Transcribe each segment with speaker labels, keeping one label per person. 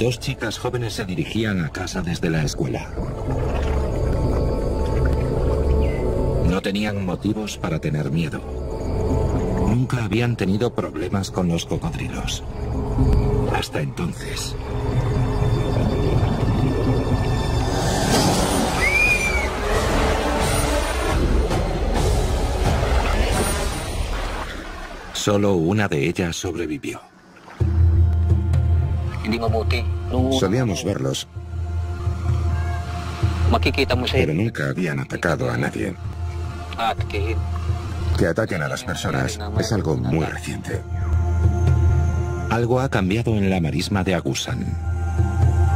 Speaker 1: Dos chicas jóvenes se dirigían a casa desde la escuela. No tenían motivos para tener miedo. Nunca habían tenido problemas con los cocodrilos. Hasta entonces. Solo una de ellas sobrevivió.
Speaker 2: Solíamos verlos, pero nunca habían atacado a nadie. Que ataquen a las personas es algo muy reciente.
Speaker 1: Algo ha cambiado en la marisma de Agusan.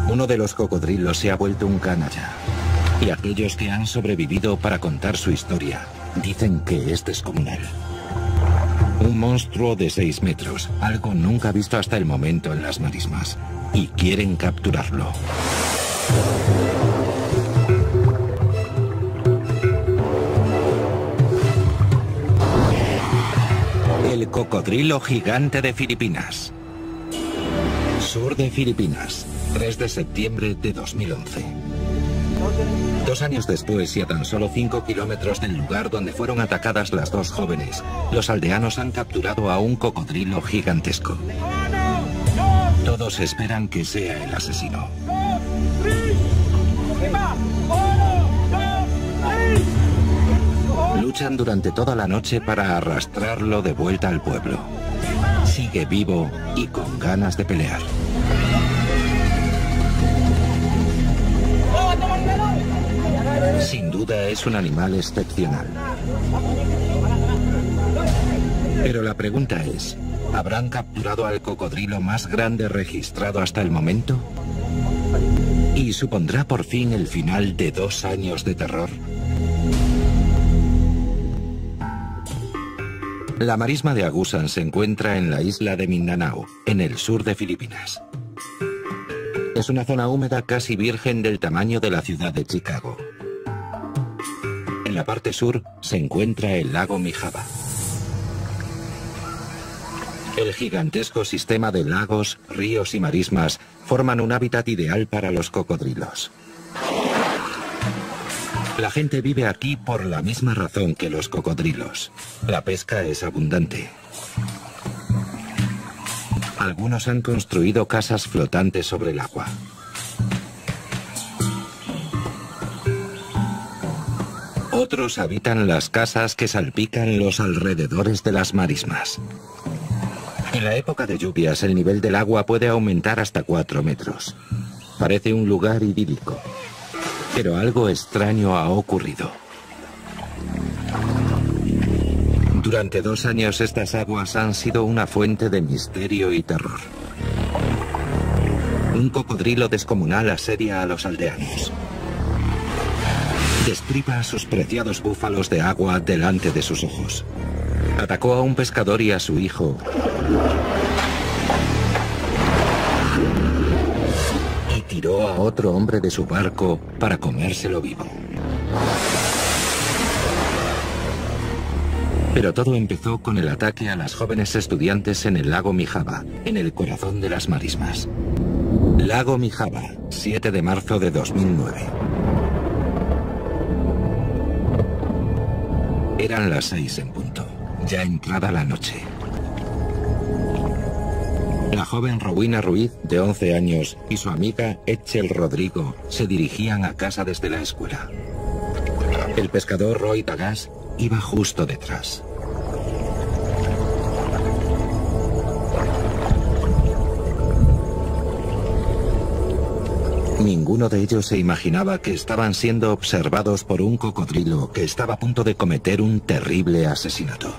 Speaker 1: Uno de los cocodrilos se ha vuelto un canalla. Y aquellos que han sobrevivido para contar su historia dicen que es descomunal. Un monstruo de 6 metros, algo nunca visto hasta el momento en las marismas. Y quieren capturarlo. El cocodrilo gigante de Filipinas. Sur de Filipinas, 3 de septiembre de 2011. Dos años después y a tan solo 5 kilómetros del lugar donde fueron atacadas las dos jóvenes, los aldeanos han capturado a un cocodrilo gigantesco. Todos esperan que sea el asesino. Luchan durante toda la noche para arrastrarlo de vuelta al pueblo. Sigue vivo y con ganas de pelear. Sin duda es un animal excepcional. Pero la pregunta es, ¿habrán capturado al cocodrilo más grande registrado hasta el momento? ¿Y supondrá por fin el final de dos años de terror? La marisma de Agusan se encuentra en la isla de Mindanao, en el sur de Filipinas. Es una zona húmeda casi virgen del tamaño de la ciudad de Chicago. En la parte sur se encuentra el lago Mijaba. El gigantesco sistema de lagos, ríos y marismas forman un hábitat ideal para los cocodrilos. La gente vive aquí por la misma razón que los cocodrilos. La pesca es abundante. Algunos han construido casas flotantes sobre el agua. Otros habitan las casas que salpican los alrededores de las marismas. En la época de lluvias el nivel del agua puede aumentar hasta 4 metros. Parece un lugar idílico. Pero algo extraño ha ocurrido. Durante dos años estas aguas han sido una fuente de misterio y terror. Un cocodrilo descomunal asedia a los aldeanos destripa a sus preciados búfalos de agua delante de sus ojos. Atacó a un pescador y a su hijo. Y tiró a otro hombre de su barco para comérselo vivo. Pero todo empezó con el ataque a las jóvenes estudiantes en el lago Mijaba, en el corazón de las marismas. Lago Mijaba, 7 de marzo de 2009. Eran las seis en punto, ya entrada la noche. La joven Rowena Ruiz, de 11 años, y su amiga Etchel Rodrigo se dirigían a casa desde la escuela. El pescador Roy Tagas iba justo detrás. Ninguno de ellos se imaginaba que estaban siendo observados por un cocodrilo que estaba a punto de cometer un terrible asesinato.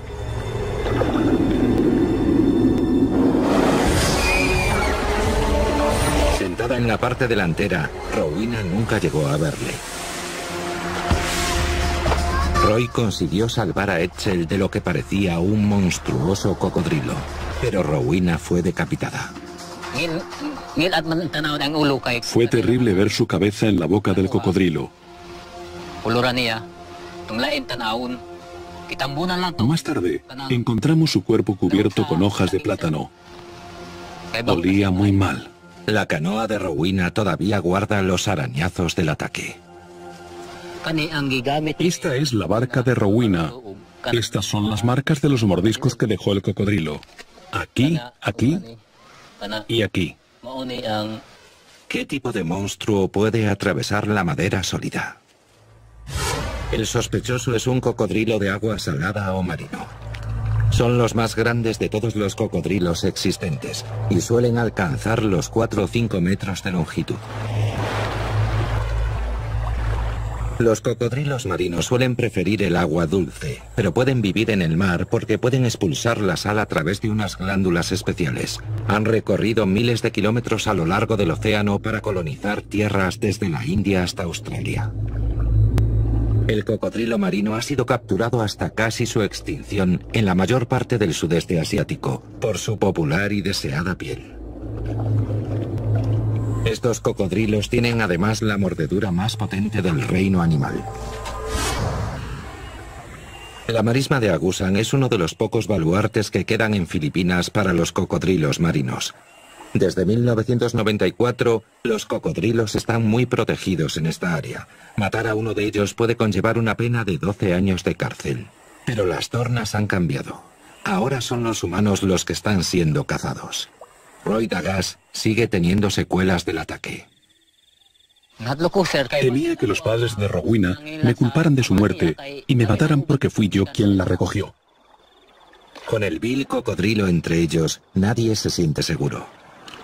Speaker 1: Sentada en la parte delantera, Rowena nunca llegó a verle. Roy consiguió salvar a Etchel de lo que parecía un monstruoso cocodrilo, pero Rowena fue decapitada.
Speaker 3: Fue terrible ver su cabeza en la boca del cocodrilo. Más tarde, encontramos su cuerpo cubierto con hojas de plátano. Olía muy mal.
Speaker 1: La canoa de Rowena todavía guarda los arañazos del ataque.
Speaker 3: Esta es la barca de Rowena. Estas son las marcas de los mordiscos que dejó el cocodrilo. Aquí, aquí y aquí.
Speaker 1: ¿Qué tipo de monstruo puede atravesar la madera sólida? El sospechoso es un cocodrilo de agua salada o marino. Son los más grandes de todos los cocodrilos existentes y suelen alcanzar los 4 o 5 metros de longitud. Los cocodrilos marinos suelen preferir el agua dulce, pero pueden vivir en el mar porque pueden expulsar la sal a través de unas glándulas especiales. Han recorrido miles de kilómetros a lo largo del océano para colonizar tierras desde la India hasta Australia. El cocodrilo marino ha sido capturado hasta casi su extinción en la mayor parte del sudeste asiático por su popular y deseada piel. Estos cocodrilos tienen además la mordedura más potente del reino animal. La marisma de Agusan es uno de los pocos baluartes que quedan en Filipinas para los cocodrilos marinos. Desde 1994, los cocodrilos están muy protegidos en esta área. Matar a uno de ellos puede conllevar una pena de 12 años de cárcel. Pero las tornas han cambiado. Ahora son los humanos los que están siendo cazados. Roy Dagas sigue teniendo secuelas del ataque.
Speaker 3: Temía que los padres de Rowena me culparan de su muerte y me mataran porque fui yo quien la recogió.
Speaker 1: Con el vil cocodrilo entre ellos, nadie se siente seguro.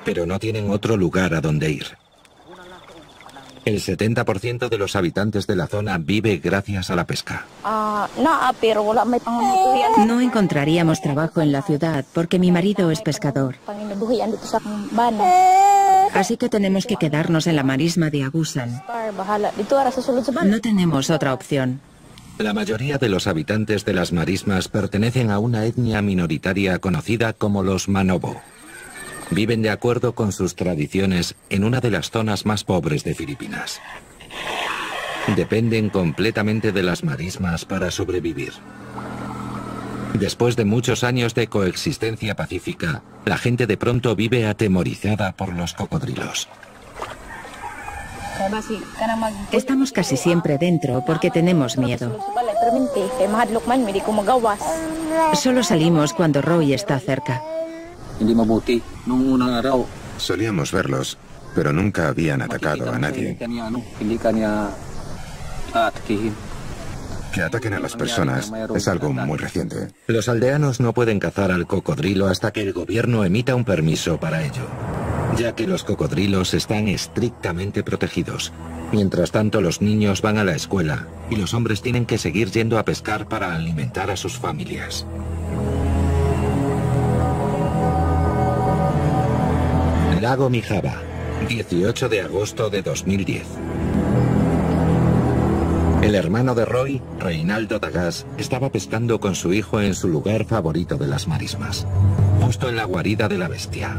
Speaker 1: Pero no tienen otro lugar a donde ir. El 70% de los habitantes de la zona vive gracias a la pesca.
Speaker 4: No encontraríamos trabajo en la ciudad porque mi marido es pescador. Así que tenemos que quedarnos en la marisma de Agusan. No tenemos otra opción.
Speaker 1: La mayoría de los habitantes de las marismas pertenecen a una etnia minoritaria conocida como los Manobo. Viven de acuerdo con sus tradiciones en una de las zonas más pobres de Filipinas. Dependen completamente de las marismas para sobrevivir. Después de muchos años de coexistencia pacífica, la gente de pronto vive atemorizada por los cocodrilos.
Speaker 4: Estamos casi siempre dentro porque tenemos miedo. Solo salimos cuando Roy está cerca.
Speaker 2: Solíamos verlos, pero nunca habían atacado a nadie. Que ataquen a las personas es algo muy reciente.
Speaker 1: Los aldeanos no pueden cazar al cocodrilo hasta que el gobierno emita un permiso para ello, ya que los cocodrilos están estrictamente protegidos. Mientras tanto, los niños van a la escuela y los hombres tienen que seguir yendo a pescar para alimentar a sus familias. Lago Mijaba, 18 de agosto de 2010. El hermano de Roy, Reinaldo Dagas, estaba pescando con su hijo en su lugar favorito de las marismas, justo en la guarida de la bestia.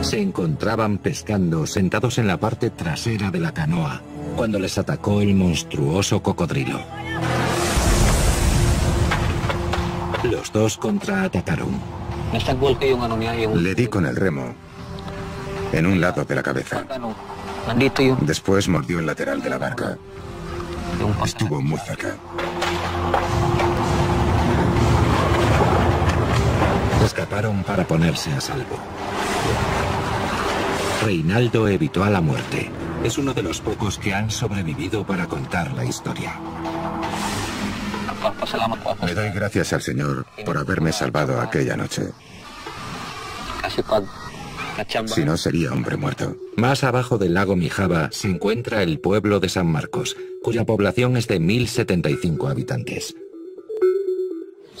Speaker 1: Se encontraban pescando sentados en la parte trasera de la canoa cuando les atacó el monstruoso cocodrilo. Los dos contraatacaron.
Speaker 2: Le di con el remo en un lado de la cabeza. Después mordió el lateral de la barca. Estuvo muy cerca.
Speaker 1: Escaparon para ponerse a salvo. Reinaldo evitó a la muerte. Es uno de los pocos que han sobrevivido para contar la historia.
Speaker 2: Le doy gracias al Señor por haberme salvado aquella noche. Si no, sería hombre muerto.
Speaker 1: Más abajo del lago Mijaba se encuentra el pueblo de San Marcos, cuya población es de 1.075 habitantes.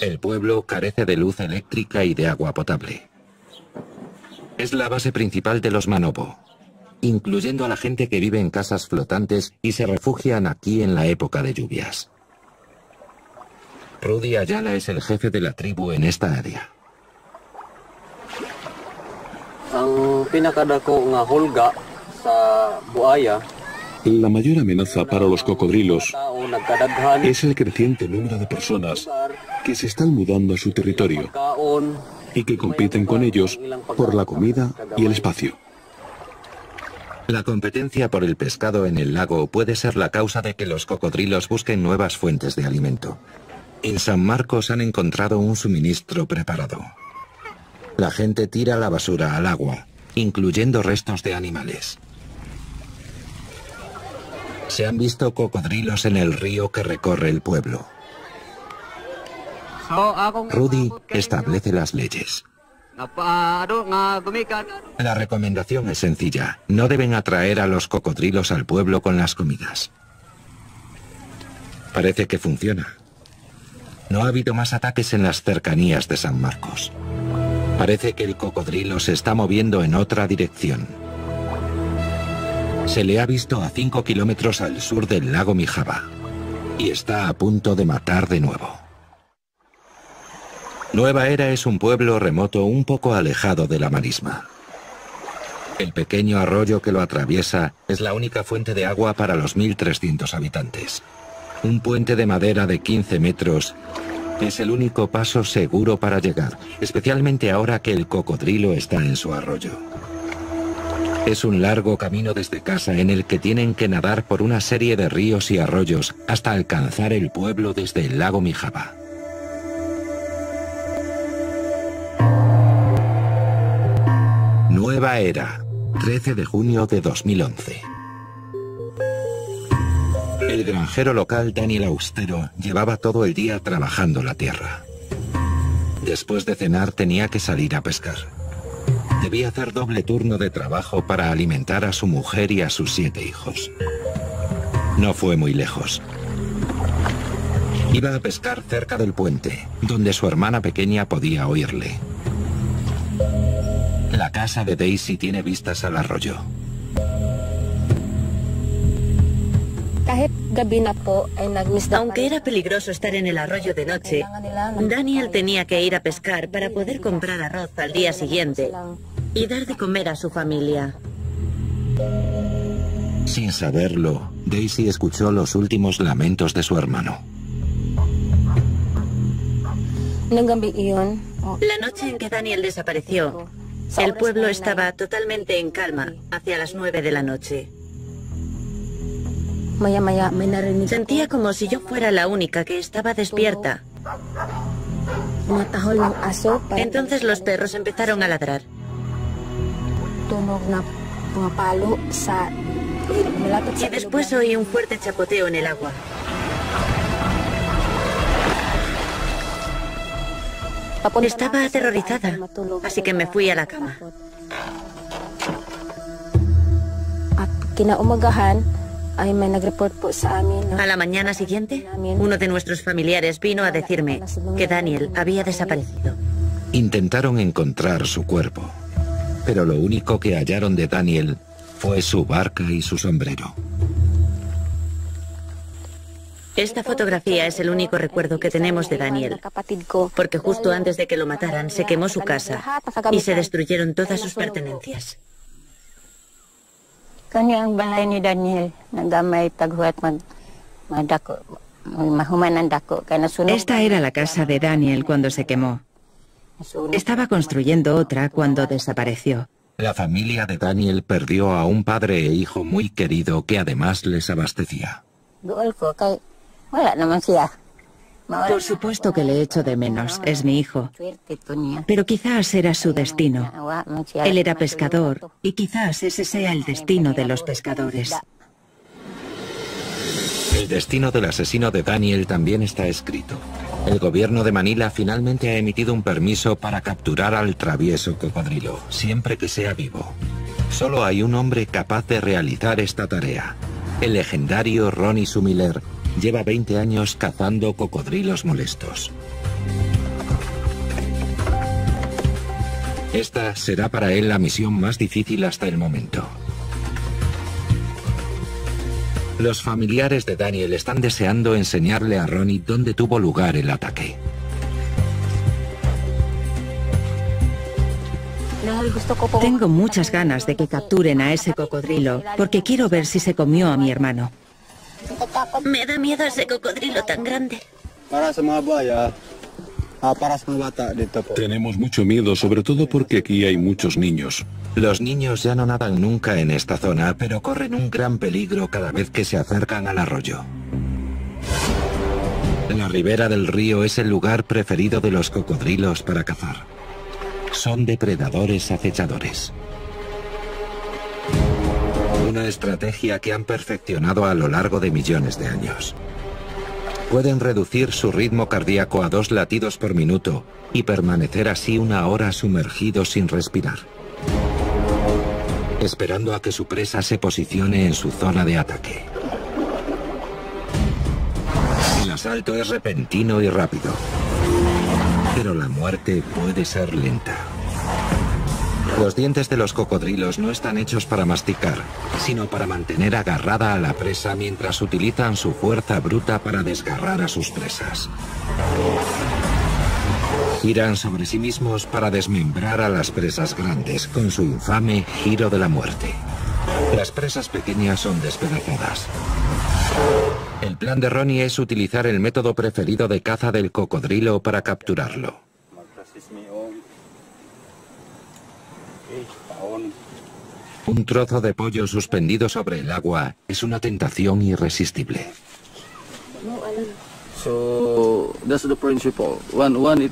Speaker 1: El pueblo carece de luz eléctrica y de agua potable. Es la base principal de los Manobo, incluyendo a la gente que vive en casas flotantes y se refugian aquí en la época de lluvias. Rudy Ayala es el jefe de la tribu en esta área.
Speaker 3: La mayor amenaza para los cocodrilos es el creciente número de personas que se están mudando a su territorio y que compiten con ellos por la comida y el espacio.
Speaker 1: La competencia por el pescado en el lago puede ser la causa de que los cocodrilos busquen nuevas fuentes de alimento. En San Marcos han encontrado un suministro preparado. La gente tira la basura al agua, incluyendo restos de animales. Se han visto cocodrilos en el río que recorre el pueblo. Rudy establece las leyes. La recomendación es sencilla. No deben atraer a los cocodrilos al pueblo con las comidas. Parece que funciona. No ha habido más ataques en las cercanías de San Marcos. Parece que el cocodrilo se está moviendo en otra dirección. Se le ha visto a 5 kilómetros al sur del lago Mijaba y está a punto de matar de nuevo. Nueva Era es un pueblo remoto un poco alejado de la marisma. El pequeño arroyo que lo atraviesa es la única fuente de agua para los 1.300 habitantes. Un puente de madera de 15 metros es el único paso seguro para llegar, especialmente ahora que el cocodrilo está en su arroyo. Es un largo camino desde casa en el que tienen que nadar por una serie de ríos y arroyos hasta alcanzar el pueblo desde el lago Mijaba. Nueva Era, 13 de junio de 2011. El granjero local Daniel Austero llevaba todo el día trabajando la tierra. Después de cenar tenía que salir a pescar. Debía hacer doble turno de trabajo para alimentar a su mujer y a sus siete hijos. No fue muy lejos. Iba a pescar cerca del puente, donde su hermana pequeña podía oírle. La casa de Daisy tiene vistas al arroyo.
Speaker 5: Aunque era peligroso estar en el arroyo de noche, Daniel tenía que ir a pescar para poder comprar arroz al día siguiente y dar de comer a su familia.
Speaker 1: Sin saberlo, Daisy escuchó los últimos lamentos de su hermano.
Speaker 5: La noche en que Daniel desapareció, el pueblo estaba totalmente en calma hacia las nueve de la noche. Sentía como si yo fuera la única que estaba despierta. Entonces los perros empezaron a ladrar. Y después oí un fuerte chapoteo en el agua. Estaba aterrorizada, así que me fui a la cama. A la mañana siguiente, uno de nuestros familiares vino a decirme que Daniel había desaparecido.
Speaker 1: Intentaron encontrar su cuerpo, pero lo único que hallaron de Daniel fue su barca y su sombrero.
Speaker 5: Esta fotografía es el único recuerdo que tenemos de Daniel, porque justo antes de que lo mataran se quemó su casa y se destruyeron todas sus pertenencias.
Speaker 4: Esta era la casa de Daniel cuando se quemó. Estaba construyendo otra cuando desapareció.
Speaker 1: La familia de Daniel perdió a un padre e hijo muy querido que además les abastecía.
Speaker 4: Por supuesto que le echo de menos, es mi hijo. Pero quizás era su destino. Él era pescador y quizás ese sea el destino de los pescadores.
Speaker 1: El destino del asesino de Daniel también está escrito. El gobierno de Manila finalmente ha emitido un permiso para capturar al travieso cocodrilo, siempre que sea vivo. Solo hay un hombre capaz de realizar esta tarea, el legendario Ronnie Sumiller, lleva 20 años cazando cocodrilos molestos. Esta será para él la misión más difícil hasta el momento. Los familiares de Daniel están deseando enseñarle a Ronnie dónde tuvo lugar el ataque.
Speaker 4: Tengo muchas ganas de que capturen a ese cocodrilo, porque quiero ver si se comió a mi hermano.
Speaker 5: Me da miedo ese cocodrilo tan grande.
Speaker 3: Tenemos mucho miedo, sobre todo porque aquí hay muchos niños.
Speaker 1: Los niños ya no nadan nunca en esta zona, pero corren un gran peligro cada vez que se acercan al arroyo. La ribera del río es el lugar preferido de los cocodrilos para cazar. Son depredadores acechadores. Una estrategia que han perfeccionado a lo largo de millones de años. Pueden reducir su ritmo cardíaco a dos latidos por minuto y permanecer así una hora sumergido sin respirar, esperando a que su presa se posicione en su zona de ataque. El asalto es repentino y rápido, pero la muerte puede ser lenta. Los dientes de los cocodrilos no están hechos para masticar, sino para mantener agarrada a la presa mientras utilizan su fuerza bruta para desgarrar a sus presas. Giran sobre sí mismos para desmembrar a las presas grandes con su infame giro de la muerte. Las presas pequeñas son despedazadas. El plan de Ronnie es utilizar el método preferido de caza del cocodrilo para capturarlo. Un trozo de pollo suspendido sobre el agua es una tentación irresistible.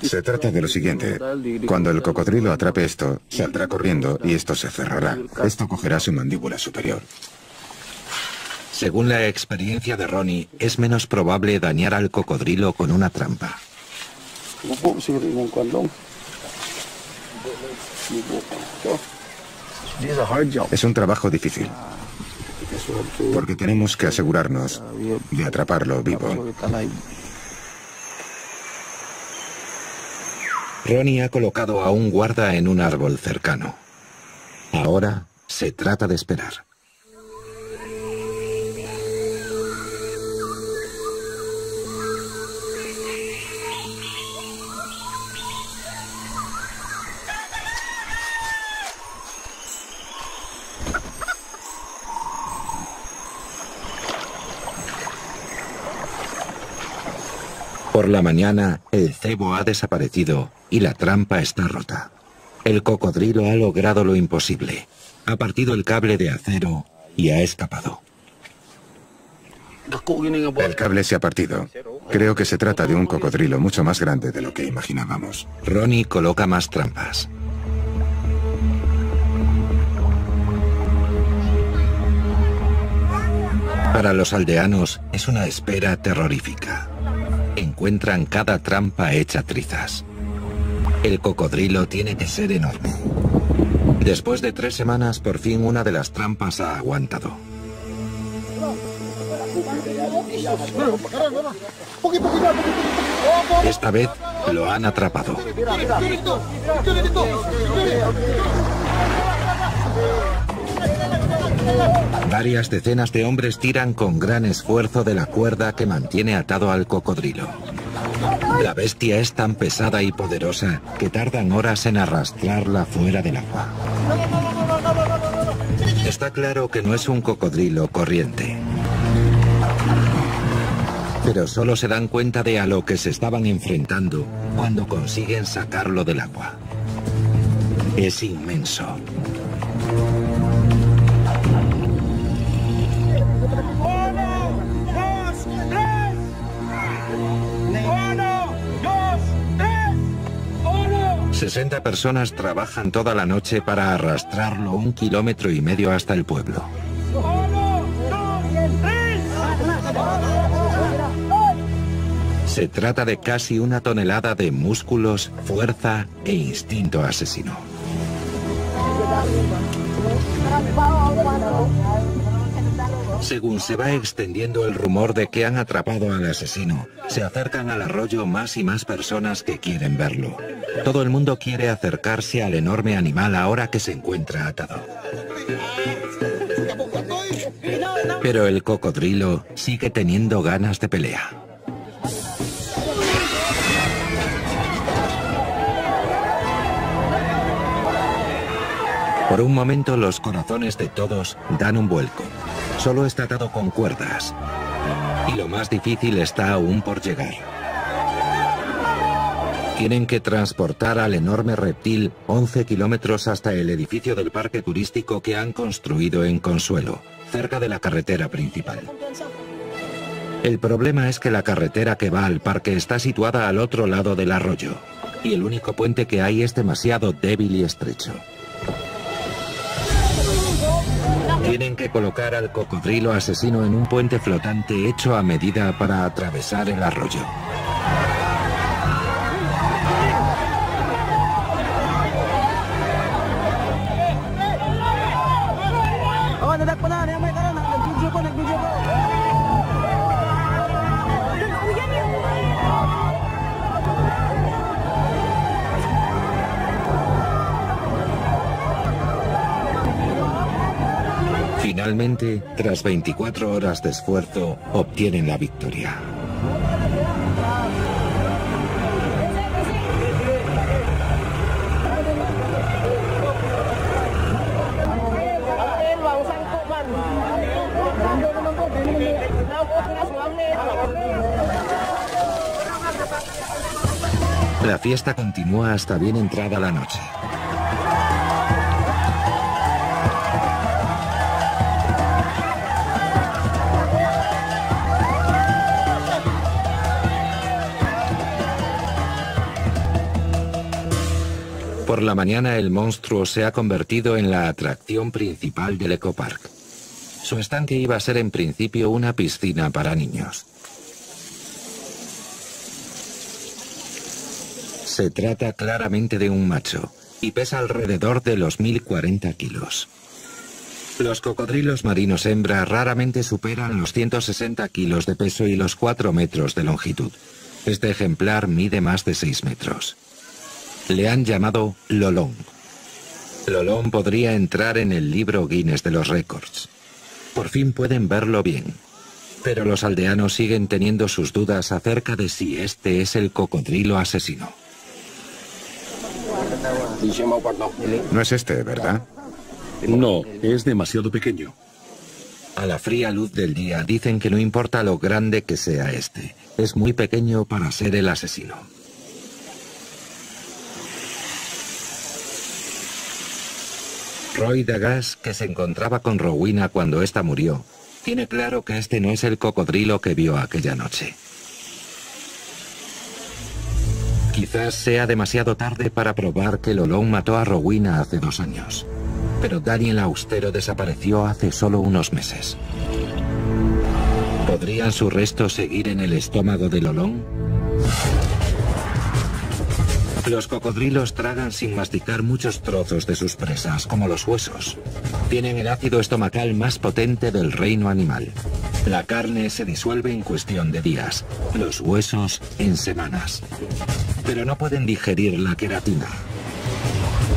Speaker 2: Se trata de lo siguiente. Cuando el cocodrilo atrape esto, saldrá corriendo y esto se cerrará. Esto cogerá su mandíbula superior.
Speaker 1: Según la experiencia de Ronnie, es menos probable dañar al cocodrilo con una trampa.
Speaker 2: Es un trabajo difícil. Porque tenemos que asegurarnos de atraparlo vivo.
Speaker 1: Ronnie ha colocado a un guarda en un árbol cercano. Ahora se trata de esperar. Por la mañana, el cebo ha desaparecido y la trampa está rota. El cocodrilo ha logrado lo imposible. Ha partido el cable de acero y ha escapado.
Speaker 2: El cable se ha partido. Creo que se trata de un cocodrilo mucho más grande de lo que imaginábamos.
Speaker 1: Ronnie coloca más trampas. Para los aldeanos es una espera terrorífica encuentran cada trampa hecha trizas. El cocodrilo tiene que ser enorme. Después de tres semanas, por fin una de las trampas ha aguantado. Esta vez lo han atrapado. Varias decenas de hombres tiran con gran esfuerzo de la cuerda que mantiene atado al cocodrilo. La bestia es tan pesada y poderosa que tardan horas en arrastrarla fuera del agua. Está claro que no es un cocodrilo corriente. Pero solo se dan cuenta de a lo que se estaban enfrentando cuando consiguen sacarlo del agua. Es inmenso. Sesenta personas trabajan toda la noche para arrastrarlo un kilómetro y medio hasta el pueblo. Se trata de casi una tonelada de músculos, fuerza e instinto asesino. Según se va extendiendo el rumor de que han atrapado al asesino, se acercan al arroyo más y más personas que quieren verlo. Todo el mundo quiere acercarse al enorme animal ahora que se encuentra atado. Pero el cocodrilo sigue teniendo ganas de pelea. Por un momento los corazones de todos dan un vuelco. Solo está atado con cuerdas. Y lo más difícil está aún por llegar. Tienen que transportar al enorme reptil 11 kilómetros hasta el edificio del parque turístico que han construido en Consuelo, cerca de la carretera principal. El problema es que la carretera que va al parque está situada al otro lado del arroyo, y el único puente que hay es demasiado débil y estrecho. Tienen que colocar al cocodrilo asesino en un puente flotante hecho a medida para atravesar el arroyo. Finalmente, tras 24 horas de esfuerzo, obtienen la victoria. La fiesta continúa hasta bien entrada la noche. Por la mañana el monstruo se ha convertido en la atracción principal del ecopark. Su estanque iba a ser en principio una piscina para niños. Se trata claramente de un macho y pesa alrededor de los 1040 kilos. Los cocodrilos marinos hembra raramente superan los 160 kilos de peso y los 4 metros de longitud. Este ejemplar mide más de 6 metros. Le han llamado Lolón. Lolón podría entrar en el libro Guinness de los récords. Por fin pueden verlo bien. Pero los aldeanos siguen teniendo sus dudas acerca de si este es el cocodrilo asesino.
Speaker 2: No es este, ¿verdad?
Speaker 3: No, es demasiado pequeño.
Speaker 1: A la fría luz del día dicen que no importa lo grande que sea este, es muy pequeño para ser el asesino. Roy Dagas, que se encontraba con Rowena cuando ésta murió, tiene claro que este no es el cocodrilo que vio aquella noche. Quizás sea demasiado tarde para probar que Lolón mató a Rowena hace dos años, pero Daniel Austero desapareció hace solo unos meses. ¿Podrían sus restos seguir en el estómago de Lolón? Los cocodrilos tragan sin masticar muchos trozos de sus presas, como los huesos. Tienen el ácido estomacal más potente del reino animal. La carne se disuelve en cuestión de días, los huesos en semanas. Pero no pueden digerir la queratina.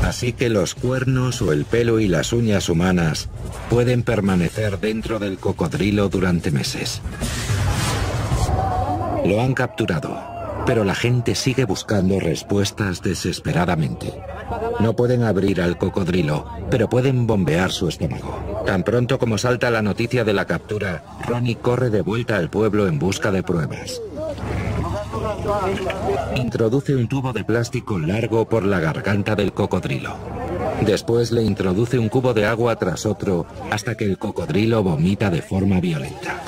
Speaker 1: Así que los cuernos o el pelo y las uñas humanas pueden permanecer dentro del cocodrilo durante meses. Lo han capturado pero la gente sigue buscando respuestas desesperadamente. No pueden abrir al cocodrilo, pero pueden bombear su estómago. Tan pronto como salta la noticia de la captura, Ronnie corre de vuelta al pueblo en busca de pruebas. Introduce un tubo de plástico largo por la garganta del cocodrilo. Después le introduce un cubo de agua tras otro hasta que el cocodrilo vomita de forma violenta.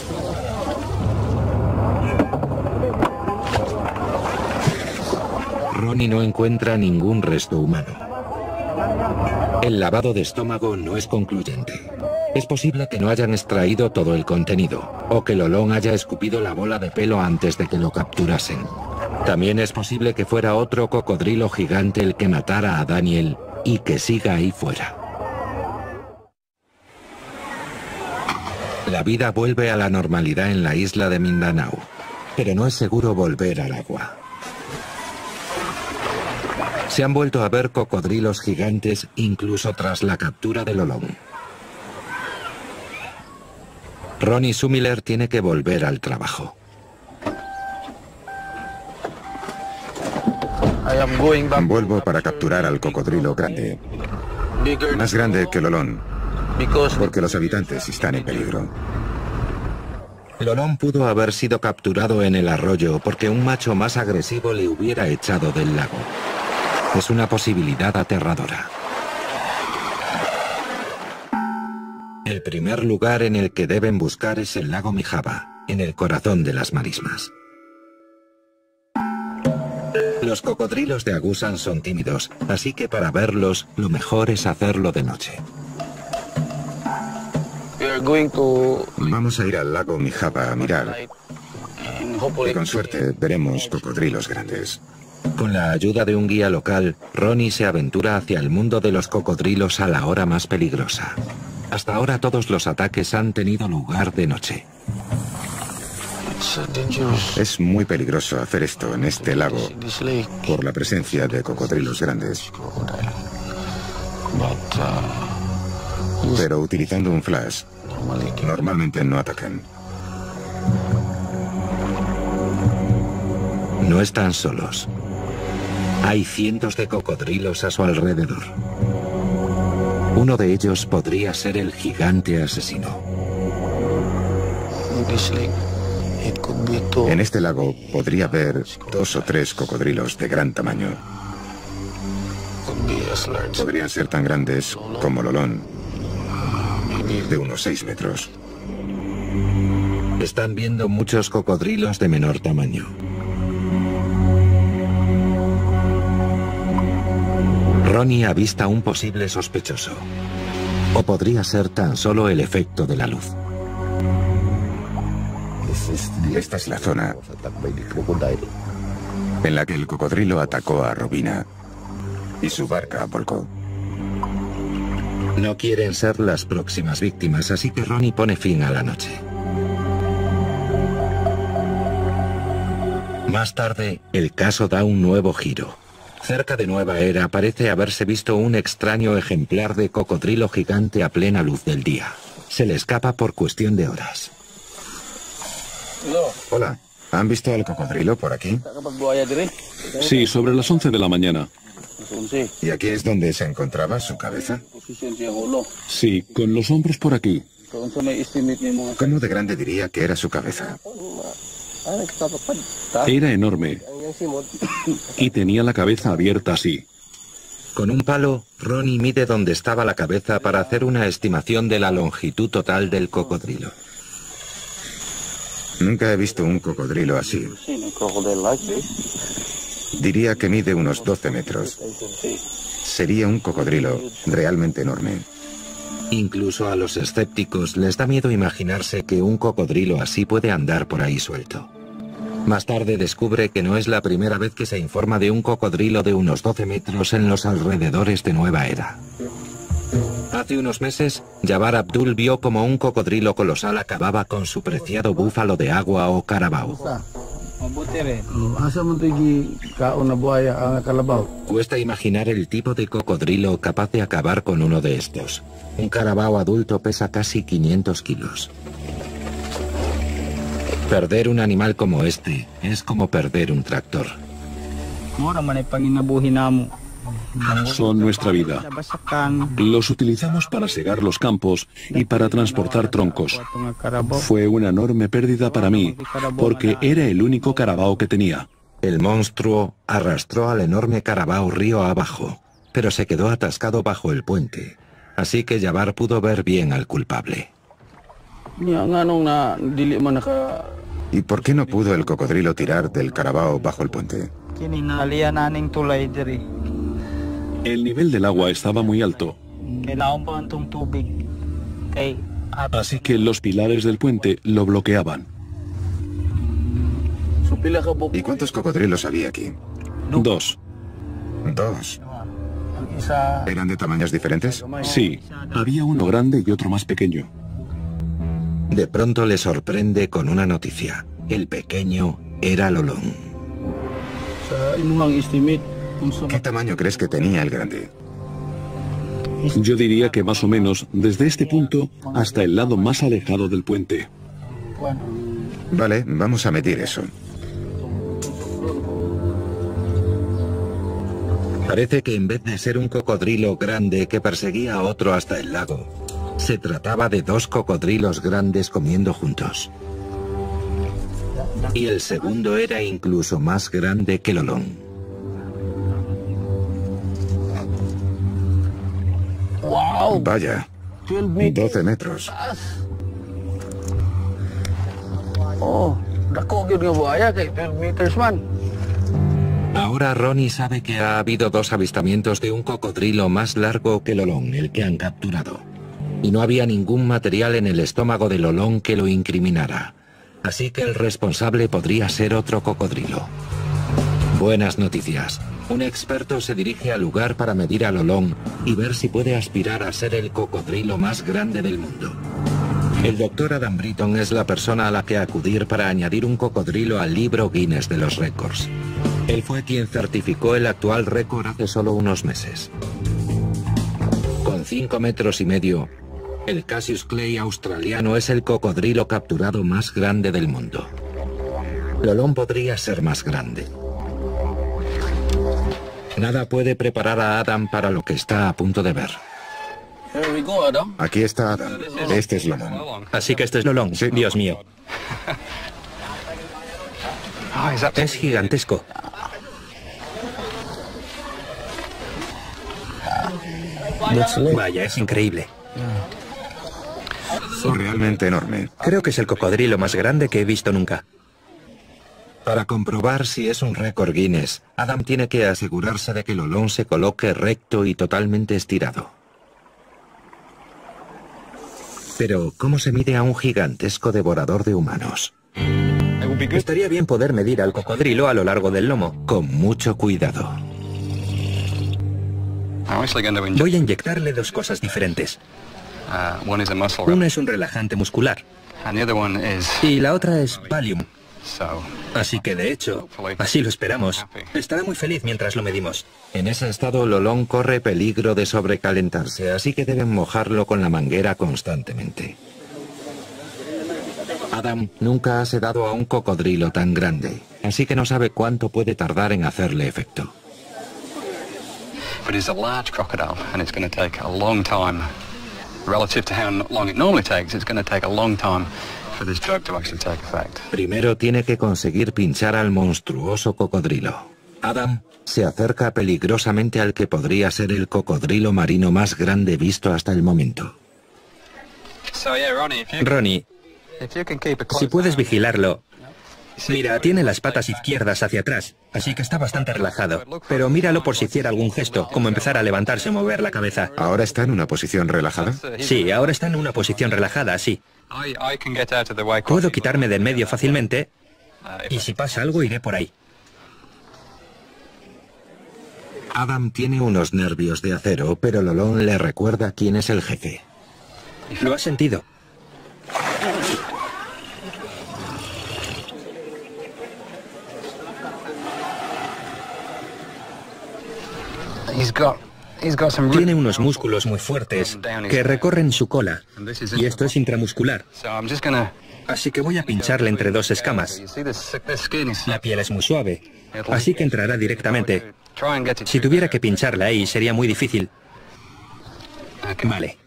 Speaker 1: Ronnie no encuentra ningún resto humano. El lavado de estómago no es concluyente. Es posible que no hayan extraído todo el contenido, o que Lolón haya escupido la bola de pelo antes de que lo capturasen. También es posible que fuera otro cocodrilo gigante el que matara a Daniel y que siga ahí fuera. La vida vuelve a la normalidad en la isla de Mindanao, pero no es seguro volver al agua. Se han vuelto a ver cocodrilos gigantes incluso tras la captura de Lolón. Ronnie Sumiller tiene que volver al trabajo.
Speaker 2: Vuelvo para capturar al cocodrilo grande. Más grande que Lolón. Porque los habitantes están en peligro.
Speaker 1: Lolón pudo haber sido capturado en el arroyo porque un macho más agresivo le hubiera echado del lago. Es una posibilidad aterradora. El primer lugar en el que deben buscar es el lago Mijaba, en el corazón de las marismas. Los cocodrilos de Agusan son tímidos, así que para verlos lo mejor es hacerlo de noche.
Speaker 2: Vamos a ir al lago Mijaba a mirar. Y con suerte veremos cocodrilos grandes.
Speaker 1: Con la ayuda de un guía local, Ronnie se aventura hacia el mundo de los cocodrilos a la hora más peligrosa. Hasta ahora todos los ataques han tenido lugar de noche.
Speaker 2: Es muy peligroso hacer esto en este lago por la presencia de cocodrilos grandes. Pero utilizando un flash, normalmente no atacan.
Speaker 1: No están solos. Hay cientos de cocodrilos a su alrededor. Uno de ellos podría ser el gigante asesino.
Speaker 2: En este lago podría haber dos o tres cocodrilos de gran tamaño. Podrían ser tan grandes como Lolón, de unos seis metros.
Speaker 1: Están viendo muchos cocodrilos de menor tamaño. Ronnie avista un posible sospechoso. O podría ser tan solo el efecto de la luz.
Speaker 2: Esta es la zona en la que el cocodrilo atacó a Robina y su barca volcó.
Speaker 1: No quieren ser las próximas víctimas, así que Ronnie pone fin a la noche. Más tarde, el caso da un nuevo giro. Cerca de Nueva Era parece haberse visto un extraño ejemplar de cocodrilo gigante a plena luz del día. Se le escapa por cuestión de horas.
Speaker 2: Hola, ¿han visto al cocodrilo por aquí?
Speaker 3: Sí, sobre las 11 de la mañana.
Speaker 2: ¿Y aquí es donde se encontraba su cabeza?
Speaker 3: Sí, con los hombros por aquí.
Speaker 2: ¿Cómo de grande diría que era su cabeza?
Speaker 3: Era enorme. Y tenía la cabeza abierta así.
Speaker 1: Con un palo, Ronnie mide dónde estaba la cabeza para hacer una estimación de la longitud total del cocodrilo.
Speaker 2: Nunca he visto un cocodrilo así. Diría que mide unos 12 metros. Sería un cocodrilo realmente enorme.
Speaker 1: Incluso a los escépticos les da miedo imaginarse que un cocodrilo así puede andar por ahí suelto. Más tarde descubre que no es la primera vez que se informa de un cocodrilo de unos 12 metros en los alrededores de Nueva Era. Hace unos meses, Jabbar Abdul vio como un cocodrilo colosal acababa con su preciado búfalo de agua o carabao. Cuesta imaginar el tipo de cocodrilo capaz de acabar con uno de estos. Un carabao adulto pesa casi 500 kilos. Perder un animal como este es como perder un tractor.
Speaker 3: Son nuestra vida. Los utilizamos para segar los campos y para transportar troncos. Fue una enorme pérdida para mí, porque era el único carabao que tenía.
Speaker 1: El monstruo arrastró al enorme carabao río abajo, pero se quedó atascado bajo el puente. Así que Jabbar pudo ver bien al culpable.
Speaker 2: ¿Y por qué no pudo el cocodrilo tirar del carabao bajo el puente?
Speaker 3: El nivel del agua estaba muy alto. Así que los pilares del puente lo bloqueaban.
Speaker 2: ¿Y cuántos cocodrilos había aquí?
Speaker 3: Dos.
Speaker 2: Dos. ¿Eran de tamaños diferentes?
Speaker 3: Sí, había uno grande y otro más pequeño.
Speaker 1: De pronto le sorprende con una noticia. El pequeño era Lolón.
Speaker 2: ¿Qué tamaño crees que tenía el grande?
Speaker 3: Yo diría que más o menos desde este punto hasta el lado más alejado del puente.
Speaker 2: Vale, vamos a medir eso.
Speaker 1: Parece que en vez de ser un cocodrilo grande que perseguía a otro hasta el lago, se trataba de dos cocodrilos grandes comiendo juntos. Y el segundo era incluso más grande que Lolón.
Speaker 2: Vaya, 12 metros.
Speaker 1: Oh, Ahora Ronnie sabe que ha habido dos avistamientos de un cocodrilo más largo que Lolón, el que han capturado. Y no había ningún material en el estómago de Lolón que lo incriminara. Así que el responsable podría ser otro cocodrilo. Buenas noticias. Un experto se dirige al lugar para medir a Lolón y ver si puede aspirar a ser el cocodrilo más grande del mundo. El doctor Adam Britton es la persona a la que acudir para añadir un cocodrilo al libro Guinness de los récords. Él fue quien certificó el actual récord hace solo unos meses. Con 5 metros y medio, el Cassius Clay australiano es el cocodrilo capturado más grande del mundo. Lolón podría ser más grande. Nada puede preparar a Adam para lo que está a punto de ver.
Speaker 2: Aquí está Adam. Este es Lolón.
Speaker 6: Así que este es Lolón. Dios mío. Es gigantesco. Vaya, es increíble.
Speaker 2: Realmente enorme.
Speaker 6: Creo que es el cocodrilo más grande que he visto nunca.
Speaker 1: Para comprobar si es un récord Guinness, Adam tiene que asegurarse de que el olón se coloque recto y totalmente estirado. Pero, ¿cómo se mide a un gigantesco devorador de humanos?
Speaker 6: Estaría bien poder medir al cocodrilo a lo largo del lomo.
Speaker 1: Con mucho cuidado.
Speaker 6: Voy a inyectarle dos cosas diferentes. Una es un relajante muscular. Y la otra es Valium. Así que de hecho, así lo esperamos. Estará muy feliz mientras lo medimos.
Speaker 1: En ese estado, Lolón corre peligro de sobrecalentarse, así que deben mojarlo con la manguera constantemente. Adam nunca ha sedado a un cocodrilo tan grande, así que no sabe cuánto puede tardar en hacerle efecto.
Speaker 7: But it's a large crocodile and it's going to take a long time. Relative to how long it normally takes, it's going to take a long time
Speaker 1: Primero tiene que conseguir pinchar al monstruoso cocodrilo. Adam se acerca peligrosamente al que podría ser el cocodrilo marino más grande visto hasta el momento.
Speaker 6: Ronnie, si puedes vigilarlo. Mira, tiene las patas izquierdas hacia atrás, así que está bastante relajado. Pero míralo por si hiciera algún gesto, como empezar a levantarse o mover la cabeza.
Speaker 2: ¿Ahora está en una posición relajada?
Speaker 6: Sí, ahora está en una posición relajada, sí. Puedo quitarme del medio fácilmente y si pasa algo iré por ahí.
Speaker 1: Adam tiene unos nervios de acero, pero Lolón le recuerda quién es el jefe.
Speaker 6: Lo has sentido. Tiene unos músculos muy fuertes que recorren su cola y esto es intramuscular. Así que voy a pincharle entre dos escamas. La piel es muy suave, así que entrará directamente. Si tuviera que pincharle ahí sería muy difícil. Vale.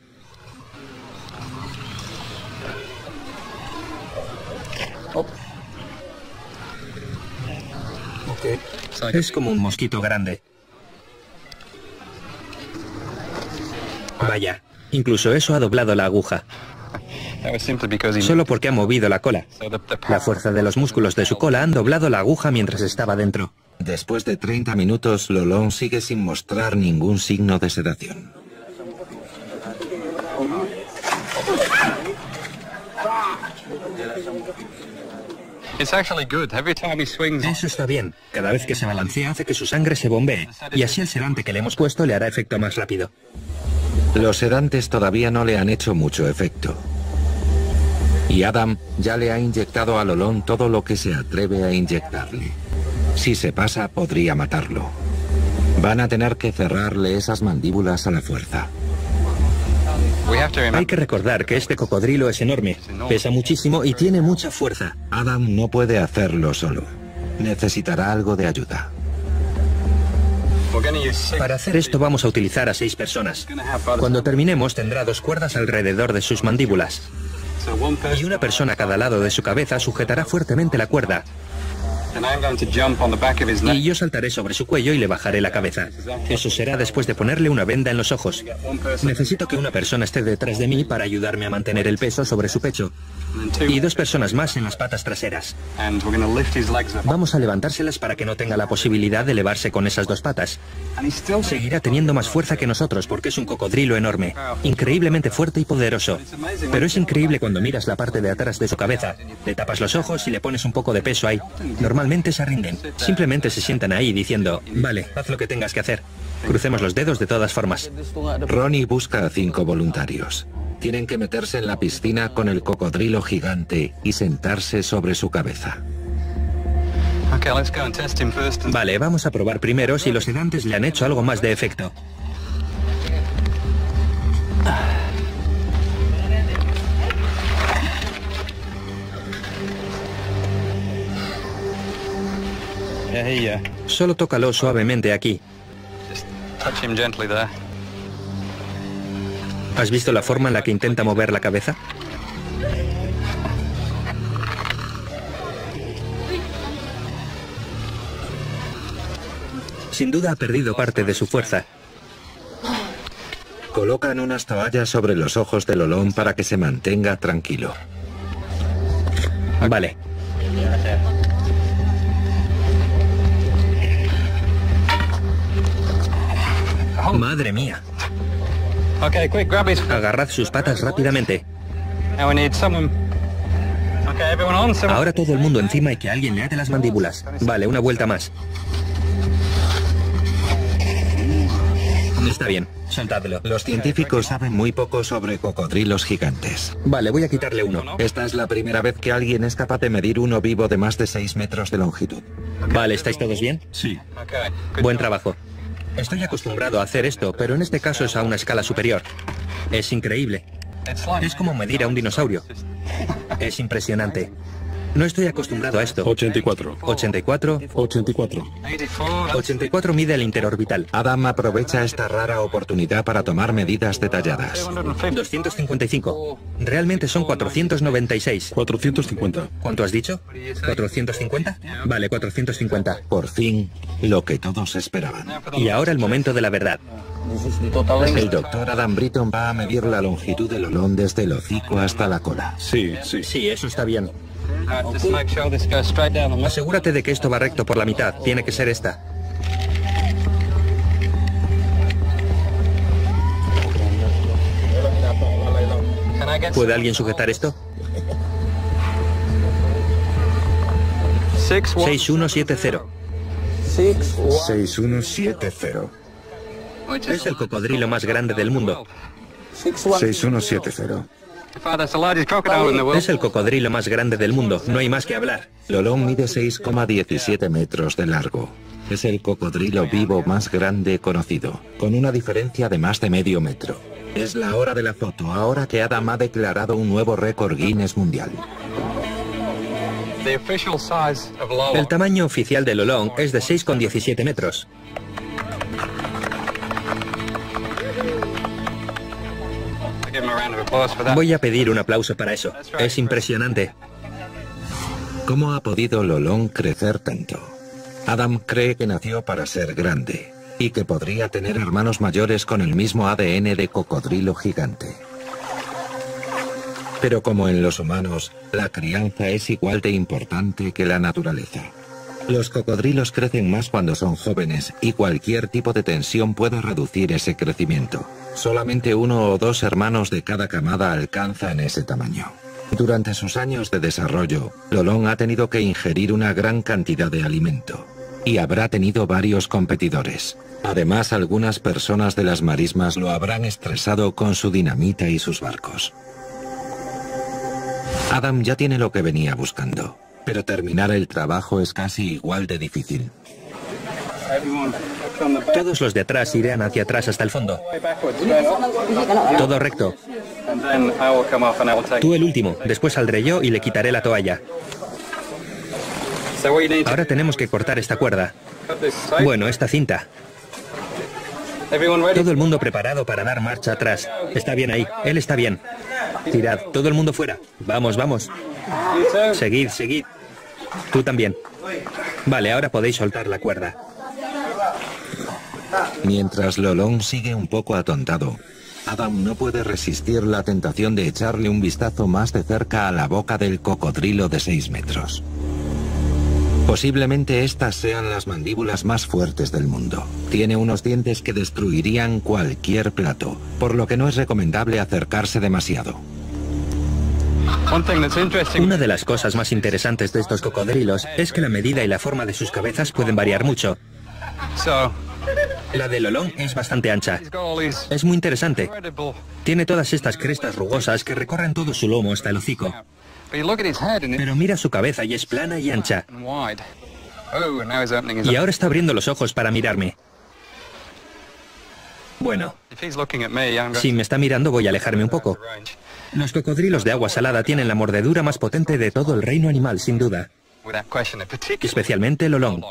Speaker 6: Es como un mosquito grande. Vaya, incluso eso ha doblado la aguja. Solo porque ha movido la cola. La fuerza de los músculos de su cola han doblado la aguja mientras estaba dentro.
Speaker 1: Después de 30 minutos, Lolón sigue sin mostrar ningún signo de sedación.
Speaker 6: Eso está bien. Cada vez que se balancea hace que su sangre se bombee. Y así el sedante que le hemos puesto le hará efecto más rápido.
Speaker 1: Los sedantes todavía no le han hecho mucho efecto. Y Adam ya le ha inyectado a Lolón todo lo que se atreve a inyectarle. Si se pasa, podría matarlo. Van a tener que cerrarle esas mandíbulas a la fuerza.
Speaker 6: Hay que recordar que este cocodrilo es enorme, pesa muchísimo y tiene mucha fuerza.
Speaker 1: Adam no puede hacerlo solo. Necesitará algo de ayuda.
Speaker 6: Para hacer esto vamos a utilizar a seis personas. Cuando terminemos tendrá dos cuerdas alrededor de sus mandíbulas. Y una persona a cada lado de su cabeza sujetará fuertemente la cuerda. Y yo saltaré sobre su cuello y le bajaré la cabeza. Eso será después de ponerle una venda en los ojos. Necesito que una persona esté detrás de mí para ayudarme a mantener el peso sobre su pecho. Y dos personas más en las patas traseras. Vamos a levantárselas para que no tenga la posibilidad de elevarse con esas dos patas. Seguirá teniendo más fuerza que nosotros porque es un cocodrilo enorme, increíblemente fuerte y poderoso. Pero es increíble cuando miras la parte de atrás de su cabeza. Le tapas los ojos y le pones un poco de peso ahí. Normalmente se rinden. Simplemente se sientan ahí diciendo, vale, haz lo que tengas que hacer. Crucemos los dedos de todas formas.
Speaker 1: Ronnie busca a cinco voluntarios. Tienen que meterse en la piscina con el cocodrilo gigante y sentarse sobre su cabeza.
Speaker 6: Vale, vamos a probar primero si los sedantes le han hecho algo más de efecto. Solo tócalo suavemente aquí. ¿Has visto la forma en la que intenta mover la cabeza? Sin duda ha perdido parte de su fuerza.
Speaker 1: Colocan unas toallas sobre los ojos del olón para que se mantenga tranquilo.
Speaker 6: Vale. Madre mía. Agarrad sus patas rápidamente. Ahora todo el mundo encima y que alguien le ate las mandíbulas. Vale, una vuelta más. Está bien, soltadlo.
Speaker 1: Los científicos saben muy poco sobre cocodrilos gigantes.
Speaker 6: Vale, voy a quitarle uno.
Speaker 1: Esta es la primera vez que alguien es capaz de medir uno vivo de más de 6 metros de longitud.
Speaker 6: Vale, ¿estáis todos bien?
Speaker 3: Sí.
Speaker 6: Buen trabajo. Estoy acostumbrado a hacer esto, pero en este caso es a una escala superior. Es increíble. Es como medir a un dinosaurio. Es impresionante. No estoy acostumbrado a esto.
Speaker 3: 84.
Speaker 6: 84.
Speaker 3: 84.
Speaker 6: 84 mide el interorbital.
Speaker 1: Adam aprovecha esta rara oportunidad para tomar medidas detalladas.
Speaker 6: 255. Realmente son 496.
Speaker 3: 450.
Speaker 6: ¿Cuánto has dicho? ¿450? Vale, 450.
Speaker 1: Por fin, lo que todos esperaban.
Speaker 6: Y ahora el momento de la verdad.
Speaker 1: El doctor Adam Britton va a medir la longitud del olón desde el hocico hasta la cola.
Speaker 3: Sí, sí.
Speaker 6: Sí, eso está bien. Asegúrate de que esto va recto por la mitad. Tiene que ser esta. ¿Puede alguien sujetar esto? 6170.
Speaker 2: 6170.
Speaker 6: Es el cocodrilo más grande del mundo.
Speaker 2: 6170.
Speaker 6: Es el cocodrilo más grande del mundo. No hay más que hablar.
Speaker 1: Lolón mide 6,17 metros de largo. Es el cocodrilo vivo más grande conocido, con una diferencia de más de medio metro. Es la hora de la foto, ahora que Adam ha declarado un nuevo récord Guinness mundial.
Speaker 6: El tamaño oficial del Lolón es de 6,17 metros. Voy a pedir un aplauso para eso. Es impresionante.
Speaker 1: ¿Cómo ha podido Lolón crecer tanto? Adam cree que nació para ser grande y que podría tener hermanos mayores con el mismo ADN de cocodrilo gigante. Pero como en los humanos, la crianza es igual de importante que la naturaleza. Los cocodrilos crecen más cuando son jóvenes y cualquier tipo de tensión puede reducir ese crecimiento. Solamente uno o dos hermanos de cada camada alcanzan ese tamaño. Durante sus años de desarrollo, Lolón ha tenido que ingerir una gran cantidad de alimento y habrá tenido varios competidores. Además, algunas personas de las marismas lo habrán estresado con su dinamita y sus barcos. Adam ya tiene lo que venía buscando, pero terminar el trabajo es casi igual de difícil.
Speaker 6: Todos los de atrás irán hacia atrás hasta el fondo. Todo recto. Tú el último, después saldré yo y le quitaré la toalla. Ahora tenemos que cortar esta cuerda. Bueno, esta cinta. Todo el mundo preparado para dar marcha atrás. Está bien ahí, él está bien. Tirad, todo el mundo fuera. Vamos, vamos. Seguid, seguid. Tú también. Vale, ahora podéis soltar la cuerda.
Speaker 1: Mientras Lolón sigue un poco atontado, Adam no puede resistir la tentación de echarle un vistazo más de cerca a la boca del cocodrilo de 6 metros. Posiblemente estas sean las mandíbulas más fuertes del mundo. Tiene unos dientes que destruirían cualquier plato, por lo que no es recomendable acercarse demasiado.
Speaker 6: Una de las cosas más interesantes de estos cocodrilos es que la medida y la forma de sus cabezas pueden variar mucho. La de Lolón es bastante ancha. Es muy interesante. Tiene todas estas crestas rugosas que recorren todo su lomo hasta el hocico. Pero mira su cabeza y es plana y ancha. Y ahora está abriendo los ojos para mirarme. Bueno, si me está mirando voy a alejarme un poco. Los cocodrilos de agua salada tienen la mordedura más potente de todo el reino animal, sin duda. Especialmente el olón.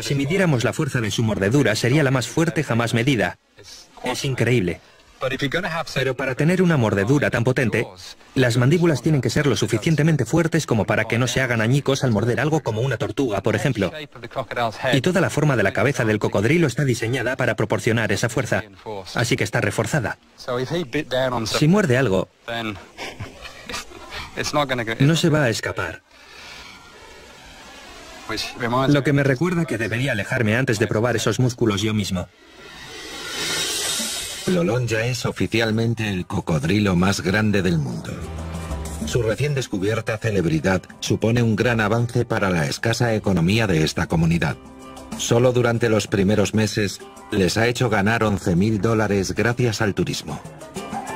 Speaker 6: Si midiéramos la fuerza de su mordedura, sería la más fuerte jamás medida. Es increíble. Pero para tener una mordedura tan potente, las mandíbulas tienen que ser lo suficientemente fuertes como para que no se hagan añicos al morder algo como una tortuga, por ejemplo. Y toda la forma de la cabeza del cocodrilo está diseñada para proporcionar esa fuerza, así que está reforzada. Si muerde algo, no se va a escapar. Lo que me recuerda que debería alejarme antes de probar esos músculos yo mismo.
Speaker 1: Lolón ya es oficialmente el cocodrilo más grande del mundo. Su recién descubierta celebridad supone un gran avance para la escasa economía de esta comunidad. Solo durante los primeros meses les ha hecho ganar 11.000 dólares gracias al turismo.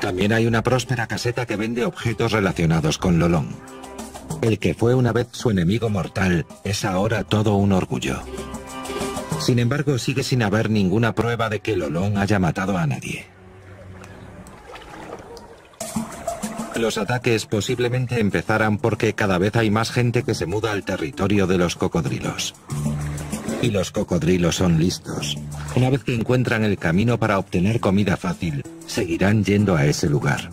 Speaker 1: También hay una próspera caseta que vende objetos relacionados con Lolón. El que fue una vez su enemigo mortal es ahora todo un orgullo. Sin embargo, sigue sin haber ninguna prueba de que Lolón haya matado a nadie. Los ataques posiblemente empezaran porque cada vez hay más gente que se muda al territorio de los cocodrilos. Y los cocodrilos son listos. Una vez que encuentran el camino para obtener comida fácil, seguirán yendo a ese lugar.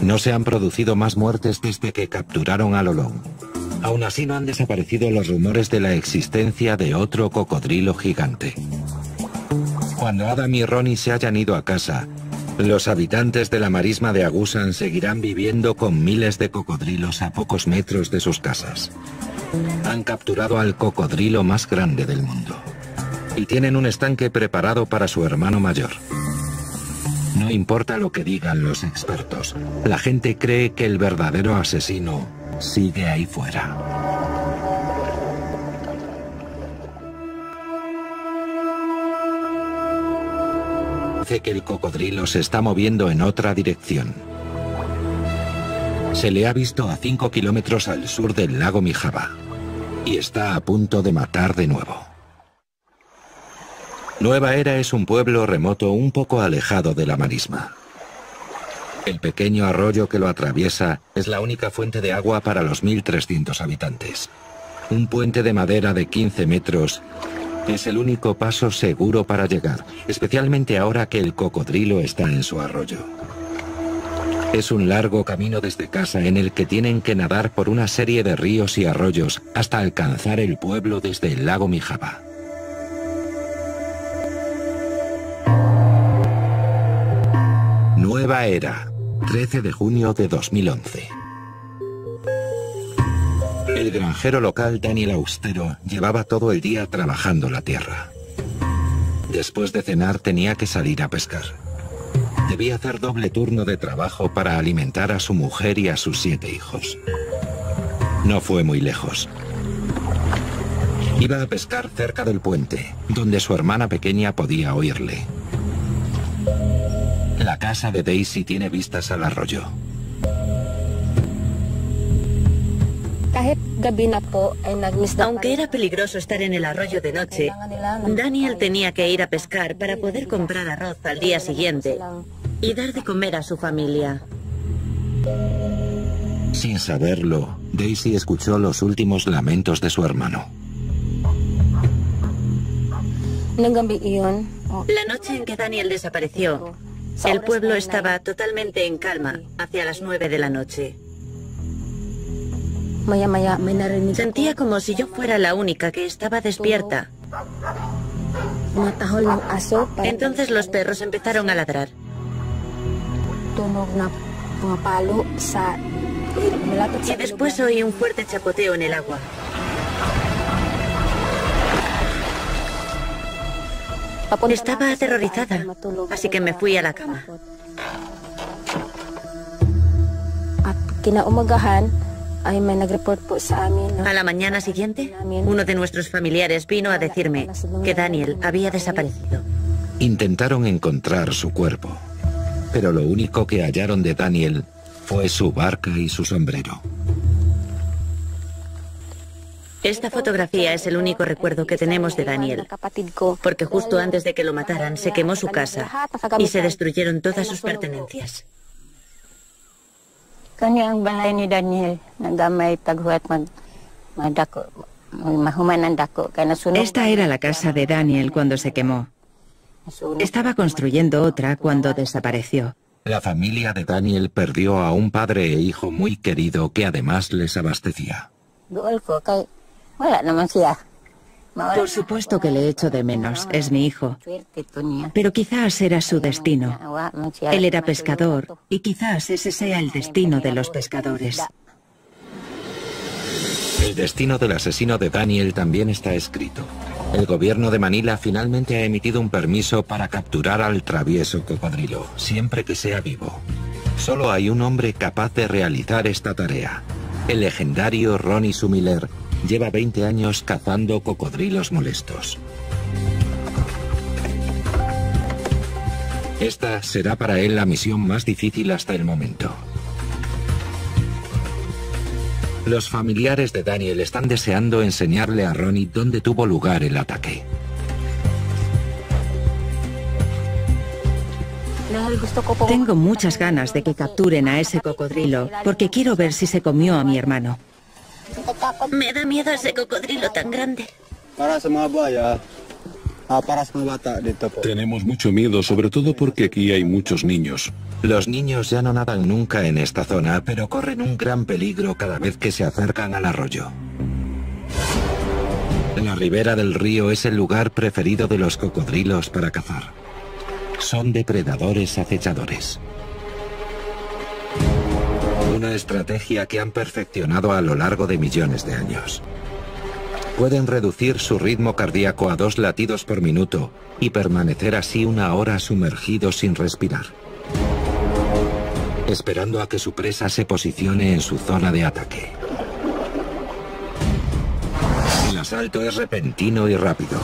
Speaker 1: No se han producido más muertes desde que capturaron a Lolón. Aún así no han desaparecido los rumores de la existencia de otro cocodrilo gigante. Cuando Adam y Ronnie se hayan ido a casa, los habitantes de la marisma de Agusan seguirán viviendo con miles de cocodrilos a pocos metros de sus casas. Han capturado al cocodrilo más grande del mundo. Y tienen un estanque preparado para su hermano mayor. No importa lo que digan los expertos, la gente cree que el verdadero asesino sigue ahí fuera. Dice que el cocodrilo se está moviendo en otra dirección. Se le ha visto a 5 kilómetros al sur del lago Mijaba y está a punto de matar de nuevo. Nueva Era es un pueblo remoto un poco alejado de la marisma. El pequeño arroyo que lo atraviesa es la única fuente de agua para los 1.300 habitantes. Un puente de madera de 15 metros es el único paso seguro para llegar, especialmente ahora que el cocodrilo está en su arroyo. Es un largo camino desde casa en el que tienen que nadar por una serie de ríos y arroyos hasta alcanzar el pueblo desde el lago Mijaba. Nueva Era, 13 de junio de 2011. El granjero local Daniel Austero llevaba todo el día trabajando la tierra. Después de cenar tenía que salir a pescar. Debía hacer doble turno de trabajo para alimentar a su mujer y a sus siete hijos. No fue muy lejos. Iba a pescar cerca del puente, donde su hermana pequeña podía oírle. La casa de Daisy tiene vistas al arroyo.
Speaker 5: Aunque era peligroso estar en el arroyo de noche, Daniel tenía que ir a pescar para poder comprar arroz al día siguiente y dar de comer a su familia.
Speaker 1: Sin saberlo, Daisy escuchó los últimos lamentos de su hermano.
Speaker 5: La noche en que Daniel desapareció, El pueblo estaba totalmente en calma hacia las nueve de la noche. Sentía como si yo fuera la única que estaba despierta. Entonces los perros empezaron a ladrar. Y después oí un fuerte chapoteo en el agua. Estaba aterrorizada, así que me fui a la cama. A la mañana siguiente, uno de nuestros familiares vino a decirme que Daniel había desaparecido.
Speaker 1: Intentaron encontrar su cuerpo, pero lo único que hallaron de Daniel fue su barca y su sombrero.
Speaker 5: Esta fotografía es el único recuerdo que tenemos de Daniel, porque justo antes de que lo mataran se quemó su casa y se destruyeron todas sus pertenencias.
Speaker 4: Esta era la casa de Daniel cuando se quemó. Estaba construyendo otra cuando desapareció.
Speaker 1: La familia de Daniel perdió a un padre e hijo muy querido que además les abastecía.
Speaker 4: Por supuesto que le echo de menos, es mi hijo. Pero quizás era su destino. Él era pescador y quizás ese sea el destino de los pescadores.
Speaker 1: El destino del asesino de Daniel también está escrito. El gobierno de Manila finalmente ha emitido un permiso para capturar al travieso cocodrilo, siempre que sea vivo. Solo hay un hombre capaz de realizar esta tarea. El legendario Ronnie Sumiller lleva 20 años cazando cocodrilos molestos. Esta será para él la misión más difícil hasta el momento. Los familiares de Daniel están deseando enseñarle a Ronnie dónde tuvo lugar el ataque.
Speaker 4: Tengo muchas ganas de que capturen a ese cocodrilo, porque quiero ver si se comió a mi hermano.
Speaker 5: Me da miedo ese cocodrilo tan grande.
Speaker 3: Tenemos mucho miedo, sobre todo porque aquí hay muchos niños.
Speaker 1: Los niños ya no nadan nunca en esta zona, pero corren un gran peligro cada vez que se acercan al arroyo. La ribera del río es el lugar preferido de los cocodrilos para cazar. Son depredadores acechadores. Una estrategia que han perfeccionado a lo largo de millones de años. Pueden reducir su ritmo cardíaco a dos latidos por minuto y permanecer así una hora sumergido sin respirar. Esperando a que su presa se posicione en su zona de ataque. El asalto es repentino y rápido.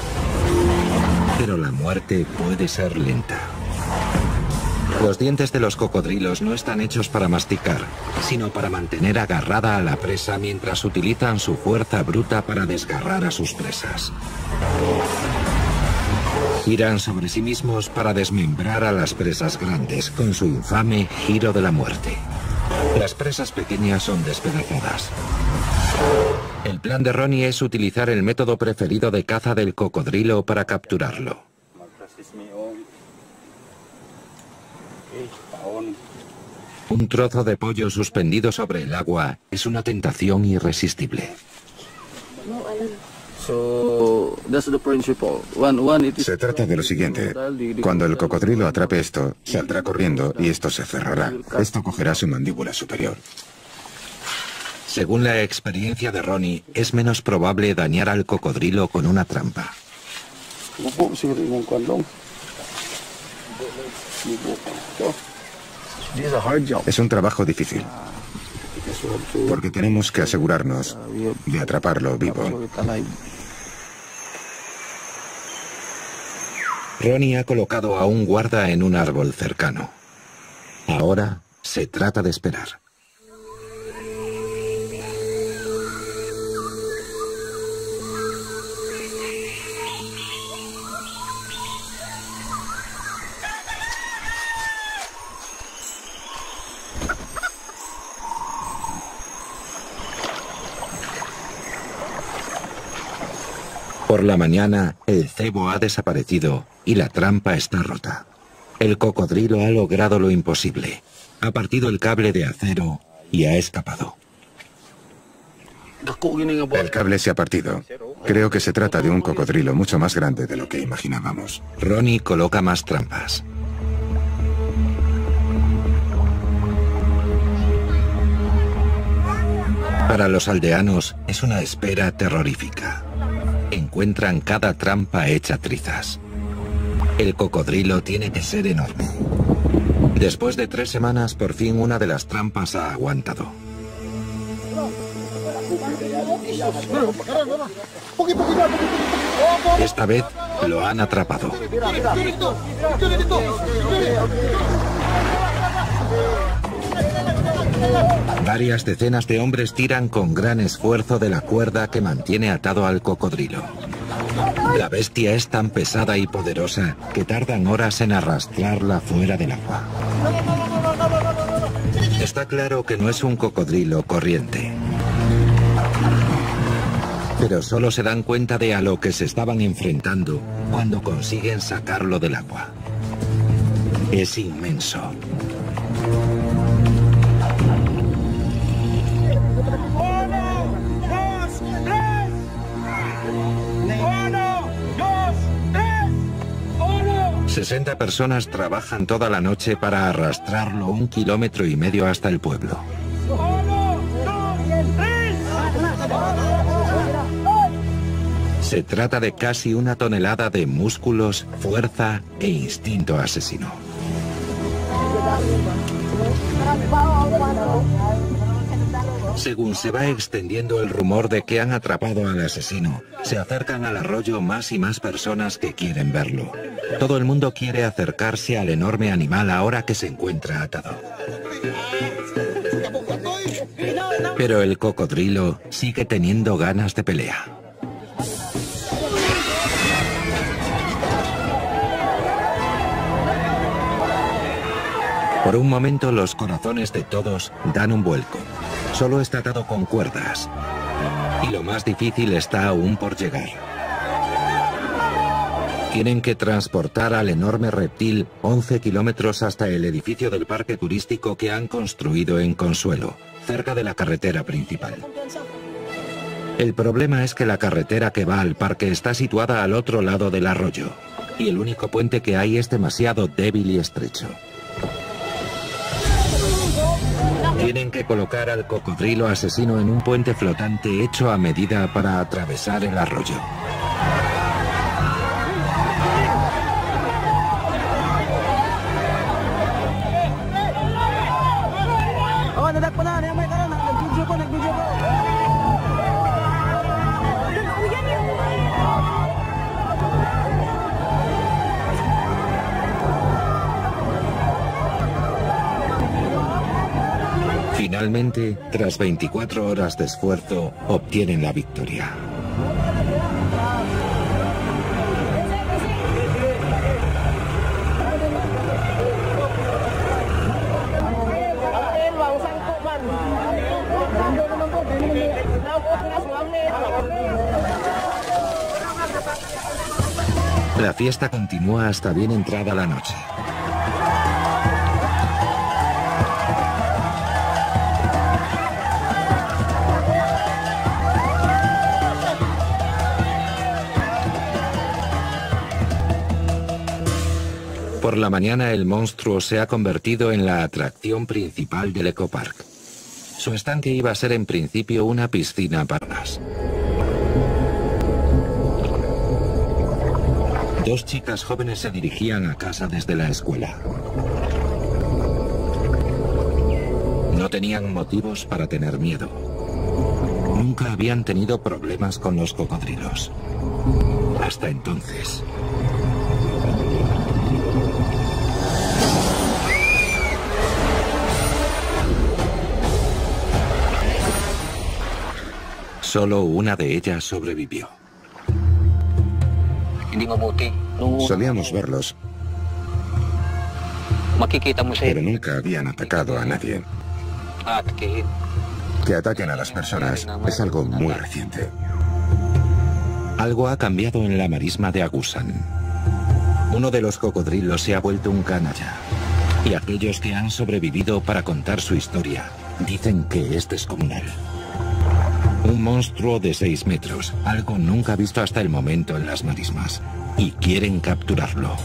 Speaker 1: Pero la muerte puede ser lenta. Los dientes de los cocodrilos no están hechos para masticar, sino para mantener agarrada a la presa mientras utilizan su fuerza bruta para desgarrar a sus presas. Giran sobre sí mismos para desmembrar a las presas grandes con su infame giro de la muerte. Las presas pequeñas son despedazadas. El plan de Ronnie es utilizar el método preferido de caza del cocodrilo para capturarlo. Un trozo de pollo suspendido sobre el agua es una tentación irresistible.
Speaker 2: Se trata de lo siguiente. Cuando el cocodrilo atrape esto, saldrá corriendo y esto se cerrará. Esto cogerá su mandíbula superior.
Speaker 1: Según la experiencia de Ronnie, es menos probable dañar al cocodrilo con una trampa.
Speaker 2: Es un trabajo difícil. Porque tenemos que asegurarnos de atraparlo vivo.
Speaker 1: Ronnie ha colocado a un guarda en un árbol cercano. Ahora se trata de esperar. Por la mañana, el cebo ha desaparecido y la trampa está rota. El cocodrilo ha logrado lo imposible. Ha partido el cable de acero y ha escapado.
Speaker 2: El cable se ha partido. Creo que se trata de un cocodrilo mucho más grande de lo que imaginábamos.
Speaker 1: Ronnie coloca más trampas. Para los aldeanos es una espera terrorífica. Encuentran cada trampa hecha trizas. El cocodrilo tiene que ser enorme. Después de tres semanas, por fin una de las trampas ha aguantado. Esta vez lo han atrapado. Varias decenas de hombres tiran con gran esfuerzo de la cuerda que mantiene atado al cocodrilo. La bestia es tan pesada y poderosa que tardan horas en arrastrarla fuera del agua. Está claro que no es un cocodrilo corriente. Pero solo se dan cuenta de a lo que se estaban enfrentando cuando consiguen sacarlo del agua. Es inmenso. Sesenta personas trabajan toda la noche para arrastrarlo un kilómetro y medio hasta el pueblo. Se trata de casi una tonelada de músculos, fuerza e instinto asesino. Según se va extendiendo el rumor de que han atrapado al asesino, se acercan al arroyo más y más personas que quieren verlo. Todo el mundo quiere acercarse al enorme animal ahora que se encuentra atado. Pero el cocodrilo sigue teniendo ganas de pelea. Por un momento los corazones de todos dan un vuelco. Solo está atado con cuerdas. Y lo más difícil está aún por llegar. Tienen que transportar al enorme reptil 11 kilómetros hasta el edificio del parque turístico que han construido en Consuelo, cerca de la carretera principal. El problema es que la carretera que va al parque está situada al otro lado del arroyo, y el único puente que hay es demasiado débil y estrecho. Tienen que colocar al cocodrilo asesino en un puente flotante hecho a medida para atravesar el arroyo. Tras 24 horas de esfuerzo, obtienen la victoria. La fiesta continúa hasta bien entrada la noche. La mañana el monstruo se ha convertido en la atracción principal del ecopark. Su estanque iba a ser en principio una piscina para las. Dos chicas jóvenes se dirigían a casa desde la escuela. No tenían motivos para tener miedo. Nunca habían tenido problemas con los cocodrilos. Hasta entonces. Solo una de ellas sobrevivió.
Speaker 2: Solíamos verlos, pero nunca habían atacado a nadie. Que ataquen a las personas es algo muy reciente.
Speaker 1: Algo ha cambiado en la marisma de Agusan. Uno de los cocodrilos se ha vuelto un canalla. Y aquellos que han sobrevivido para contar su historia dicen que es descomunal. Un monstruo de 6 metros, algo nunca visto hasta el momento en las marismas. Y quieren capturarlo.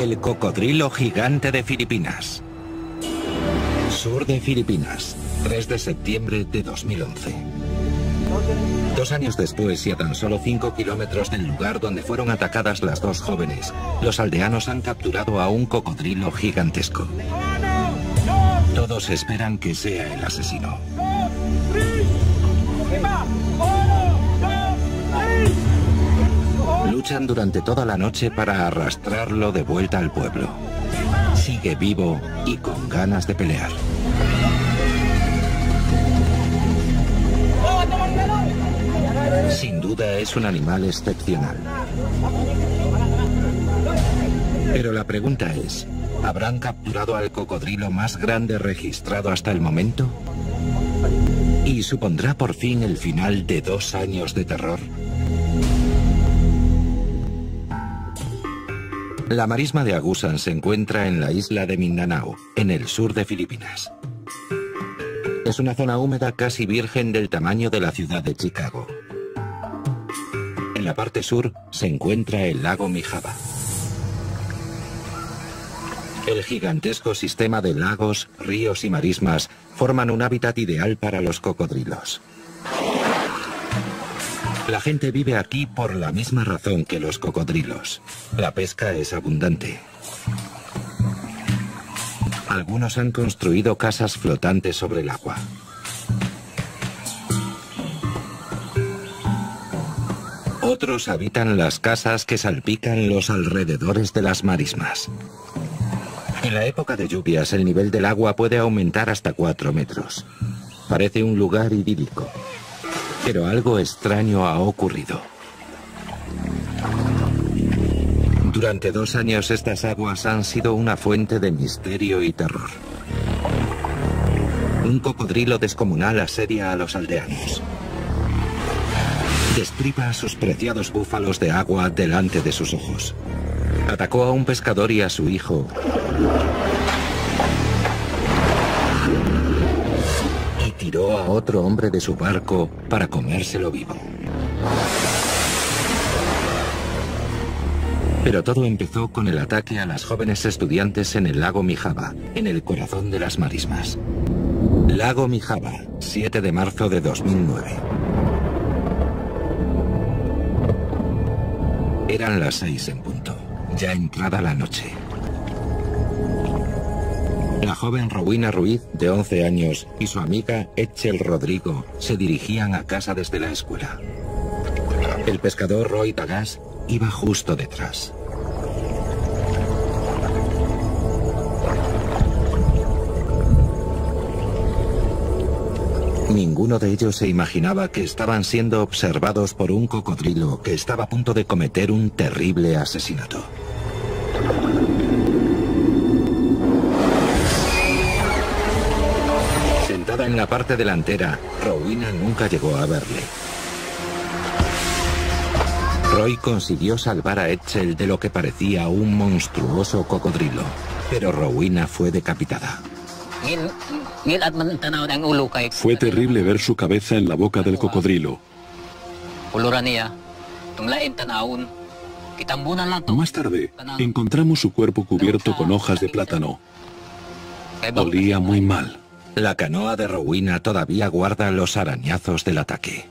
Speaker 1: El cocodrilo gigante de Filipinas. Sur de Filipinas, 3 de septiembre de 2011. Dos años después y a tan solo 5 kilómetros del lugar donde fueron atacadas las dos jóvenes, los aldeanos han capturado a un cocodrilo gigantesco. Todos esperan que sea el asesino. Luchan durante toda la noche para arrastrarlo de vuelta al pueblo. Sigue vivo y con ganas de pelear. Sin duda es un animal excepcional. Pero la pregunta es, ¿habrán capturado al cocodrilo más grande registrado hasta el momento? ¿Y supondrá por fin el final de dos años de terror? La marisma de Agusan se encuentra en la isla de Mindanao, en el sur de Filipinas. Es una zona húmeda casi virgen del tamaño de la ciudad de Chicago. En la parte sur se encuentra el lago Mijaba. El gigantesco sistema de lagos, ríos y marismas forman un hábitat ideal para los cocodrilos. La gente vive aquí por la misma razón que los cocodrilos. La pesca es abundante. Algunos han construido casas flotantes sobre el agua. Otros habitan las casas que salpican los alrededores de las marismas. En la época de lluvias el nivel del agua puede aumentar hasta 4 metros. Parece un lugar idílico. Pero algo extraño ha ocurrido. Durante dos años estas aguas han sido una fuente de misterio y terror. Un cocodrilo descomunal asedia a los aldeanos. Destripa a sus preciados búfalos de agua delante de sus ojos. Atacó a un pescador y a su hijo tiró a otro hombre de su barco para comérselo vivo. Pero todo empezó con el ataque a las jóvenes estudiantes en el lago Mijaba, en el corazón de las marismas. Lago Mijaba, 7 de marzo de 2009. Eran las seis en punto, ya entrada la noche. La joven Rowena Ruiz, de 11 años, y su amiga Etchel Rodrigo se dirigían a casa desde la escuela. El pescador Roy Tagas iba justo detrás. Ninguno de ellos se imaginaba que estaban siendo observados por un cocodrilo que estaba a punto de cometer un terrible asesinato. en la parte delantera, Rowena nunca llegó a verle. Roy consiguió salvar a Etchel de lo que parecía un monstruoso cocodrilo, pero Rowena fue decapitada.
Speaker 3: Fue terrible ver su cabeza en la boca del cocodrilo. Más tarde, encontramos su cuerpo cubierto con hojas de plátano. Olía muy mal.
Speaker 1: La canoa de Rowena todavía guarda los arañazos del ataque.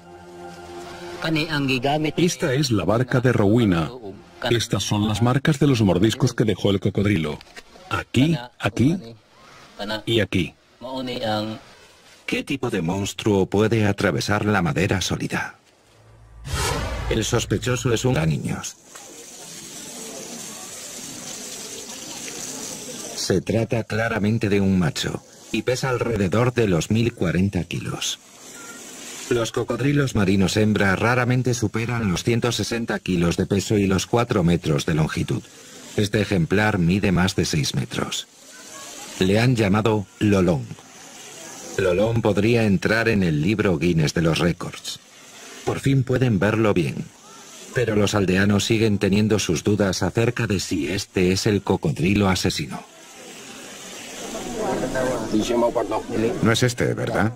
Speaker 3: Esta es la barca de Rowena. Estas son las marcas de los mordiscos que dejó el cocodrilo. Aquí, aquí y aquí.
Speaker 1: ¿Qué tipo de monstruo puede atravesar la madera sólida? El sospechoso es un a niños. Se trata claramente de un macho y pesa alrededor de los 1040 kilos. Los cocodrilos marinos hembra raramente superan los 160 kilos de peso y los 4 metros de longitud. Este ejemplar mide más de 6 metros. Le han llamado Lolong. Lolón podría entrar en el libro Guinness de los récords. Por fin pueden verlo bien. Pero los aldeanos siguen teniendo sus dudas acerca de si este es el cocodrilo asesino.
Speaker 2: No es este, ¿verdad?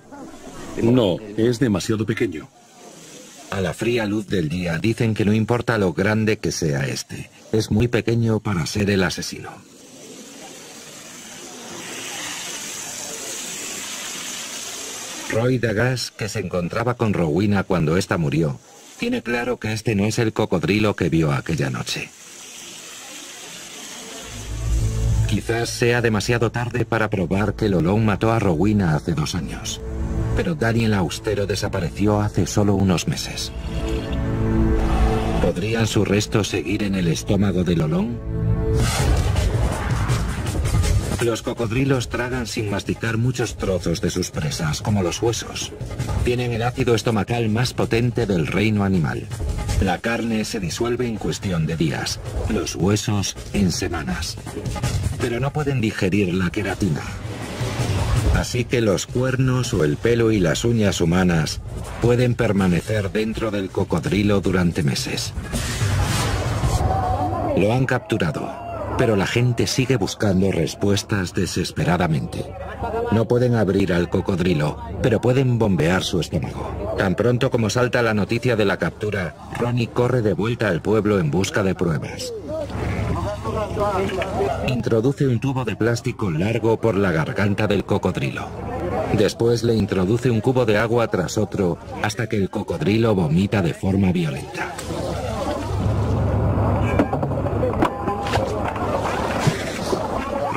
Speaker 3: No, es demasiado pequeño.
Speaker 1: A la fría luz del día dicen que no importa lo grande que sea este, es muy pequeño para ser el asesino. Roy Dagas, que se encontraba con Rowena cuando ésta murió, tiene claro que este no es el cocodrilo que vio aquella noche. Quizás sea demasiado tarde para probar que Lolón mató a Rowena hace dos años. Pero Daniel Austero desapareció hace solo unos meses. ¿Podrían sus restos seguir en el estómago de Lolón? Los cocodrilos tragan sin masticar muchos trozos de sus presas, como los huesos. Tienen el ácido estomacal más potente del reino animal. La carne se disuelve en cuestión de días, los huesos en semanas. Pero no pueden digerir la queratina. Así que los cuernos o el pelo y las uñas humanas pueden permanecer dentro del cocodrilo durante meses. Lo han capturado pero la gente sigue buscando respuestas desesperadamente. No pueden abrir al cocodrilo, pero pueden bombear su estómago. Tan pronto como salta la noticia de la captura, Ronnie corre de vuelta al pueblo en busca de pruebas. Introduce un tubo de plástico largo por la garganta del cocodrilo. Después le introduce un cubo de agua tras otro hasta que el cocodrilo vomita de forma violenta.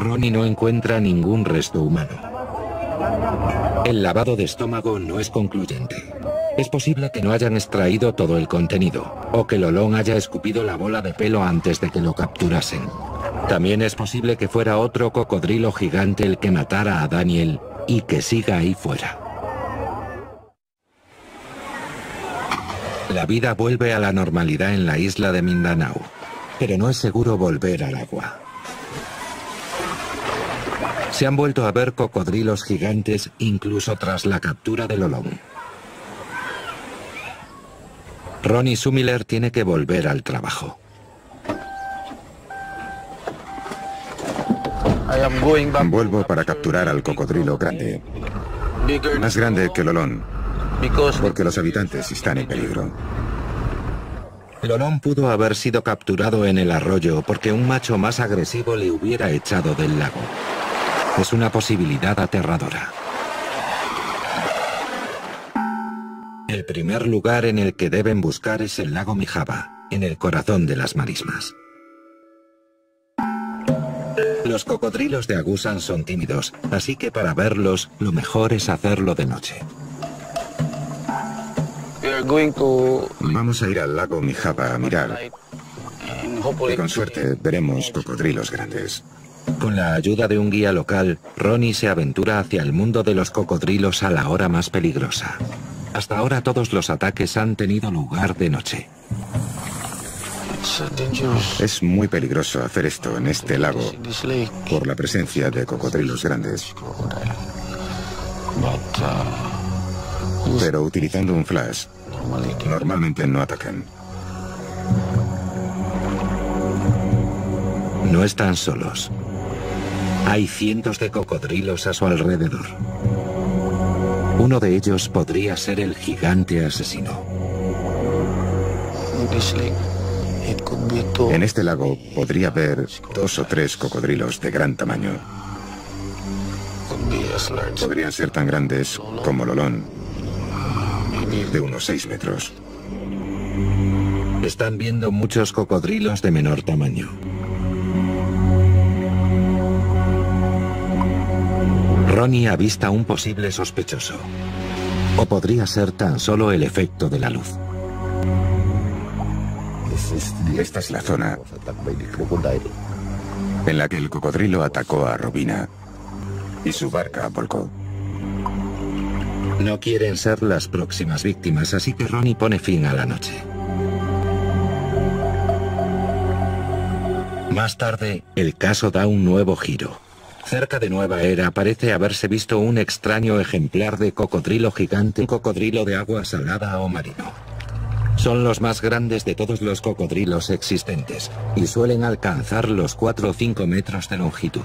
Speaker 1: Ronnie no encuentra ningún resto humano. El lavado de estómago no es concluyente. Es posible que no hayan extraído todo el contenido, o que Lolón haya escupido la bola de pelo antes de que lo capturasen. También es posible que fuera otro cocodrilo gigante el que matara a Daniel y que siga ahí fuera. La vida vuelve a la normalidad en la isla de Mindanao, pero no es seguro volver al agua. Se han vuelto a ver cocodrilos gigantes incluso tras la captura del Olón. Ronnie Sumiller tiene que volver al trabajo.
Speaker 2: Vuelvo para capturar al cocodrilo grande. Más grande que el Olón. Porque los habitantes están en peligro.
Speaker 1: Lolón pudo haber sido capturado en el arroyo porque un macho más agresivo le hubiera echado del lago. Es una posibilidad aterradora. El primer lugar en el que deben buscar es el lago Mijaba, en el corazón de las marismas. Los cocodrilos de Agusan son tímidos, así que para verlos lo mejor es hacerlo de noche.
Speaker 2: Vamos a ir al lago Mijaba a mirar. Y con suerte veremos cocodrilos grandes.
Speaker 1: Con la ayuda de un guía local, Ronnie se aventura hacia el mundo de los cocodrilos a la hora más peligrosa. Hasta ahora todos los ataques han tenido lugar de noche.
Speaker 2: Es muy peligroso hacer esto en este lago por la presencia de cocodrilos grandes. Pero utilizando un flash, normalmente no atacan.
Speaker 1: No están solos. Hay cientos de cocodrilos a su alrededor. Uno de ellos podría ser el gigante asesino.
Speaker 2: En este lago podría haber dos o tres cocodrilos de gran tamaño. Podrían ser tan grandes como Lolón, de unos seis metros.
Speaker 1: Están viendo muchos cocodrilos de menor tamaño. Ronnie avista un posible sospechoso. O podría ser tan solo el efecto de la luz.
Speaker 2: Esta es la zona en la que el cocodrilo atacó a Robina y su barca volcó.
Speaker 1: No quieren ser las próximas víctimas, así que Ronnie pone fin a la noche. Más tarde, el caso da un nuevo giro. Cerca de Nueva Era parece haberse visto un extraño ejemplar de cocodrilo gigante, cocodrilo de agua salada o marino. Son los más grandes de todos los cocodrilos existentes y suelen alcanzar los 4 o 5 metros de longitud.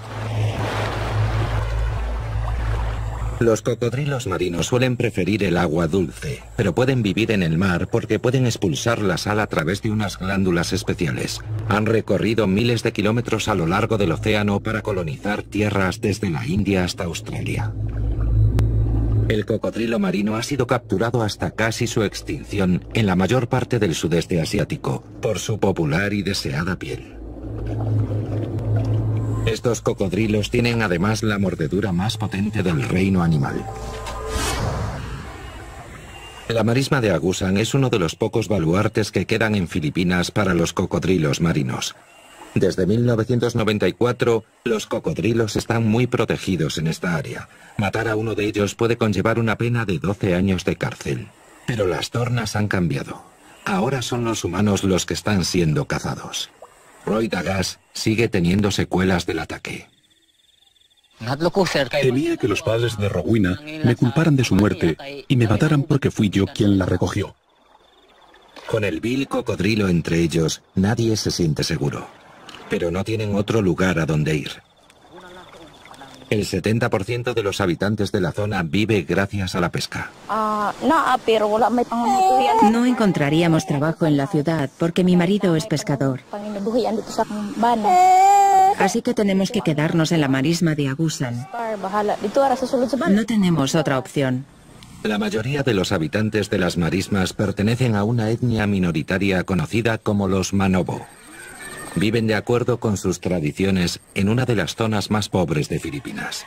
Speaker 1: Los cocodrilos marinos suelen preferir el agua dulce, pero pueden vivir en el mar porque pueden expulsar la sal a través de unas glándulas especiales. Han recorrido miles de kilómetros a lo largo del océano para colonizar tierras desde la India hasta Australia. El cocodrilo marino ha sido capturado hasta casi su extinción en la mayor parte del sudeste asiático por su popular y deseada piel. Estos cocodrilos tienen además la mordedura más potente del reino animal. La marisma de Agusan es uno de los pocos baluartes que quedan en Filipinas para los cocodrilos marinos. Desde 1994, los cocodrilos están muy protegidos en esta área. Matar a uno de ellos puede conllevar una pena de 12 años de cárcel. Pero las tornas han cambiado. Ahora son los humanos los que están siendo cazados. Roy Dagas sigue teniendo secuelas del ataque.
Speaker 3: Temía que los padres de Rowena me culparan de su muerte y me mataran porque fui yo quien la recogió.
Speaker 1: Con el vil cocodrilo entre ellos, nadie se siente seguro. Pero no tienen otro lugar a donde ir. El 70% de los habitantes de la zona vive gracias a la pesca.
Speaker 4: Ah, no encontraríamos trabajo en la ciudad porque mi marido es pescador. Así que tenemos que quedarnos en la marisma de Agusan. No tenemos otra opción.
Speaker 1: La mayoría de los habitantes de las marismas pertenecen a una etnia minoritaria conocida como los Manobo. Viven de acuerdo con sus tradiciones en una de las zonas más pobres de Filipinas.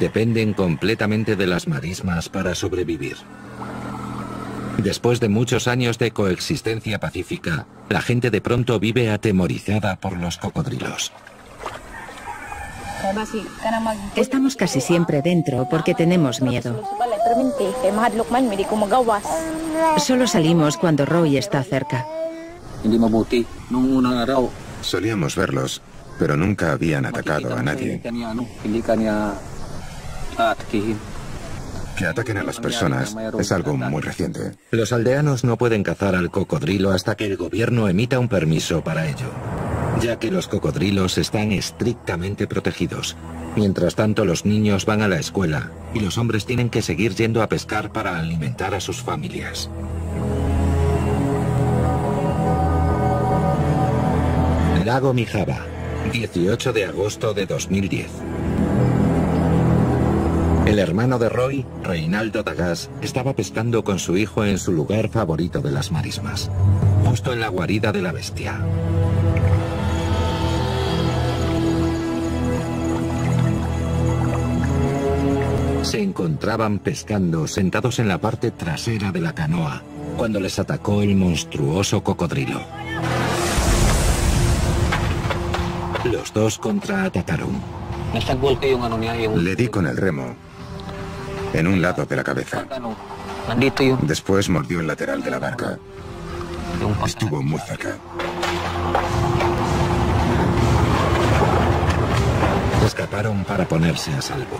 Speaker 1: Dependen completamente de las marismas para sobrevivir. Después de muchos años de coexistencia pacífica, la gente de pronto vive atemorizada por los cocodrilos.
Speaker 4: Estamos casi siempre dentro porque tenemos miedo. Solo salimos cuando Roy está cerca.
Speaker 2: Solíamos verlos, pero nunca habían atacado a nadie. Que ataquen a las personas es algo muy reciente.
Speaker 1: Los aldeanos no pueden cazar al cocodrilo hasta que el gobierno emita un permiso para ello, ya que los cocodrilos están estrictamente protegidos. Mientras tanto, los niños van a la escuela y los hombres tienen que seguir yendo a pescar para alimentar a sus familias. Lago Mijaba, 18 de agosto de 2010. El hermano de Roy, Reinaldo Dagas, estaba pescando con su hijo en su lugar favorito de las marismas, justo en la guarida de la bestia. Se encontraban pescando sentados en la parte trasera de la canoa cuando les atacó el monstruoso cocodrilo. Los dos contraatacaron.
Speaker 2: Le di con el remo en un lado de la cabeza. Después mordió el lateral de la barca. Estuvo muy cerca.
Speaker 1: Escaparon para ponerse a salvo.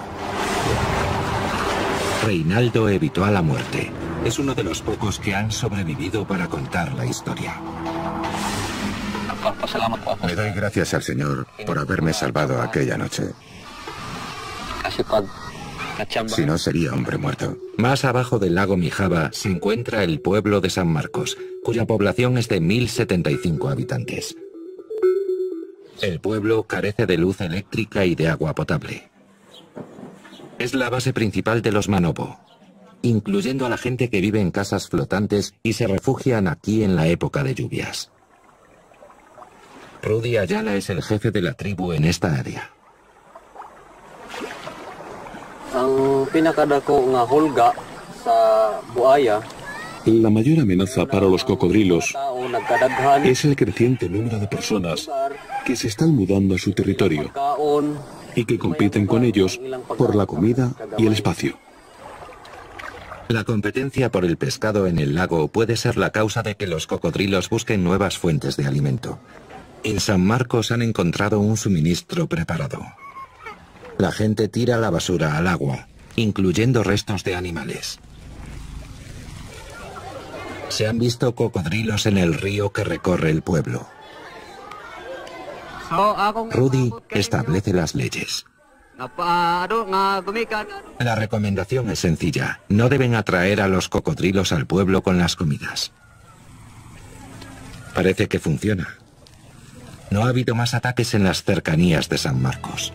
Speaker 1: Reinaldo evitó a la muerte. Es uno de los pocos que han sobrevivido para contar la historia.
Speaker 2: Le doy gracias al Señor por haberme salvado aquella noche. Si no, sería hombre muerto.
Speaker 1: Más abajo del lago Mijaba se encuentra el pueblo de San Marcos, cuya población es de 1.075 habitantes. El pueblo carece de luz eléctrica y de agua potable. Es la base principal de los Manobo, incluyendo a la gente que vive en casas flotantes y se refugian aquí en la época de lluvias. Rudy Ayala es el jefe de la tribu en esta área.
Speaker 3: La mayor amenaza para los cocodrilos es el creciente número de personas que se están mudando a su territorio y que compiten con ellos por la comida y el espacio.
Speaker 1: La competencia por el pescado en el lago puede ser la causa de que los cocodrilos busquen nuevas fuentes de alimento. En San Marcos han encontrado un suministro preparado. La gente tira la basura al agua, incluyendo restos de animales. Se han visto cocodrilos en el río que recorre el pueblo. Rudy establece las leyes. La recomendación es sencilla. No deben atraer a los cocodrilos al pueblo con las comidas. Parece que funciona. No ha habido más ataques en las cercanías de San Marcos.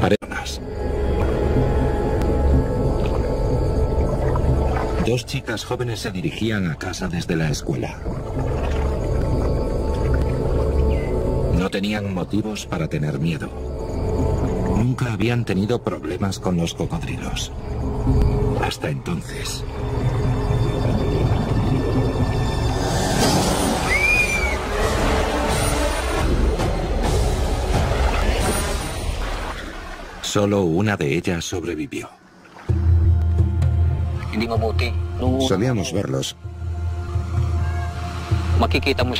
Speaker 1: Parenas. Dos chicas jóvenes se dirigían a casa desde la escuela. No tenían motivos para tener miedo. Nunca habían tenido problemas con los cocodrilos. Hasta entonces. Solo una de ellas sobrevivió.
Speaker 2: Solíamos verlos,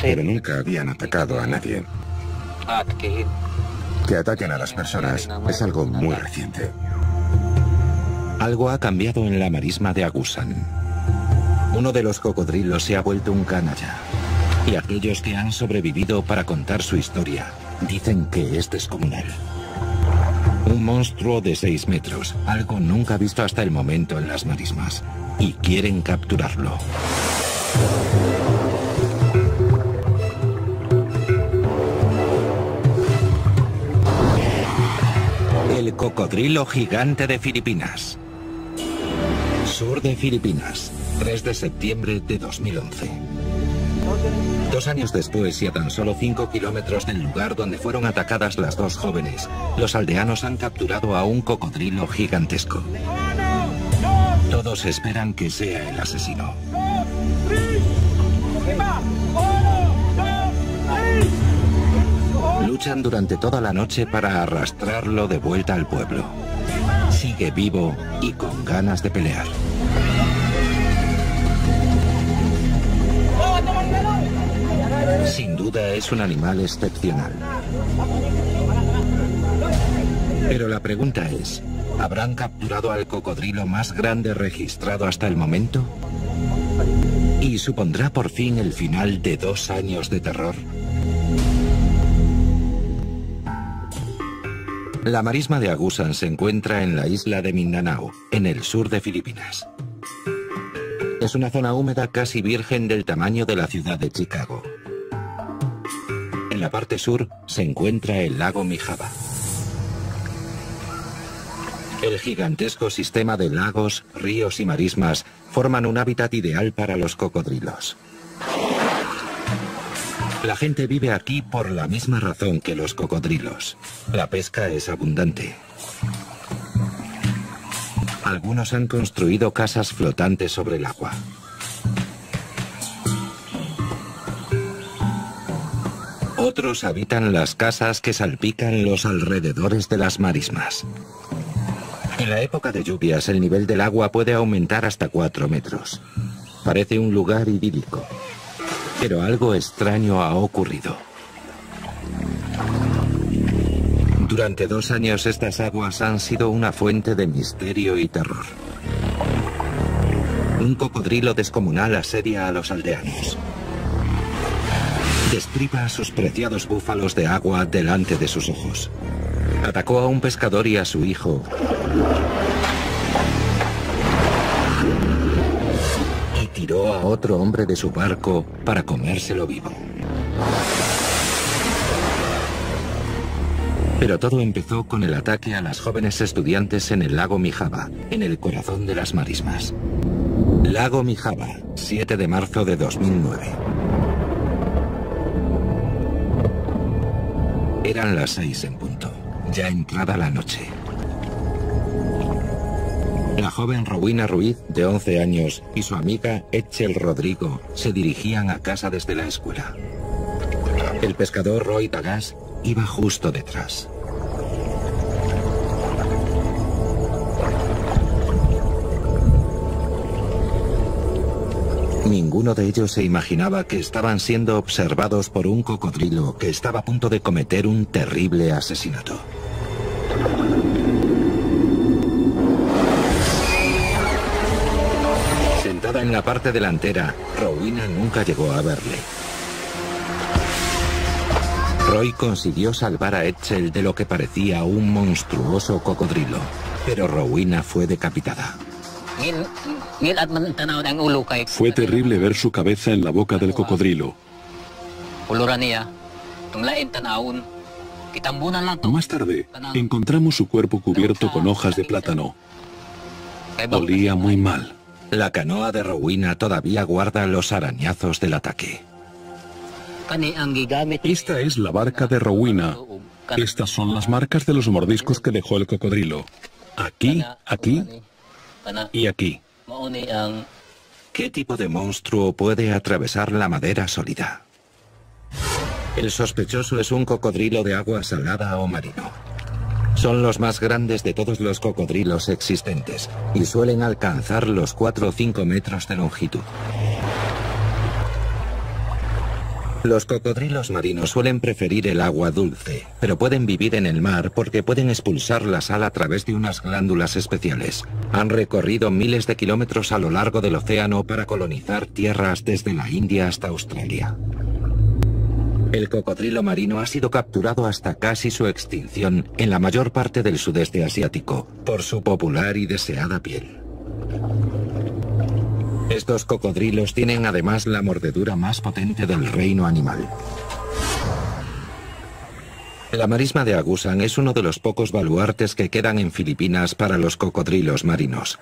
Speaker 2: pero nunca habían atacado a nadie. Que ataquen a las personas es algo muy reciente.
Speaker 1: Algo ha cambiado en la marisma de Agusan. Uno de los cocodrilos se ha vuelto un canalla. Y aquellos que han sobrevivido para contar su historia dicen que es descomunal. Un monstruo de 6 metros, algo nunca visto hasta el momento en las marismas. Y quieren capturarlo. El cocodrilo gigante de Filipinas. Sur de Filipinas, 3 de septiembre de 2011. Dos años después y a tan solo 5 kilómetros del lugar donde fueron atacadas las dos jóvenes, los aldeanos han capturado a un cocodrilo gigantesco. Todos esperan que sea el asesino. Luchan durante toda la noche para arrastrarlo de vuelta al pueblo. Sigue vivo y con ganas de pelear. Sin duda es un animal excepcional. Pero la pregunta es, ¿habrán capturado al cocodrilo más grande registrado hasta el momento? ¿Y supondrá por fin el final de dos años de terror? La marisma de Agusan se encuentra en la isla de Mindanao, en el sur de Filipinas. Es una zona húmeda casi virgen del tamaño de la ciudad de Chicago. En la parte sur se encuentra el lago Mijaba. El gigantesco sistema de lagos, ríos y marismas forman un hábitat ideal para los cocodrilos. La gente vive aquí por la misma razón que los cocodrilos. La pesca es abundante. Algunos han construido casas flotantes sobre el agua. Otros habitan las casas que salpican los alrededores de las marismas. En la época de lluvias el nivel del agua puede aumentar hasta 4 metros. Parece un lugar idílico. Pero algo extraño ha ocurrido. Durante dos años estas aguas han sido una fuente de misterio y terror. Un cocodrilo descomunal asedia a los aldeanos destripa a sus preciados búfalos de agua delante de sus ojos. Atacó a un pescador y a su hijo. Y tiró a otro hombre de su barco para comérselo vivo. Pero todo empezó con el ataque a las jóvenes estudiantes en el lago Mijaba, en el corazón de las marismas. Lago Mijaba, 7 de marzo de 2009. Eran las seis en punto, ya entrada la noche. La joven Rowena Ruiz, de 11 años, y su amiga Echel Rodrigo se dirigían a casa desde la escuela. El pescador Roy Dagas iba justo detrás. Ninguno de ellos se imaginaba que estaban siendo observados por un cocodrilo que estaba a punto de cometer un terrible asesinato. Sentada en la parte delantera, Rowena nunca llegó a verle. Roy consiguió salvar a Etchel de lo que parecía un monstruoso cocodrilo, pero Rowena fue decapitada.
Speaker 3: Fue terrible ver su cabeza en la boca del cocodrilo. Más tarde, encontramos su cuerpo cubierto con hojas de plátano. Olía muy mal.
Speaker 1: La canoa de Rowena todavía guarda los arañazos del ataque.
Speaker 3: Esta es la barca de Rowena. Estas son las marcas de los mordiscos que dejó el cocodrilo. Aquí, aquí y aquí.
Speaker 1: ¿Qué tipo de monstruo puede atravesar la madera sólida? El sospechoso es un cocodrilo de agua salada o marino. Son los más grandes de todos los cocodrilos existentes y suelen alcanzar los 4 o 5 metros de longitud. Los cocodrilos marinos suelen preferir el agua dulce, pero pueden vivir en el mar porque pueden expulsar la sal a través de unas glándulas especiales. Han recorrido miles de kilómetros a lo largo del océano para colonizar tierras desde la India hasta Australia. El cocodrilo marino ha sido capturado hasta casi su extinción en la mayor parte del sudeste asiático por su popular y deseada piel. Estos cocodrilos tienen además la mordedura más potente del reino animal. La marisma de Agusan es uno de los pocos baluartes que quedan en Filipinas para los cocodrilos marinos.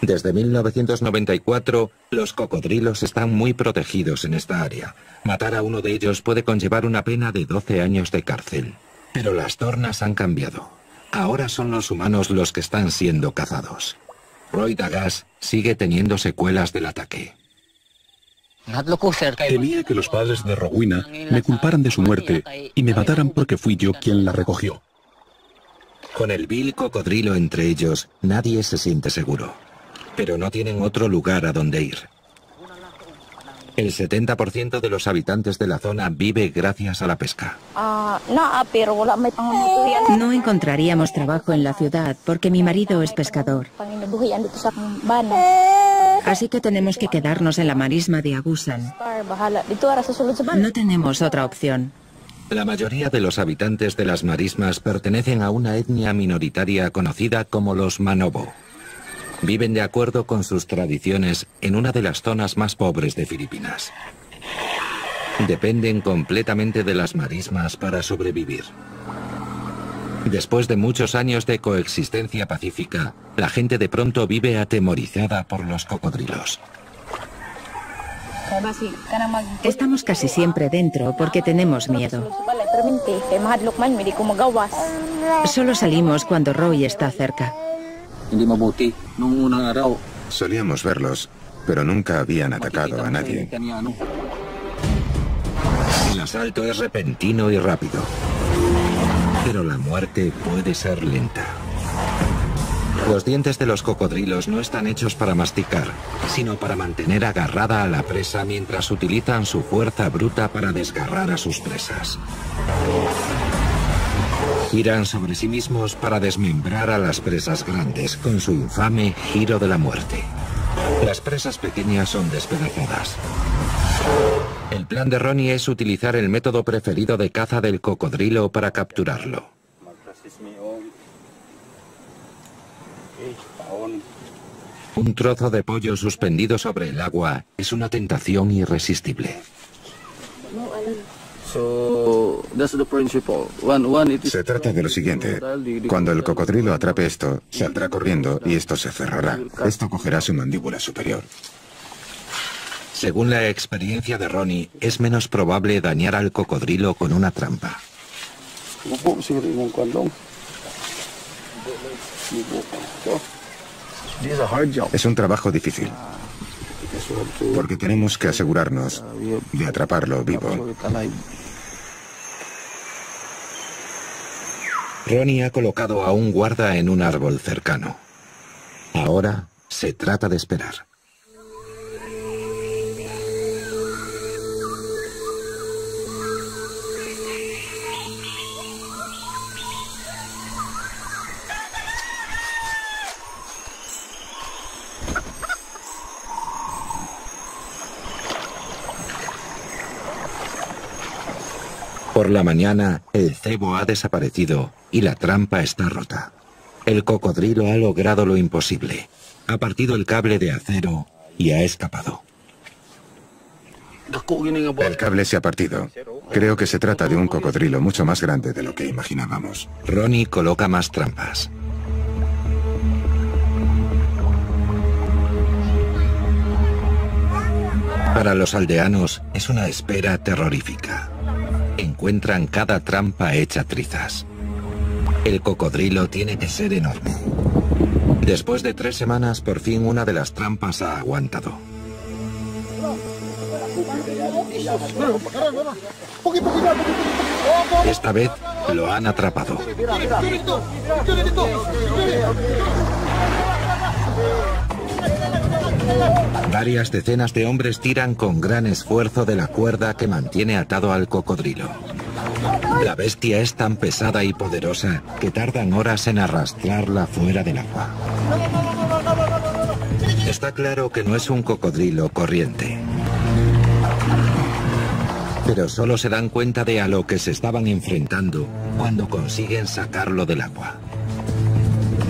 Speaker 1: Desde 1994, los cocodrilos están muy protegidos en esta área. Matar a uno de ellos puede conllevar una pena de 12 años de cárcel. Pero las tornas han cambiado. Ahora son los humanos los que están siendo cazados. Roy Dagas sigue teniendo secuelas del ataque.
Speaker 3: Temía que los padres de Rowena me culparan de su muerte y me mataran porque fui yo quien la recogió.
Speaker 1: Con el vil cocodrilo entre ellos, nadie se siente seguro. Pero no tienen otro lugar a donde ir. El 70% de los habitantes de la zona vive gracias a la pesca.
Speaker 4: Ah, no encontraríamos trabajo en la ciudad porque mi marido es pescador. Así que tenemos que quedarnos en la marisma de Agusan. No tenemos otra opción.
Speaker 1: La mayoría de los habitantes de las marismas pertenecen a una etnia minoritaria conocida como los Manobo. Viven de acuerdo con sus tradiciones en una de las zonas más pobres de Filipinas. Dependen completamente de las marismas para sobrevivir. Después de muchos años de coexistencia pacífica, la gente de pronto vive atemorizada por los cocodrilos.
Speaker 4: Estamos casi siempre dentro porque tenemos miedo. Solo salimos cuando Roy está cerca.
Speaker 2: Solíamos verlos, pero nunca habían atacado a nadie.
Speaker 1: El asalto es repentino y rápido. Pero la muerte puede ser lenta. Los dientes de los cocodrilos no están hechos para masticar, sino para mantener agarrada a la presa mientras utilizan su fuerza bruta para desgarrar a sus presas. Giran sobre sí mismos para desmembrar a las presas grandes con su infame giro de la muerte. Las presas pequeñas son despedazadas. El plan de Ronnie es utilizar el método preferido de caza del cocodrilo para capturarlo. Un trozo de pollo suspendido sobre el agua es una tentación irresistible.
Speaker 2: Se trata de lo siguiente. Cuando el cocodrilo atrape esto, saldrá corriendo y esto se cerrará. Esto cogerá su mandíbula superior.
Speaker 1: Según la experiencia de Ronnie, es menos probable dañar al cocodrilo con una trampa.
Speaker 2: Es un trabajo difícil. Porque tenemos que asegurarnos de atraparlo vivo.
Speaker 1: Ronnie ha colocado a un guarda en un árbol cercano. Ahora se trata de esperar. Por la mañana, el cebo ha desaparecido y la trampa está rota. El cocodrilo ha logrado lo imposible. Ha partido el cable de acero y ha escapado.
Speaker 2: El cable se ha partido. Creo que se trata de un cocodrilo mucho más grande de lo que imaginábamos.
Speaker 1: Ronnie coloca más trampas. Para los aldeanos es una espera terrorífica. Encuentran cada trampa hecha trizas. El cocodrilo tiene que ser enorme. Después de tres semanas, por fin una de las trampas ha aguantado. Esta vez lo han atrapado. Varias decenas de hombres tiran con gran esfuerzo de la cuerda que mantiene atado al cocodrilo. La bestia es tan pesada y poderosa que tardan horas en arrastrarla fuera del agua. Está claro que no es un cocodrilo corriente. Pero solo se dan cuenta de a lo que se estaban enfrentando cuando consiguen sacarlo del agua.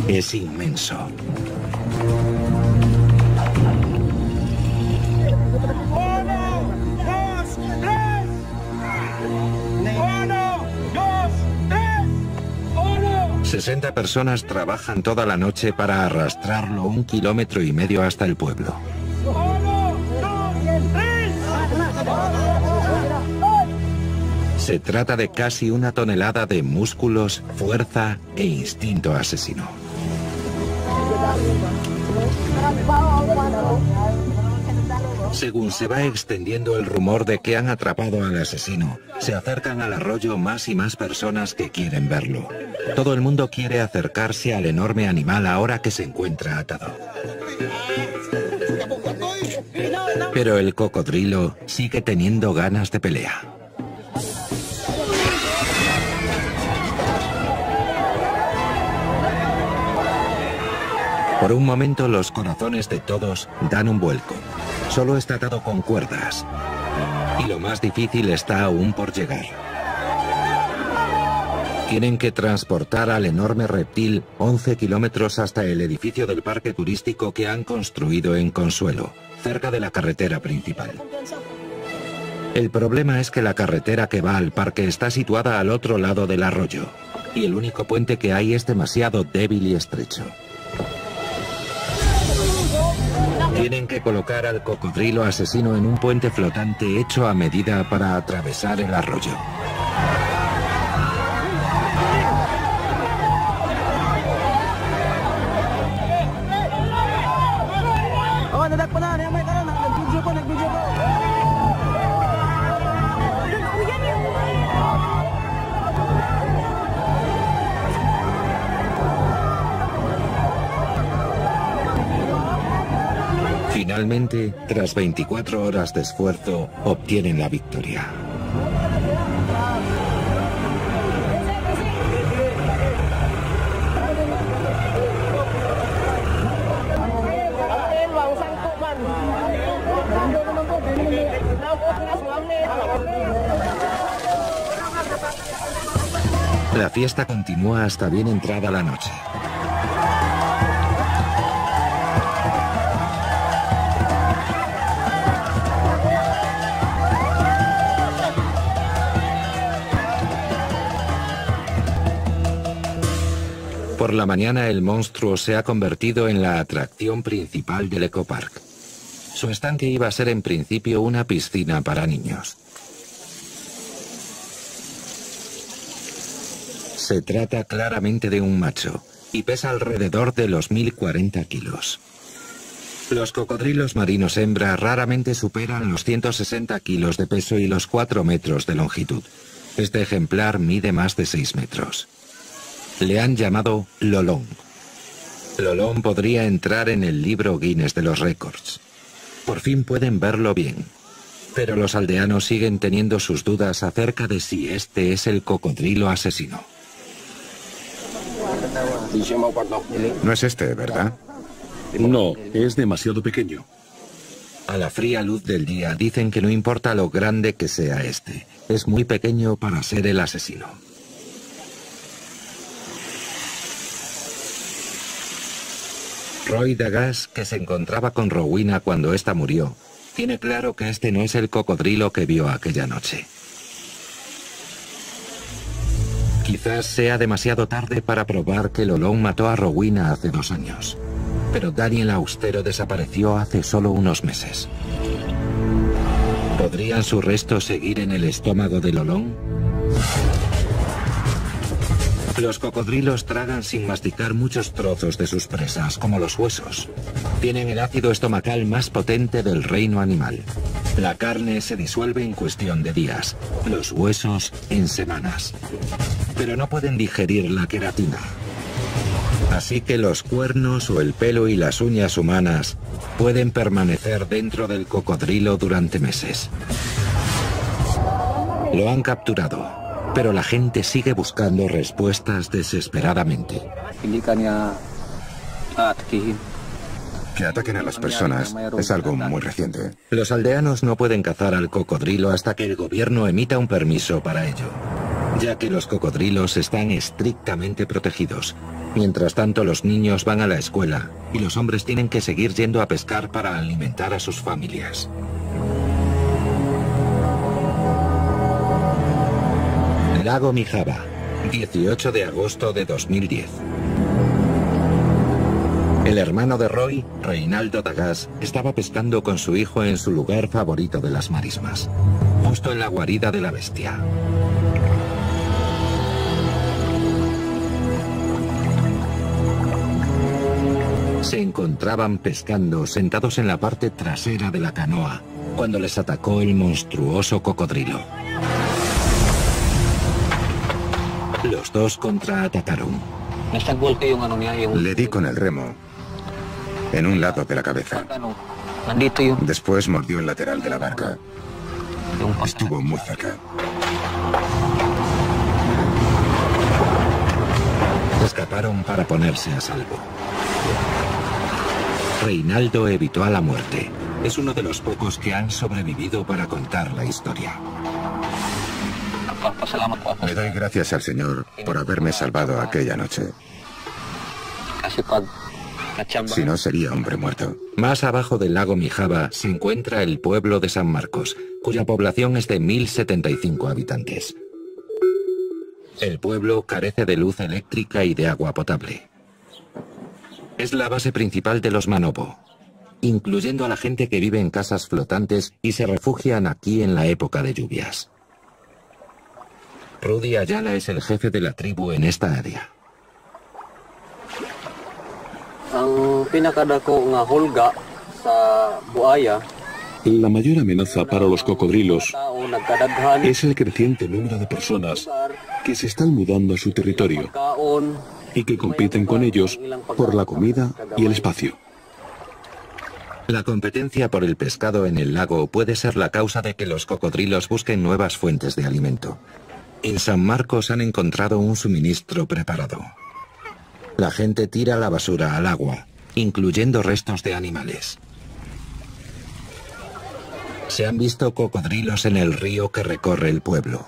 Speaker 1: Es inmenso. 60 personas trabajan toda la noche para arrastrarlo un kilómetro y medio hasta el pueblo. Se trata de casi una tonelada de músculos, fuerza e instinto asesino. Según se va extendiendo el rumor de que han atrapado al asesino, se acercan al arroyo más y más personas que quieren verlo. Todo el mundo quiere acercarse al enorme animal ahora que se encuentra atado. Pero el cocodrilo sigue teniendo ganas de pelea. Por un momento los corazones de todos dan un vuelco. Solo está atado con cuerdas. Y lo más difícil está aún por llegar. Tienen que transportar al enorme reptil 11 kilómetros hasta el edificio del parque turístico que han construido en Consuelo, cerca de la carretera principal. El problema es que la carretera que va al parque está situada al otro lado del arroyo, y el único puente que hay es demasiado débil y estrecho. Tienen que colocar al cocodrilo asesino en un puente flotante hecho a medida para atravesar el arroyo. Finalmente, tras 24 horas de esfuerzo, obtienen la victoria. La fiesta continúa hasta bien entrada la noche. Por la mañana el monstruo se ha convertido en la atracción principal del ecopark. Su estanque iba a ser en principio una piscina para niños. Se trata claramente de un macho y pesa alrededor de los 1040 kilos. Los cocodrilos marinos hembra raramente superan los 160 kilos de peso y los 4 metros de longitud. Este ejemplar mide más de 6 metros. Le han llamado Lolón. Lolón podría entrar en el libro Guinness de los récords. Por fin pueden verlo bien. Pero los aldeanos siguen teniendo sus dudas acerca de si este es el cocodrilo asesino.
Speaker 2: No es este, ¿verdad?
Speaker 3: No, es demasiado pequeño.
Speaker 1: A la fría luz del día dicen que no importa lo grande que sea este, es muy pequeño para ser el asesino. Roy Dagas, que se encontraba con Rowena cuando ésta murió, tiene claro que este no es el cocodrilo que vio aquella noche. Quizás sea demasiado tarde para probar que Lolón mató a Rowena hace dos años. Pero Daniel Austero desapareció hace solo unos meses. ¿Podrían sus restos seguir en el estómago de Lolón? Los cocodrilos tragan sin masticar muchos trozos de sus presas, como los huesos. Tienen el ácido estomacal más potente del reino animal. La carne se disuelve en cuestión de días, los huesos en semanas. Pero no pueden digerir la queratina. Así que los cuernos o el pelo y las uñas humanas pueden permanecer dentro del cocodrilo durante meses. Lo han capturado pero la gente sigue buscando respuestas desesperadamente.
Speaker 2: Que ataquen a las personas es algo muy reciente.
Speaker 1: Los aldeanos no pueden cazar al cocodrilo hasta que el gobierno emita un permiso para ello, ya que los cocodrilos están estrictamente protegidos. Mientras tanto, los niños van a la escuela y los hombres tienen que seguir yendo a pescar para alimentar a sus familias. Lago Mijaba, 18 de agosto de 2010. El hermano de Roy, Reinaldo Dagas, estaba pescando con su hijo en su lugar favorito de las marismas, justo en la guarida de la bestia. Se encontraban pescando sentados en la parte trasera de la canoa cuando les atacó el monstruoso cocodrilo. Los dos contraatacaron.
Speaker 2: Le di con el remo en un lado de la cabeza. Después mordió el lateral de la barca. Estuvo muy cerca.
Speaker 1: Escaparon para ponerse a salvo. Reinaldo evitó a la muerte. Es uno de los pocos que han sobrevivido para contar la historia.
Speaker 2: Le doy gracias al Señor por haberme salvado aquella noche. Si no, sería hombre muerto.
Speaker 1: Más abajo del lago Mijaba se encuentra el pueblo de San Marcos, cuya población es de 1.075 habitantes. El pueblo carece de luz eléctrica y de agua potable. Es la base principal de los Manobo, incluyendo a la gente que vive en casas flotantes y se refugian aquí en la época de lluvias. Rudy Ayala es el jefe de la tribu en esta área.
Speaker 3: La mayor amenaza para los cocodrilos es el creciente número de personas que se están mudando a su territorio y que compiten con ellos por la comida y el espacio.
Speaker 1: La competencia por el pescado en el lago puede ser la causa de que los cocodrilos busquen nuevas fuentes de alimento. En San Marcos han encontrado un suministro preparado. La gente tira la basura al agua, incluyendo restos de animales. Se han visto cocodrilos en el río que recorre el pueblo.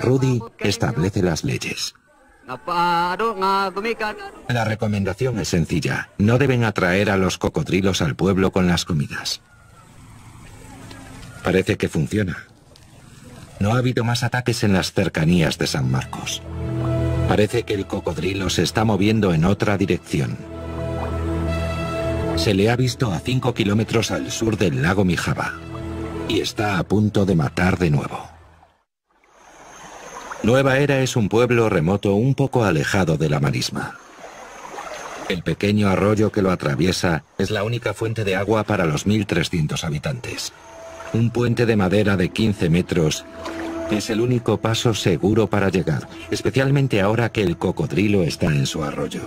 Speaker 1: Rudy establece las leyes. La recomendación es sencilla. No deben atraer a los cocodrilos al pueblo con las comidas. Parece que funciona. No ha habido más ataques en las cercanías de San Marcos. Parece que el cocodrilo se está moviendo en otra dirección. Se le ha visto a 5 kilómetros al sur del lago Mijaba y está a punto de matar de nuevo. Nueva Era es un pueblo remoto un poco alejado de la marisma. El pequeño arroyo que lo atraviesa es la única fuente de agua para los 1.300 habitantes. Un puente de madera de 15 metros es el único paso seguro para llegar, especialmente ahora que el cocodrilo está en su arroyo.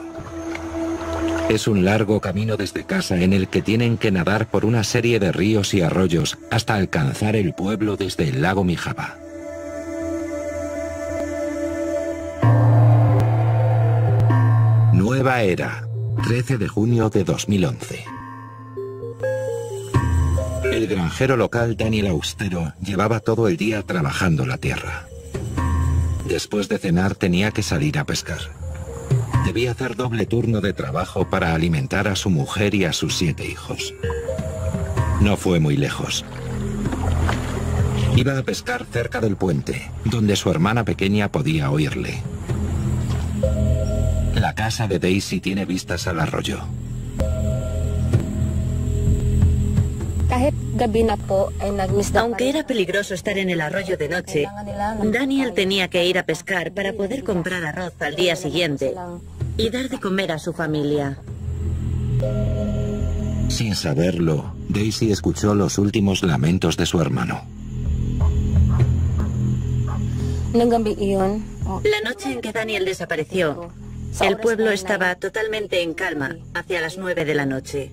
Speaker 1: Es un largo camino desde casa en el que tienen que nadar por una serie de ríos y arroyos hasta alcanzar el pueblo desde el lago Mijaba. Nueva Era, 13 de junio de 2011. El granjero local Daniel Austero llevaba todo el día trabajando la tierra. Después de cenar tenía que salir a pescar. Debía hacer doble turno de trabajo para alimentar a su mujer y a sus siete hijos. No fue muy lejos. Iba a pescar cerca del puente, donde su hermana pequeña podía oírle. La casa de Daisy tiene vistas al arroyo.
Speaker 5: Aunque era peligroso estar en el arroyo de noche, Daniel tenía que ir a pescar para poder comprar arroz al día siguiente y dar de comer a su familia.
Speaker 1: Sin saberlo, Daisy escuchó los últimos lamentos de su hermano.
Speaker 5: La noche en que Daniel desapareció, el pueblo estaba totalmente en calma hacia las nueve de la noche.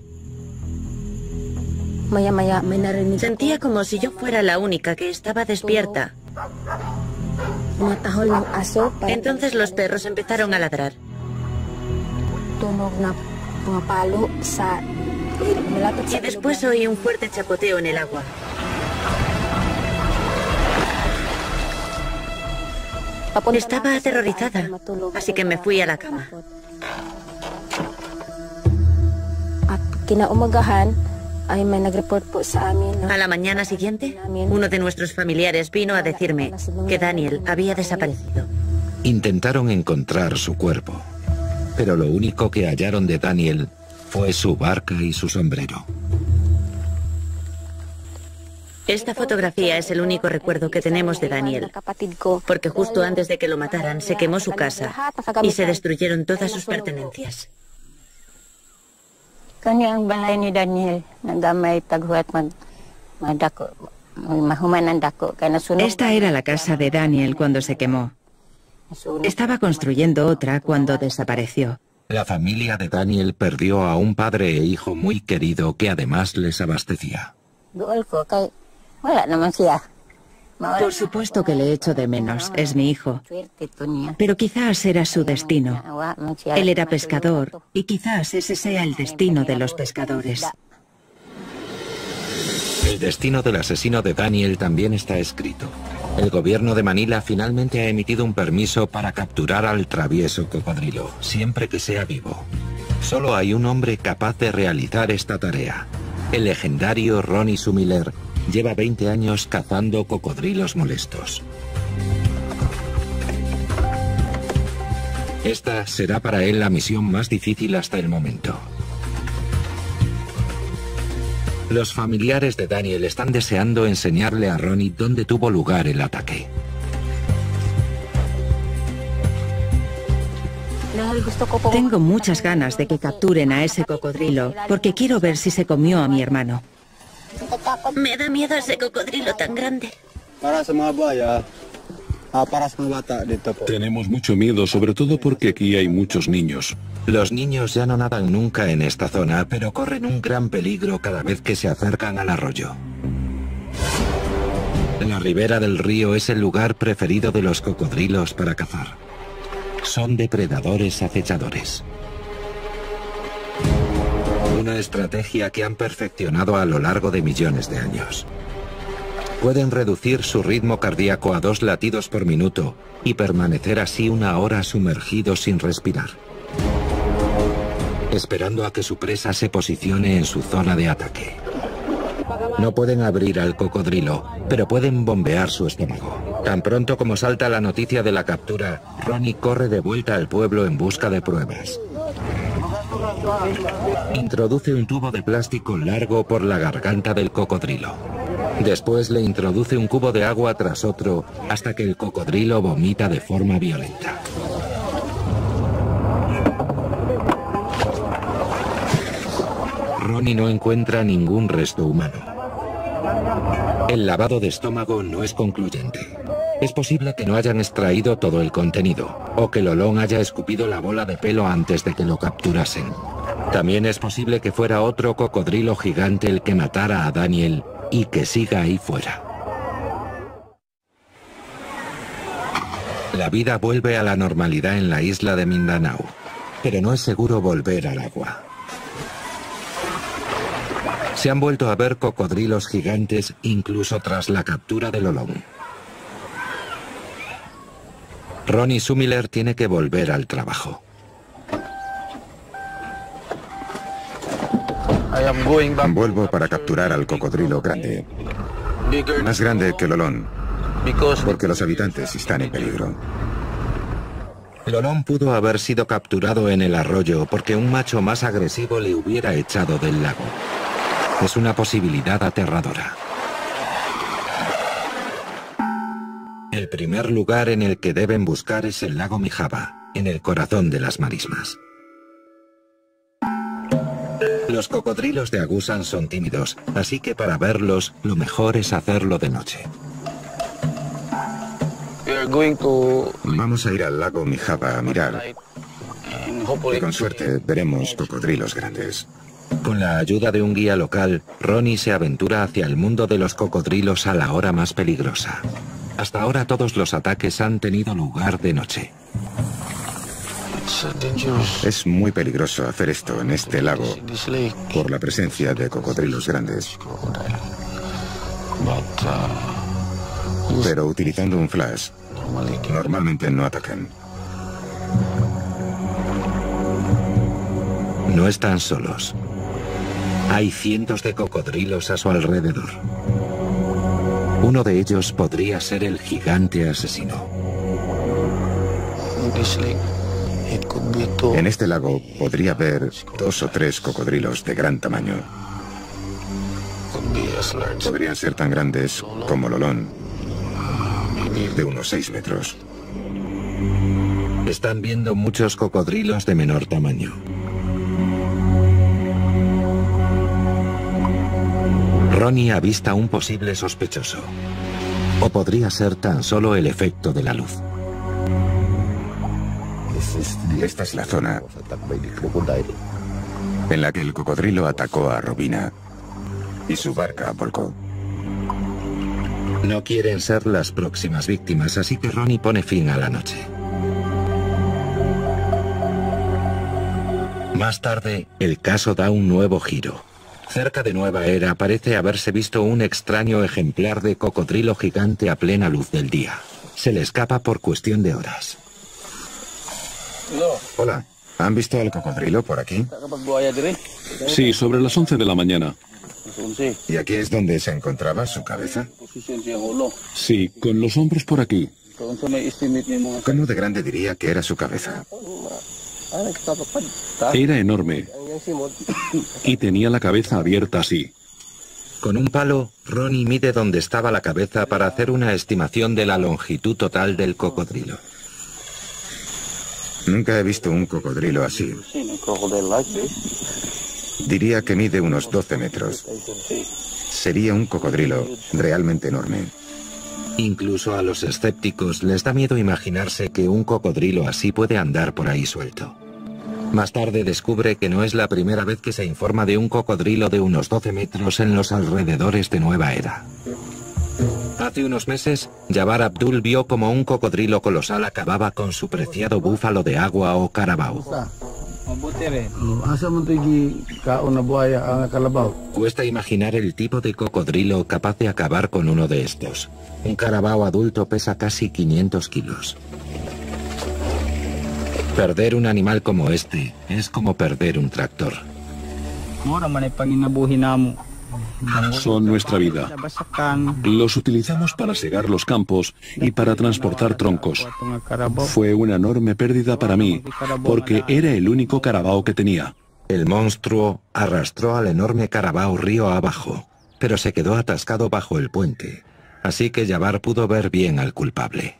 Speaker 5: Sentía como si yo fuera la única que estaba despierta. Entonces los perros empezaron a ladrar. Y después oí un fuerte chapoteo en el agua. Estaba aterrorizada, así que me fui a la cama. A la mañana siguiente, uno de nuestros familiares vino a decirme que Daniel había desaparecido.
Speaker 1: Intentaron encontrar su cuerpo, pero lo único que hallaron de Daniel fue su barca y su sombrero.
Speaker 5: Esta fotografía es el único recuerdo que tenemos de Daniel, porque justo antes de que lo mataran se quemó su casa y se destruyeron todas sus pertenencias.
Speaker 4: Esta era la casa de Daniel cuando se quemó. Estaba construyendo otra cuando desapareció.
Speaker 1: La familia de Daniel perdió a un padre e hijo muy querido que además les abastecía.
Speaker 4: Por supuesto que le echo de menos, es mi hijo. Pero quizás era su destino. Él era pescador y quizás ese sea el destino de los pescadores.
Speaker 1: El destino del asesino de Daniel también está escrito. El gobierno de Manila finalmente ha emitido un permiso para capturar al travieso cocodrilo, siempre que sea vivo. Solo hay un hombre capaz de realizar esta tarea, el legendario Ronnie Sumiller, lleva 20 años cazando cocodrilos molestos. Esta será para él la misión más difícil hasta el momento. Los familiares de Daniel están deseando enseñarle a Ronnie dónde tuvo lugar el ataque.
Speaker 4: Tengo muchas ganas de que capturen a ese cocodrilo, porque quiero ver si se comió a mi hermano.
Speaker 5: Me da miedo ese cocodrilo tan grande.
Speaker 3: Tenemos mucho miedo, sobre todo porque aquí hay muchos niños.
Speaker 1: Los niños ya no nadan nunca en esta zona, pero corren un gran peligro cada vez que se acercan al arroyo. La ribera del río es el lugar preferido de los cocodrilos para cazar. Son depredadores acechadores. Una estrategia que han perfeccionado a lo largo de millones de años. Pueden reducir su ritmo cardíaco a dos latidos por minuto y permanecer así una hora sumergido sin respirar, esperando a que su presa se posicione en su zona de ataque. No pueden abrir al cocodrilo, pero pueden bombear su estómago. Tan pronto como salta la noticia de la captura, Ronnie corre de vuelta al pueblo en busca de pruebas. Introduce un tubo de plástico largo por la garganta del cocodrilo. Después le introduce un cubo de agua tras otro hasta que el cocodrilo vomita de forma violenta. Ronnie no encuentra ningún resto humano. El lavado de estómago no es concluyente. Es posible que no hayan extraído todo el contenido, o que Lolón haya escupido la bola de pelo antes de que lo capturasen. También es posible que fuera otro cocodrilo gigante el que matara a Daniel y que siga ahí fuera. La vida vuelve a la normalidad en la isla de Mindanao, pero no es seguro volver al agua. Se han vuelto a ver cocodrilos gigantes incluso tras la captura del Olón. Ronnie Sumiller tiene que volver al trabajo.
Speaker 2: Vuelvo para capturar al cocodrilo grande. Más grande que el olón. Porque los habitantes están en peligro.
Speaker 1: Lolón pudo haber sido capturado en el arroyo porque un macho más agresivo le hubiera echado del lago. Es una posibilidad aterradora. El primer lugar en el que deben buscar es el lago Mijaba, en el corazón de las marismas. Los cocodrilos de Agusan son tímidos, así que para verlos lo mejor es hacerlo de noche.
Speaker 2: Vamos a ir al lago Mijaba a mirar. Y con suerte veremos cocodrilos grandes.
Speaker 1: Con la ayuda de un guía local, Ronnie se aventura hacia el mundo de los cocodrilos a la hora más peligrosa. Hasta ahora todos los ataques han tenido lugar de noche.
Speaker 2: Es muy peligroso hacer esto en este lago por la presencia de cocodrilos grandes. Pero utilizando un flash, normalmente no atacan.
Speaker 1: No están solos. Hay cientos de cocodrilos a su alrededor. Uno de ellos podría ser el gigante asesino.
Speaker 2: En este lago podría haber dos o tres cocodrilos de gran tamaño. Podrían ser tan grandes como Lolón, de unos seis metros.
Speaker 1: Están viendo muchos cocodrilos de menor tamaño. Ronnie avista un posible sospechoso. O podría ser tan solo el efecto de la luz.
Speaker 2: Esta es la zona en la que el cocodrilo atacó a Robina y su barca volcó.
Speaker 1: No quieren ser las próximas víctimas, así que Ronnie pone fin a la noche. Más tarde, el caso da un nuevo giro. Cerca de Nueva Era parece haberse visto un extraño ejemplar de cocodrilo gigante a plena luz del día. Se le escapa por cuestión de horas.
Speaker 2: Hola, ¿han visto al cocodrilo por aquí?
Speaker 3: Sí, sobre las 11 de la mañana.
Speaker 2: ¿Y aquí es donde se encontraba su cabeza?
Speaker 3: Sí, con los hombros por aquí.
Speaker 2: ¿Cómo de grande diría que era su cabeza?
Speaker 3: Era enorme. Y tenía la cabeza abierta así.
Speaker 1: Con un palo, Ronnie mide dónde estaba la cabeza para hacer una estimación de la longitud total del cocodrilo.
Speaker 2: Nunca he visto un cocodrilo así. Diría que mide unos 12 metros. Sería un cocodrilo realmente enorme.
Speaker 1: Incluso a los escépticos les da miedo imaginarse que un cocodrilo así puede andar por ahí suelto. Más tarde descubre que no es la primera vez que se informa de un cocodrilo de unos 12 metros en los alrededores de Nueva Era. Hace unos meses, Jabbar Abdul vio como un cocodrilo colosal acababa con su preciado búfalo de agua o carabao. Cuesta imaginar el tipo de cocodrilo capaz de acabar con uno de estos. Un carabao adulto pesa casi 500 kilos. Perder un animal como este es como perder un tractor.
Speaker 3: Son nuestra vida. Los utilizamos para segar los campos y para transportar troncos. Fue una enorme pérdida para mí, porque era el único carabao que tenía.
Speaker 1: El monstruo arrastró al enorme carabao río abajo, pero se quedó atascado bajo el puente. Así que Jabbar pudo ver bien al culpable.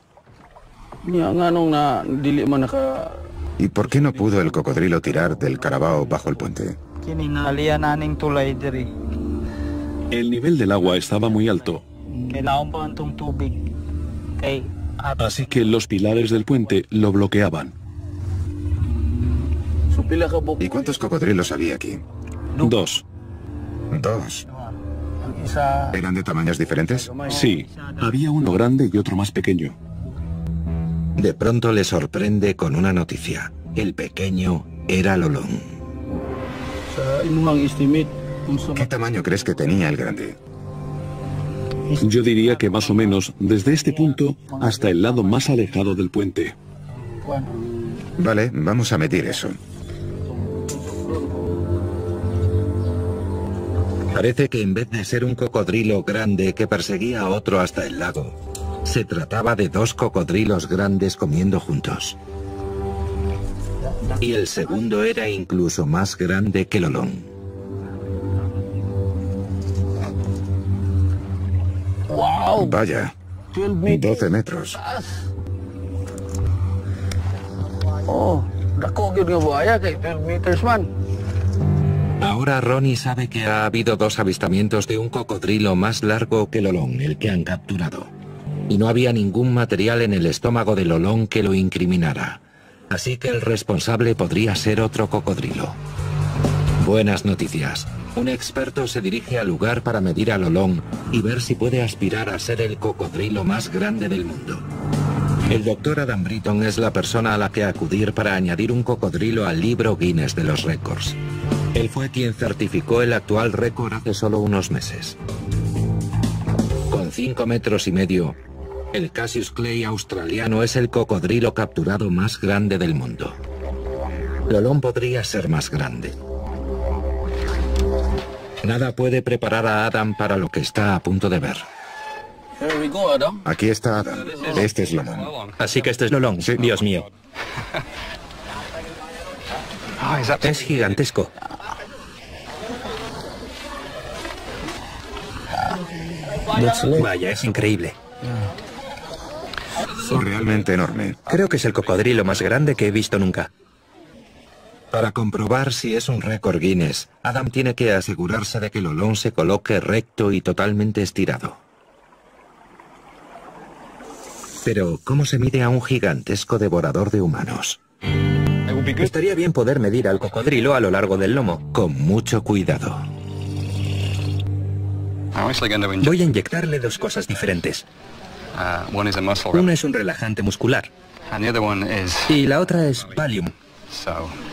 Speaker 2: ¿Y por qué no pudo el cocodrilo tirar del carabao bajo el puente?
Speaker 3: El nivel del agua estaba muy alto. Así que los pilares del puente lo bloqueaban.
Speaker 2: ¿Y cuántos cocodrilos había aquí?
Speaker 3: Dos.
Speaker 2: Dos. ¿Eran de tamaños diferentes?
Speaker 3: Sí, había uno grande y otro más pequeño.
Speaker 1: De pronto le sorprende con una noticia. El pequeño era Lolón.
Speaker 2: ¿Qué tamaño crees que tenía el grande?
Speaker 3: Yo diría que más o menos desde este punto hasta el lado más alejado del puente.
Speaker 2: Vale, vamos a medir eso.
Speaker 1: Parece que en vez de ser un cocodrilo grande que perseguía a otro hasta el lago, se trataba de dos cocodrilos grandes comiendo juntos. Y el segundo era incluso más grande que Lolón.
Speaker 2: Vaya, 12 metros.
Speaker 1: Oh, Ahora Ronnie sabe que ha habido dos avistamientos de un cocodrilo más largo que Lolón, el que han capturado. Y no había ningún material en el estómago de Lolón que lo incriminara. Así que el responsable podría ser otro cocodrilo. Buenas noticias. Un experto se dirige al lugar para medir a Lolón y ver si puede aspirar a ser el cocodrilo más grande del mundo. El doctor Adam Britton es la persona a la que acudir para añadir un cocodrilo al libro Guinness de los récords. Él fue quien certificó el actual récord hace solo unos meses. Con 5 metros y medio, el Cassius Clay australiano es el cocodrilo capturado más grande del mundo. Lolón podría ser más grande. Nada puede preparar a Adam para lo que está a punto de ver.
Speaker 2: Aquí está Adam. Este es Lolón.
Speaker 6: Así que este es Lolón. Dios mío. Es gigantesco. Vaya, es increíble.
Speaker 2: Realmente enorme.
Speaker 6: Creo que es el cocodrilo más grande que he visto nunca.
Speaker 1: Para comprobar si es un récord Guinness, Adam tiene que asegurarse de que el olón se coloque recto y totalmente estirado. Pero, ¿cómo se mide a un gigantesco devorador de humanos?
Speaker 6: Estaría bien poder medir al cocodrilo a lo largo del lomo.
Speaker 1: Con mucho cuidado.
Speaker 6: Voy a inyectarle dos cosas diferentes. Una es un relajante muscular. Y la otra es Valium.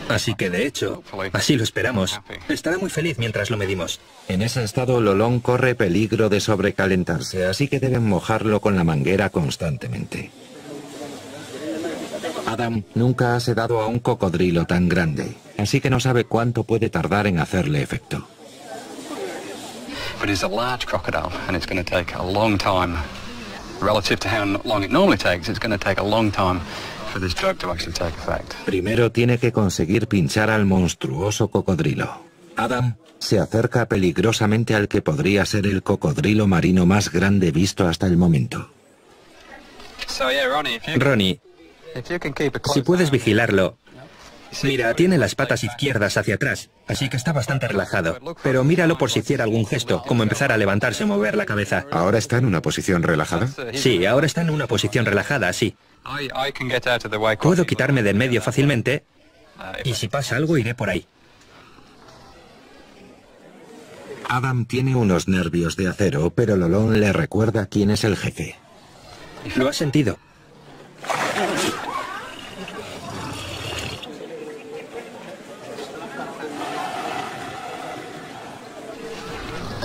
Speaker 6: Así que de hecho, así lo esperamos. Estará muy feliz mientras lo medimos.
Speaker 1: En ese estado Lolón corre peligro de sobrecalentarse, así que deben mojarlo con la manguera constantemente. Adam nunca ha sedado a un cocodrilo tan grande, así que no sabe cuánto puede tardar en hacerle efecto.
Speaker 7: But it's a large crocodile and it's going to take a long time. Relative to how long it normally takes, it's going to take a long time for this drug to actually take effect.
Speaker 1: Primero tiene que conseguir pinchar al monstruoso cocodrilo. Adam se acerca peligrosamente al que podría ser el cocodrilo marino más grande visto hasta el momento.
Speaker 7: So, yeah, Ronnie, if you,
Speaker 6: Ronnie,
Speaker 7: if you can keep a
Speaker 6: si puedes vigilarlo. Mira, tiene las patas izquierdas hacia atrás, así que está bastante relajado. Pero míralo por si hiciera algún gesto, como empezar a levantarse o mover la cabeza.
Speaker 2: ¿Ahora está en una posición relajada?
Speaker 6: Sí, ahora está en una posición relajada, sí. Puedo quitarme del medio fácilmente y si pasa algo iré por ahí.
Speaker 1: Adam tiene unos nervios de acero, pero Lolón le recuerda quién es el jefe.
Speaker 6: Lo has sentido.
Speaker 7: He's got, he's got some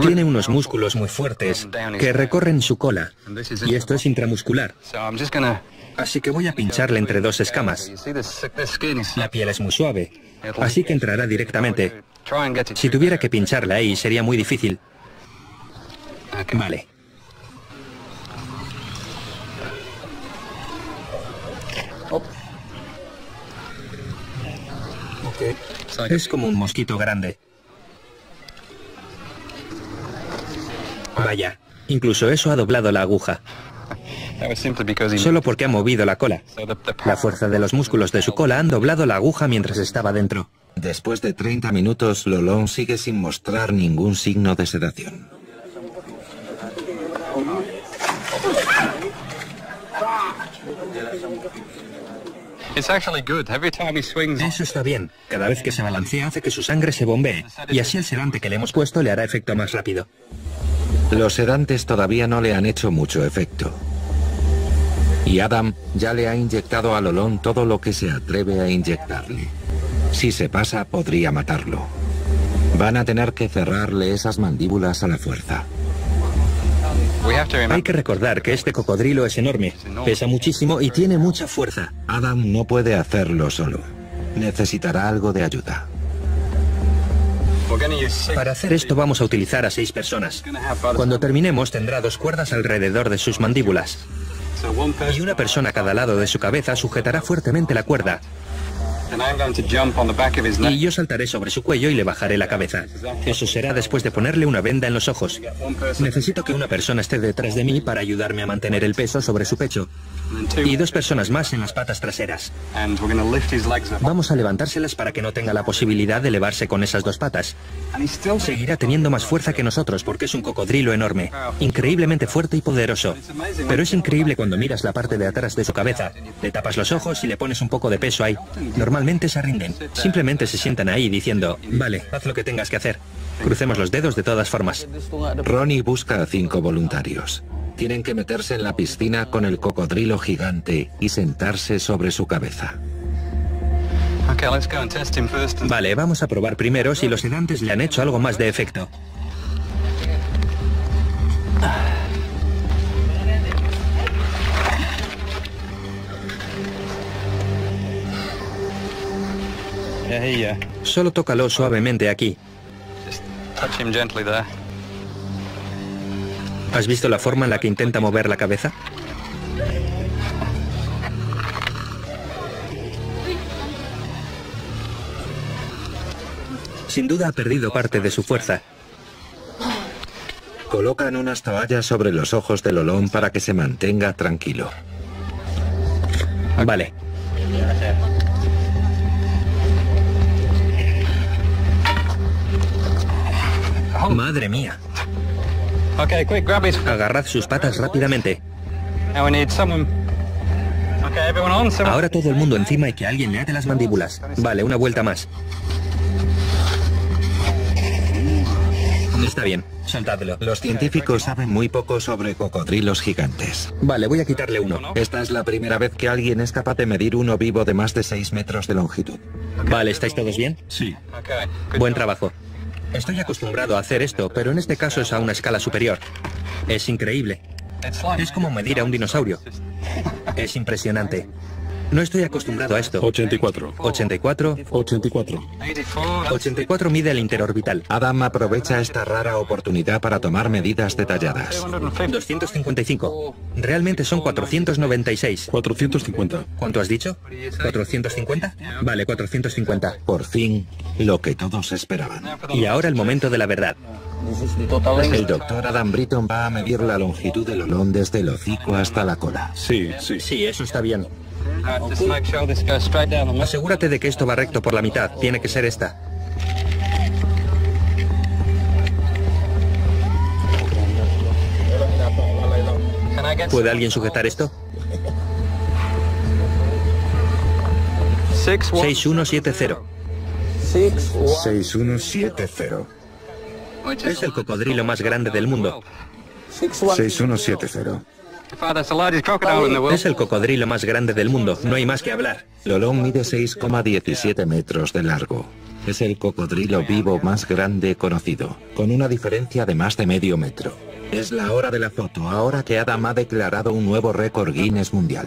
Speaker 6: Tiene unos músculos muy fuertes que recorren su cola y esto es intramuscular. Así que voy a pincharle entre dos escamas. La piel es muy suave, así que entrará directamente. Si tuviera que pincharle ahí sería muy difícil. Vale. Es como un mosquito grande. Vaya, incluso eso ha doblado la aguja, solo porque ha movido la cola. La fuerza de los músculos de su cola han doblado la aguja mientras estaba dentro.
Speaker 1: Después de 30 minutos, Lolón sigue sin mostrar ningún signo de sedación.
Speaker 7: It's actually good. Every time he swings,
Speaker 6: Eso está bien. Cada vez que se balancea hace que su sangre se bombee. Y así el sedante que le hemos puesto le hará efecto más rápido.
Speaker 1: Los sedantes todavía no le han hecho mucho efecto. Y Adam ya le ha inyectado a Lolón todo lo que se atreve a inyectarle. Si se pasa, podría matarlo. Van a tener que cerrarle esas mandíbulas a la fuerza.
Speaker 6: Hay que recordar que este cocodrilo es enorme, pesa muchísimo y tiene mucha fuerza.
Speaker 1: Adam no puede hacerlo solo. Necesitará algo de ayuda.
Speaker 6: Para hacer esto vamos a utilizar a seis personas. Cuando terminemos tendrá dos cuerdas alrededor de sus mandíbulas. Y una persona a cada lado de su cabeza sujetará fuertemente la cuerda. Y yo saltaré sobre su cuello y le bajaré la cabeza. Eso será después de ponerle una venda en los ojos. Necesito que una persona esté detrás de mí para ayudarme a mantener el peso sobre su pecho. Y dos personas más en las patas traseras. Vamos a levantárselas para que no tenga la posibilidad de elevarse con esas dos patas. Seguirá teniendo más fuerza que nosotros porque es un cocodrilo enorme. Increíblemente fuerte y poderoso. Pero es increíble cuando miras la parte de atrás de su cabeza. Le tapas los ojos y le pones un poco de peso ahí. Normalmente se rinden. Simplemente se sientan ahí diciendo, vale, haz lo que tengas que hacer. Crucemos los dedos de todas formas.
Speaker 1: Ronnie busca a cinco voluntarios. Tienen que meterse en la piscina con el cocodrilo gigante y sentarse sobre su cabeza.
Speaker 6: Vale, vamos a probar primero si los sedantes le han hecho algo más de efecto. Solo tócalo suavemente aquí. ¿Has visto la forma en la que intenta mover la cabeza? Sin duda ha perdido parte de su fuerza.
Speaker 1: Colocan unas toallas sobre los ojos del olón para que se mantenga tranquilo.
Speaker 6: Vale. Madre mía. Agarrad sus patas rápidamente. Ahora todo el mundo encima y que alguien le ate las mandíbulas. Vale, una vuelta más. Está bien, soltadlo.
Speaker 1: Los científicos saben muy poco sobre cocodrilos gigantes.
Speaker 6: Vale, voy a quitarle uno.
Speaker 1: Esta es la primera vez que alguien es capaz de medir uno vivo de más de 6 metros de longitud.
Speaker 6: Vale, ¿estáis todos bien?
Speaker 3: Sí.
Speaker 6: Buen trabajo. Estoy acostumbrado a hacer esto, pero en este caso es a una escala superior. Es increíble. Es como medir a un dinosaurio. Es impresionante. No estoy acostumbrado a esto.
Speaker 3: 84.
Speaker 6: 84.
Speaker 3: 84.
Speaker 6: 84 mide el interorbital.
Speaker 1: Adam aprovecha esta rara oportunidad para tomar medidas detalladas.
Speaker 6: 255. Realmente son 496.
Speaker 3: 450.
Speaker 6: ¿Cuánto has dicho? ¿450? Vale, 450.
Speaker 1: Por fin, lo que todos esperaban.
Speaker 6: Y ahora el momento de la verdad.
Speaker 1: El doctor Adam Britton va a medir la longitud del olón desde el hocico hasta la cola.
Speaker 3: Sí, sí.
Speaker 6: Sí, eso está bien. Asegúrate de que esto va recto por la mitad. Tiene que ser esta. ¿Puede alguien sujetar esto? 6170.
Speaker 2: 6170.
Speaker 6: Es el cocodrilo más grande del mundo.
Speaker 2: 6170.
Speaker 6: Es el cocodrilo más grande del mundo. No hay más que hablar.
Speaker 1: Lolón mide 6,17 metros de largo. Es el cocodrilo vivo más grande conocido, con una diferencia de más de medio metro. Es la hora de la foto, ahora que Adam ha declarado un nuevo récord Guinness mundial.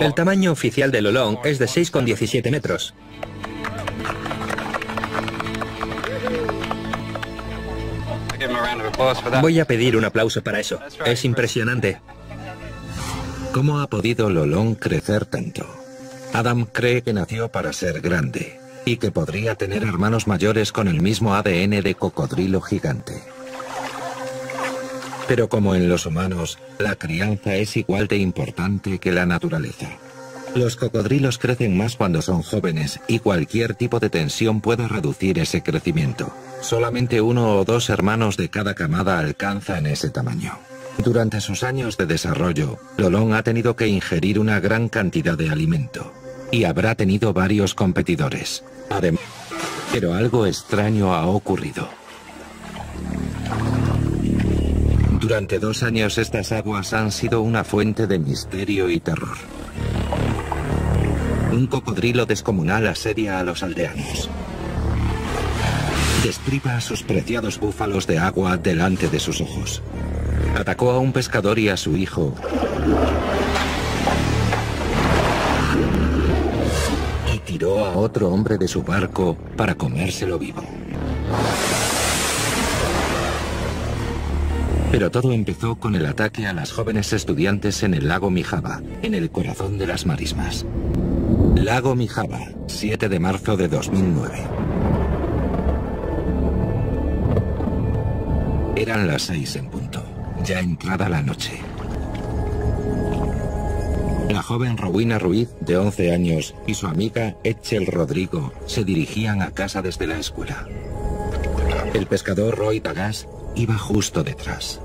Speaker 6: El tamaño oficial del Lolón es de 6,17 metros. Voy a pedir un aplauso para eso. Es impresionante.
Speaker 1: ¿Cómo ha podido Lolón crecer tanto? Adam cree que nació para ser grande y que podría tener hermanos mayores con el mismo ADN de cocodrilo gigante. Pero como en los humanos, la crianza es igual de importante que la naturaleza. Los cocodrilos crecen más cuando son jóvenes y cualquier tipo de tensión puede reducir ese crecimiento. Solamente uno o dos hermanos de cada camada alcanzan ese tamaño. Durante sus años de desarrollo, Lolón ha tenido que ingerir una gran cantidad de alimento y habrá tenido varios competidores. Además, pero algo extraño ha ocurrido. Durante dos años estas aguas han sido una fuente de misterio y terror. Un cocodrilo descomunal asedia a los aldeanos. Destripa a sus preciados búfalos de agua delante de sus ojos. Atacó a un pescador y a su hijo. Y tiró a otro hombre de su barco para comérselo vivo. Pero todo empezó con el ataque a las jóvenes estudiantes en el lago Mijaba, en el corazón de las marismas. Lago Mijaba, 7 de marzo de 2009. Eran las seis en punto, ya entrada la noche. La joven Rowena Ruiz, de 11 años, y su amiga Etchel Rodrigo se dirigían a casa desde la escuela. El pescador Roy Tagas iba justo detrás.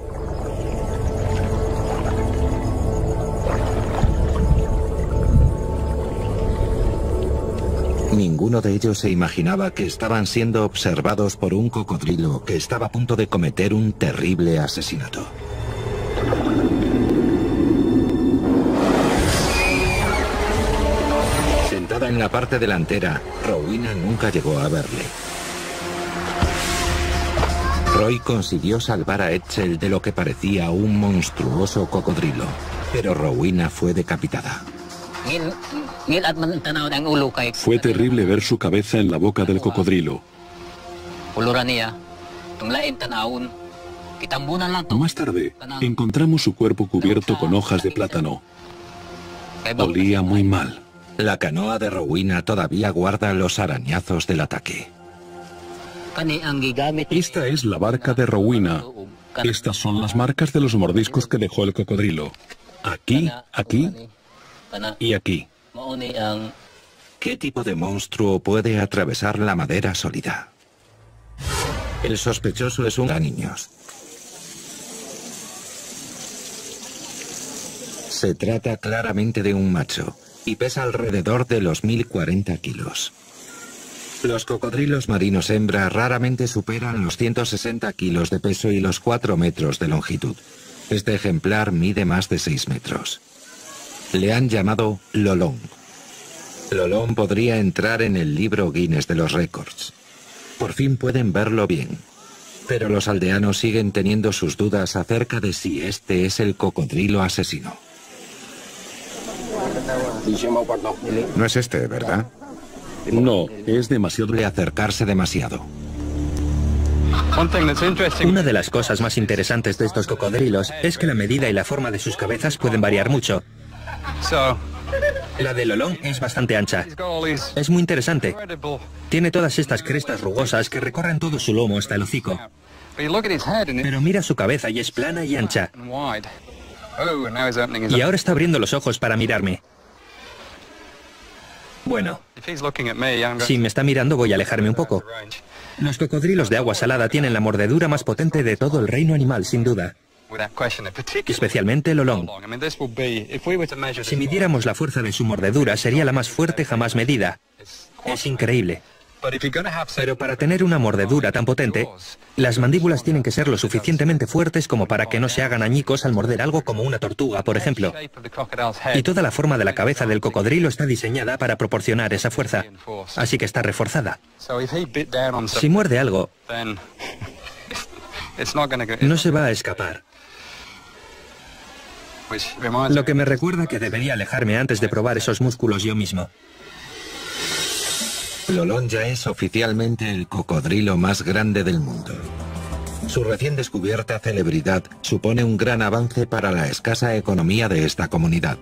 Speaker 1: Ninguno de ellos se imaginaba que estaban siendo observados por un cocodrilo que estaba a punto de cometer un terrible asesinato. Sentada en la parte delantera, Rowena nunca llegó a verle. Roy consiguió salvar a Etchel de lo que parecía un monstruoso cocodrilo, pero Rowena fue decapitada.
Speaker 3: Fue terrible ver su cabeza en la boca del cocodrilo. Más tarde, encontramos su cuerpo cubierto con hojas de plátano. Olía muy mal.
Speaker 1: La canoa de Rowena todavía guarda los arañazos del ataque.
Speaker 3: Esta es la barca de Rowena. Estas son las marcas de los mordiscos que dejó el cocodrilo. Aquí, aquí y aquí.
Speaker 1: ¿Qué tipo de monstruo puede atravesar la madera sólida? El sospechoso es un niños. Se trata claramente de un macho y pesa alrededor de los 1040 kilos. Los cocodrilos marinos hembra raramente superan los 160 kilos de peso y los 4 metros de longitud. Este ejemplar mide más de 6 metros. Le han llamado Lolón. Lolón podría entrar en el libro Guinness de los récords. Por fin pueden verlo bien. Pero los aldeanos siguen teniendo sus dudas acerca de si este es el cocodrilo asesino.
Speaker 2: No es este, ¿verdad?
Speaker 3: No, es demasiado...
Speaker 1: De acercarse demasiado.
Speaker 6: Una de las cosas más interesantes de estos cocodrilos es que la medida y la forma de sus cabezas pueden variar mucho. La de Lolón es bastante ancha. Es muy interesante. Tiene todas estas crestas rugosas que recorren todo su lomo hasta el hocico. Pero mira su cabeza y es plana y ancha. Y ahora está abriendo los ojos para mirarme. Bueno, si me está mirando voy a alejarme un poco. Los cocodrilos de agua salada tienen la mordedura más potente de todo el reino animal, sin duda. Especialmente el olón. Si midiéramos la fuerza de su mordedura, sería la más fuerte jamás medida. Es increíble. Pero para tener una mordedura tan potente, las mandíbulas tienen que ser lo suficientemente fuertes como para que no se hagan añicos al morder algo como una tortuga, por ejemplo. Y toda la forma de la cabeza del cocodrilo está diseñada para proporcionar esa fuerza, así que está reforzada. Si muerde algo, no se va a escapar. Lo que me recuerda que debería alejarme antes de probar esos músculos yo mismo.
Speaker 1: Lolón ya es oficialmente el cocodrilo más grande del mundo. Su recién descubierta celebridad supone un gran avance para la escasa economía de esta comunidad.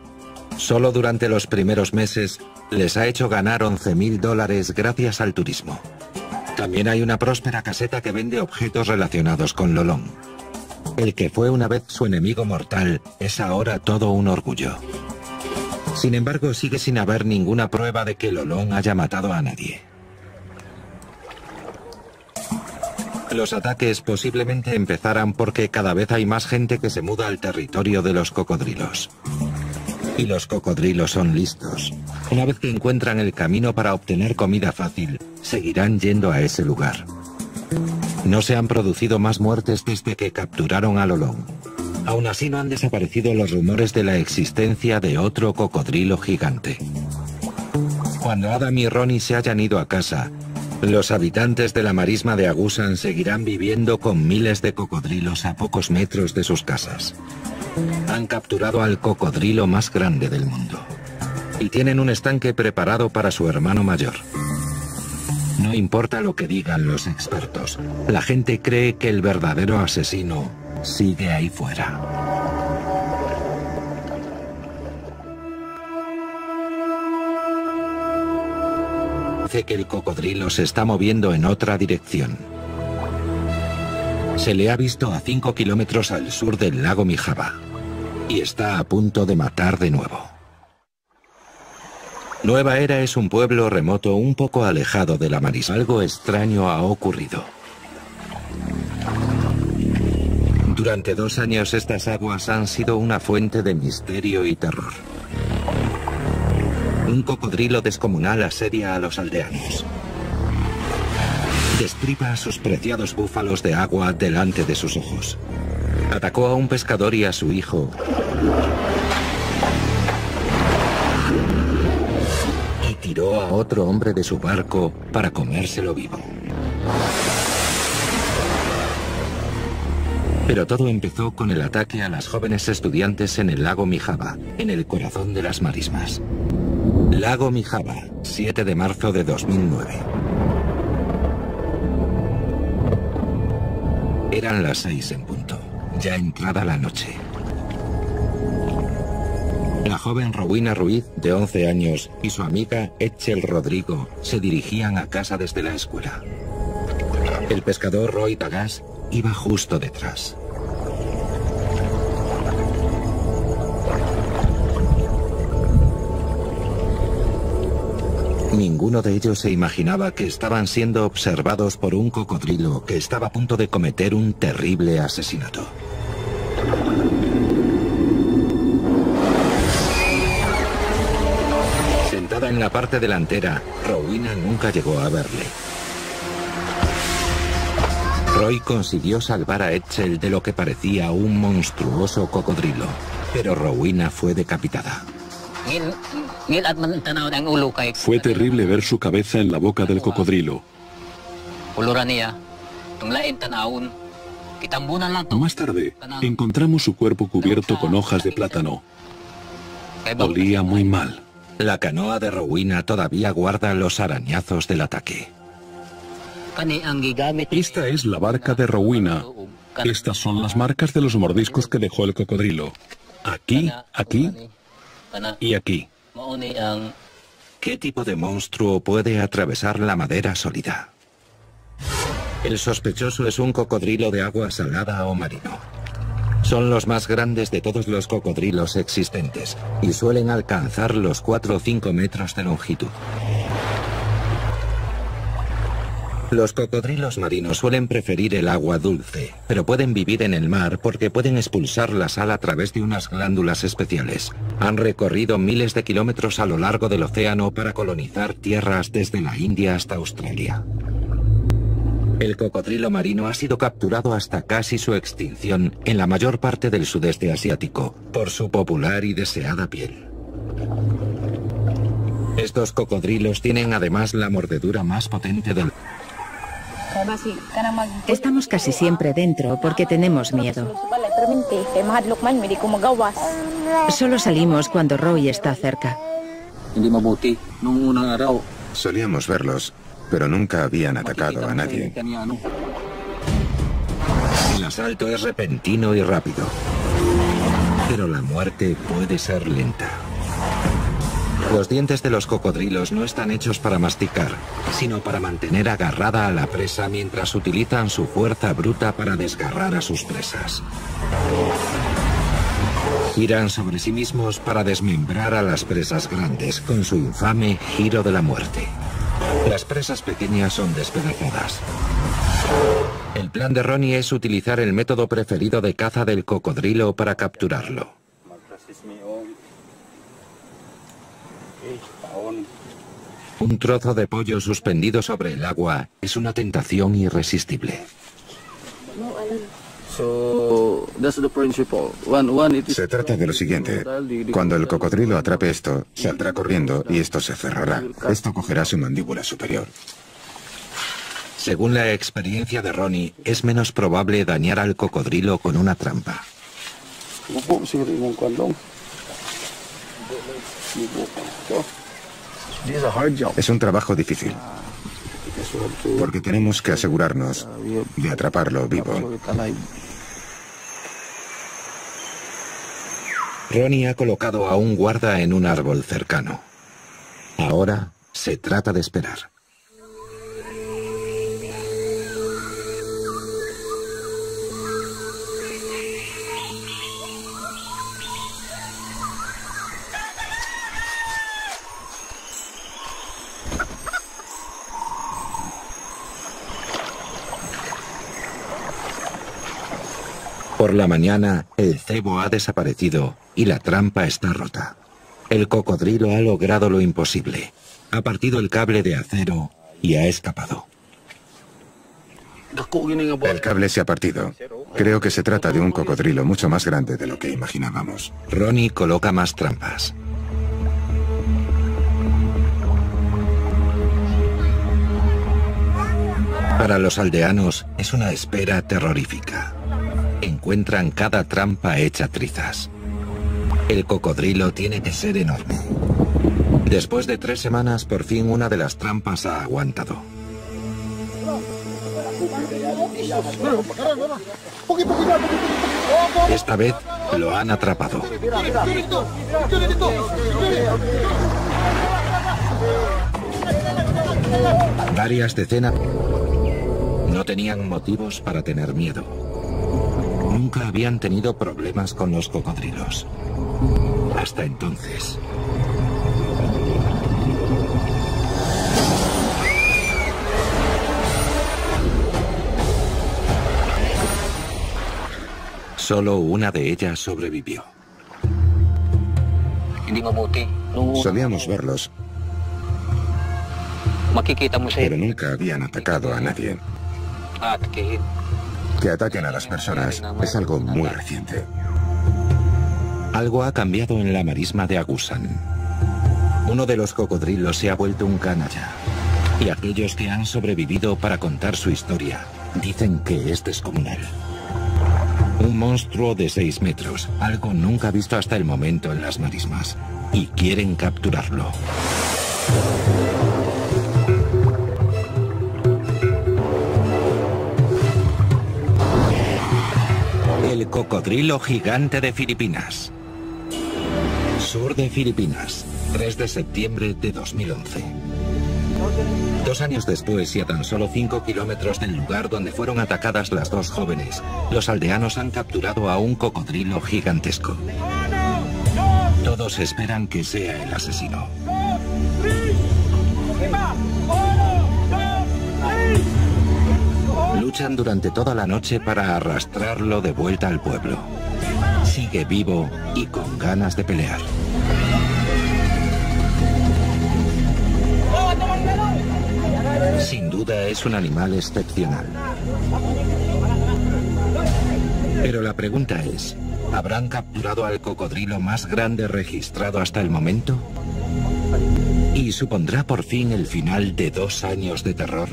Speaker 1: Solo durante los primeros meses les ha hecho ganar 11.000 dólares gracias al turismo. También hay una próspera caseta que vende objetos relacionados con Lolón. El que fue una vez su enemigo mortal es ahora todo un orgullo. Sin embargo, sigue sin haber ninguna prueba de que Lolón haya matado a nadie. Los ataques posiblemente empezaran porque cada vez hay más gente que se muda al territorio de los cocodrilos. Y los cocodrilos son listos. Una vez que encuentran el camino para obtener comida fácil, seguirán yendo a ese lugar. No se han producido más muertes desde que capturaron a Lolón. Aún así no han desaparecido los rumores de la existencia de otro cocodrilo gigante. Cuando Adam y Ronnie se hayan ido a casa, los habitantes de la marisma de Agusan seguirán viviendo con miles de cocodrilos a pocos metros de sus casas. Han capturado al cocodrilo más grande del mundo y tienen un estanque preparado para su hermano mayor. No importa lo que digan los expertos, la gente cree que el verdadero asesino sigue ahí fuera. Dice que el cocodrilo se está moviendo en otra dirección. Se le ha visto a 5 kilómetros al sur del lago Mijaba y está a punto de matar de nuevo. Nueva Era es un pueblo remoto un poco alejado de la marisa. Algo extraño ha ocurrido. Durante dos años estas aguas han sido una fuente de misterio y terror. Un cocodrilo descomunal asedia a los aldeanos. Destripa a sus preciados búfalos de agua delante de sus ojos. Atacó a un pescador y a su hijo a otro hombre de su barco para comérselo vivo. Pero todo empezó con el ataque a las jóvenes estudiantes en el lago Mijaba, en el corazón de las marismas. Lago Mijaba, 7 de marzo de 2009. Eran las seis en punto, ya entrada la noche. La joven Rowena Ruiz, de 11 años, y su amiga Etchel Rodrigo se dirigían a casa desde la escuela. El pescador Roy Tagas iba justo detrás. Ninguno de ellos se imaginaba que estaban siendo observados por un cocodrilo que estaba a punto de cometer un terrible asesinato. En la parte delantera, Rowena nunca llegó a verle. Roy consiguió salvar a Etchel de lo que parecía un monstruoso cocodrilo, pero Rowena fue decapitada.
Speaker 3: Fue terrible ver su cabeza en la boca del cocodrilo. Más tarde, encontramos su cuerpo cubierto con hojas de plátano. Olía muy mal.
Speaker 1: La canoa de Rowena todavía guarda los arañazos del ataque.
Speaker 3: Esta es la barca de Rowena. Estas son las marcas de los mordiscos que dejó el cocodrilo. Aquí, aquí y aquí.
Speaker 1: ¿Qué tipo de monstruo puede atravesar la madera sólida? El sospechoso es un cocodrilo de agua salada o marino. Son los más grandes de todos los cocodrilos existentes y suelen alcanzar los 4 o 5 metros de longitud. Los cocodrilos marinos suelen preferir el agua dulce, pero pueden vivir en el mar porque pueden expulsar la sal a través de unas glándulas especiales. Han recorrido miles de kilómetros a lo largo del océano para colonizar tierras desde la India hasta Australia. El cocodrilo marino ha sido capturado hasta casi su extinción en la mayor parte del sudeste asiático por su popular y deseada piel. Estos cocodrilos tienen además la mordedura más potente del...
Speaker 4: Estamos casi siempre dentro porque tenemos miedo. Solo salimos cuando Roy está cerca.
Speaker 2: Solíamos verlos pero nunca habían atacado a nadie.
Speaker 1: El asalto es repentino y rápido, pero la muerte puede ser lenta. Los dientes de los cocodrilos no están hechos para masticar, sino para mantener agarrada a la presa mientras utilizan su fuerza bruta para desgarrar a sus presas. Giran sobre sí mismos para desmembrar a las presas grandes con su infame giro de la muerte. Las presas pequeñas son despedazadas. El plan de Ronnie es utilizar el método preferido de caza del cocodrilo para capturarlo. Un trozo de pollo suspendido sobre el agua es una tentación irresistible.
Speaker 2: Se trata de lo siguiente. Cuando el cocodrilo atrape esto, saldrá corriendo y esto se cerrará. Esto cogerá su mandíbula superior.
Speaker 1: Según la experiencia de Ronnie, es menos probable dañar al cocodrilo con una trampa.
Speaker 2: Es un trabajo difícil. Porque tenemos que asegurarnos de atraparlo vivo.
Speaker 1: Ronnie ha colocado a un guarda en un árbol cercano. Ahora se trata de esperar. Por la mañana, el cebo ha desaparecido y la trampa está rota. El cocodrilo ha logrado lo imposible. Ha partido el cable de acero y ha escapado.
Speaker 2: El cable se ha partido. Creo que se trata de un cocodrilo mucho más grande de lo que imaginábamos.
Speaker 1: Ronnie coloca más trampas. Para los aldeanos es una espera terrorífica encuentran cada trampa hecha trizas. El cocodrilo tiene que ser enorme. Después de tres semanas, por fin una de las trampas ha aguantado. Esta vez lo han atrapado. Varias decenas no tenían motivos para tener miedo nunca habían tenido problemas con los cocodrilos. Hasta entonces. Solo una de ellas sobrevivió.
Speaker 2: Solíamos verlos, pero nunca habían atacado a nadie. Que ataquen a las personas es algo muy reciente.
Speaker 1: Algo ha cambiado en la marisma de Agusan. Uno de los cocodrilos se ha vuelto un canalla. Y aquellos que han sobrevivido para contar su historia dicen que es descomunal. Un monstruo de 6 metros, algo nunca visto hasta el momento en las marismas. Y quieren capturarlo. El cocodrilo gigante de Filipinas. Sur de Filipinas, 3 de septiembre de 2011. Dos años después y a tan solo 5 kilómetros del lugar donde fueron atacadas las dos jóvenes, los aldeanos han capturado a un cocodrilo gigantesco. Todos esperan que sea el asesino. Luchan durante toda la noche para arrastrarlo de vuelta al pueblo. Sigue vivo y con ganas de pelear. Sin duda es un animal excepcional. Pero la pregunta es, ¿habrán capturado al cocodrilo más grande registrado hasta el momento? ¿Y supondrá por fin el final de dos años de terror?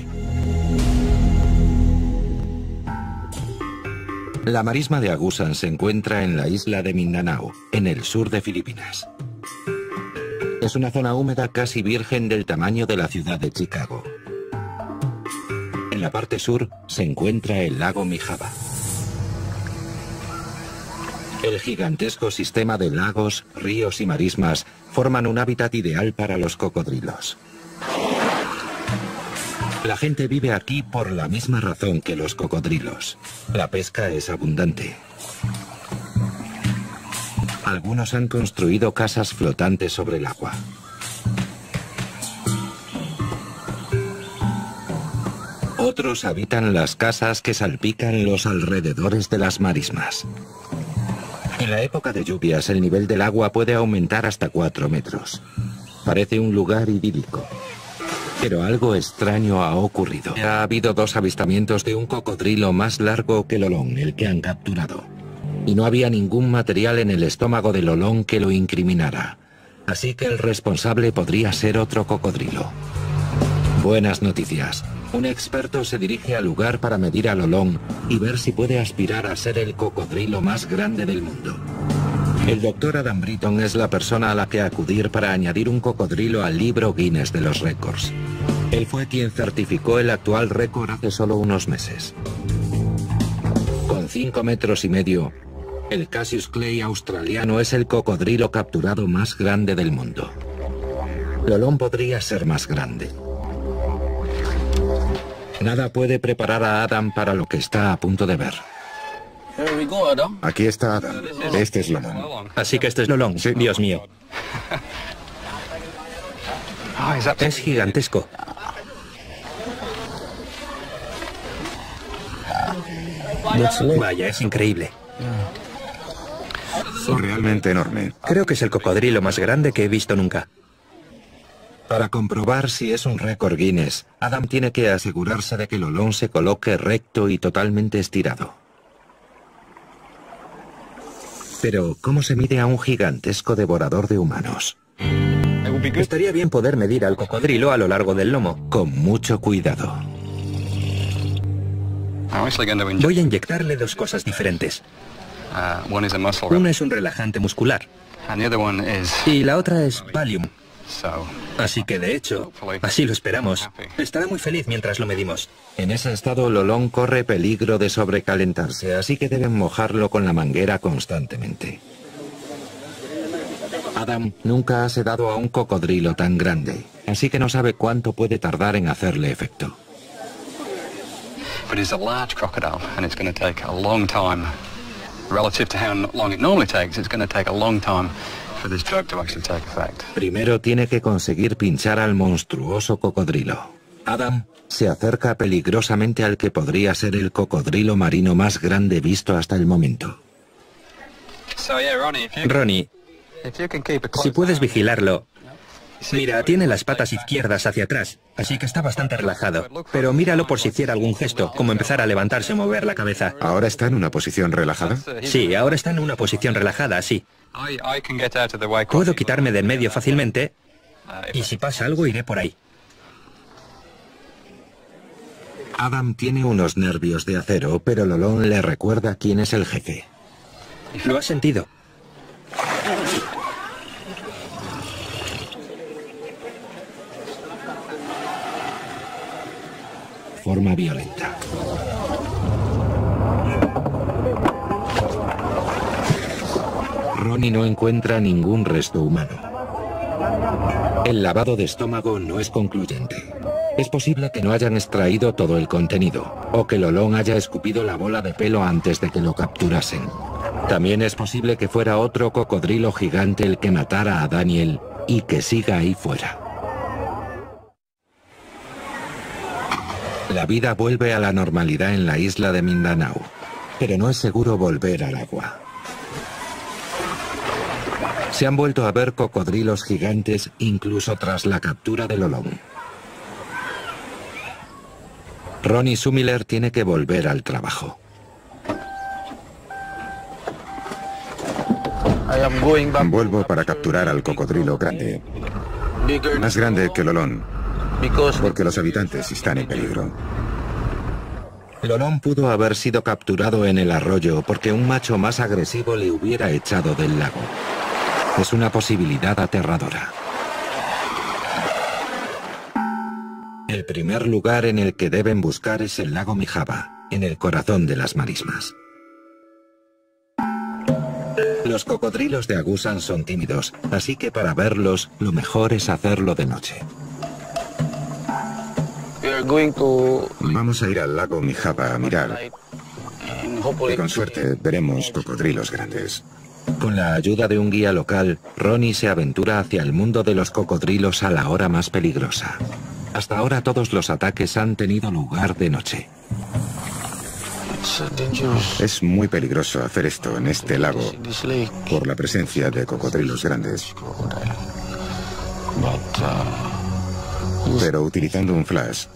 Speaker 1: La marisma de Agusan se encuentra en la isla de Mindanao, en el sur de Filipinas. Es una zona húmeda casi virgen del tamaño de la ciudad de Chicago. En la parte sur se encuentra el lago Mijaba. El gigantesco sistema de lagos, ríos y marismas forman un hábitat ideal para los cocodrilos. La gente vive aquí por la misma razón que los cocodrilos. La pesca es abundante. Algunos han construido casas flotantes sobre el agua. Otros habitan las casas que salpican los alrededores de las marismas. En la época de lluvias el nivel del agua puede aumentar hasta 4 metros. Parece un lugar idílico. Pero algo extraño ha ocurrido. Ha habido dos avistamientos de un cocodrilo más largo que el olón, el que han capturado. Y no había ningún material en el estómago del olón que lo incriminara. Así que el responsable podría ser otro cocodrilo. Buenas noticias. Un experto se dirige al lugar para medir al olón y ver si puede aspirar a ser el cocodrilo más grande del mundo. El doctor Adam Britton es la persona a la que acudir para añadir un cocodrilo al libro Guinness de los récords. Él fue quien certificó el actual récord hace solo unos meses. Con 5 metros y medio, el Cassius Clay australiano es el cocodrilo capturado más grande del mundo. Lolón podría ser más grande. Nada puede preparar a Adam para lo que está a punto de ver.
Speaker 2: Aquí está Adam. Este es Lolón.
Speaker 6: Así que este es Lolón. Dios mío. Es gigantesco. Vaya, es increíble.
Speaker 2: Realmente enorme.
Speaker 6: Creo que es el cocodrilo más grande que he visto nunca.
Speaker 1: Para comprobar si es un récord Guinness, Adam tiene que asegurarse de que el olón se coloque recto y totalmente estirado. Pero, ¿cómo se mide a un gigantesco devorador de humanos?
Speaker 6: Estaría bien poder medir al cocodrilo a lo largo del lomo.
Speaker 1: Con mucho cuidado.
Speaker 6: Voy a inyectarle dos cosas diferentes. Una es un relajante muscular. Y la otra es Valium. Así que de hecho, así lo esperamos. Estará muy feliz mientras lo medimos.
Speaker 1: En ese estado Lolón corre peligro de sobrecalentarse, así que deben mojarlo con la manguera constantemente. Adam nunca ha sedado a un cocodrilo tan grande, así que no sabe cuánto puede tardar en hacerle efecto.
Speaker 7: But a large crocodile and it's going to take a long time. Relative to how long it normally takes, it's going to take a long time
Speaker 1: Primero tiene que conseguir pinchar al monstruoso cocodrilo. Adam se acerca peligrosamente al que podría ser el cocodrilo marino más grande visto hasta el momento.
Speaker 6: Ronnie, si puedes vigilarlo. Mira, tiene las patas izquierdas hacia atrás, así que está bastante relajado. Pero míralo por si hiciera algún gesto, como empezar a levantarse o mover la cabeza.
Speaker 2: ¿Ahora está en una posición relajada?
Speaker 6: Sí, ahora está en una posición relajada, sí. Puedo quitarme del medio fácilmente y si pasa algo iré por ahí.
Speaker 1: Adam tiene unos nervios de acero, pero Lolón le recuerda quién es el jefe.
Speaker 6: Lo ha sentido.
Speaker 1: Forma violenta. Ronnie no encuentra ningún resto humano. El lavado de estómago no es concluyente. Es posible que no hayan extraído todo el contenido, o que Lolón haya escupido la bola de pelo antes de que lo capturasen. También es posible que fuera otro cocodrilo gigante el que matara a Daniel y que siga ahí fuera. La vida vuelve a la normalidad en la isla de Mindanao, pero no es seguro volver al agua. Se han vuelto a ver cocodrilos gigantes incluso tras la captura del Olón. Ronnie Sumiller tiene que volver al trabajo.
Speaker 2: Vuelvo para capturar al cocodrilo grande. Más grande que el Olón. Porque los habitantes están en peligro.
Speaker 1: Lolón pudo haber sido capturado en el arroyo porque un macho más agresivo le hubiera echado del lago. Es una posibilidad aterradora. El primer lugar en el que deben buscar es el lago Mijaba, en el corazón de las marismas. Los cocodrilos de Agusan son tímidos, así que para verlos lo mejor es hacerlo de noche.
Speaker 2: Vamos a ir al lago Mijaba a mirar. Y con suerte veremos cocodrilos grandes.
Speaker 1: Con la ayuda de un guía local, Ronnie se aventura hacia el mundo de los cocodrilos a la hora más peligrosa. Hasta ahora todos los ataques han tenido lugar de noche.
Speaker 2: Es muy peligroso hacer esto en este lago por la presencia de cocodrilos grandes. Pero utilizando un flash,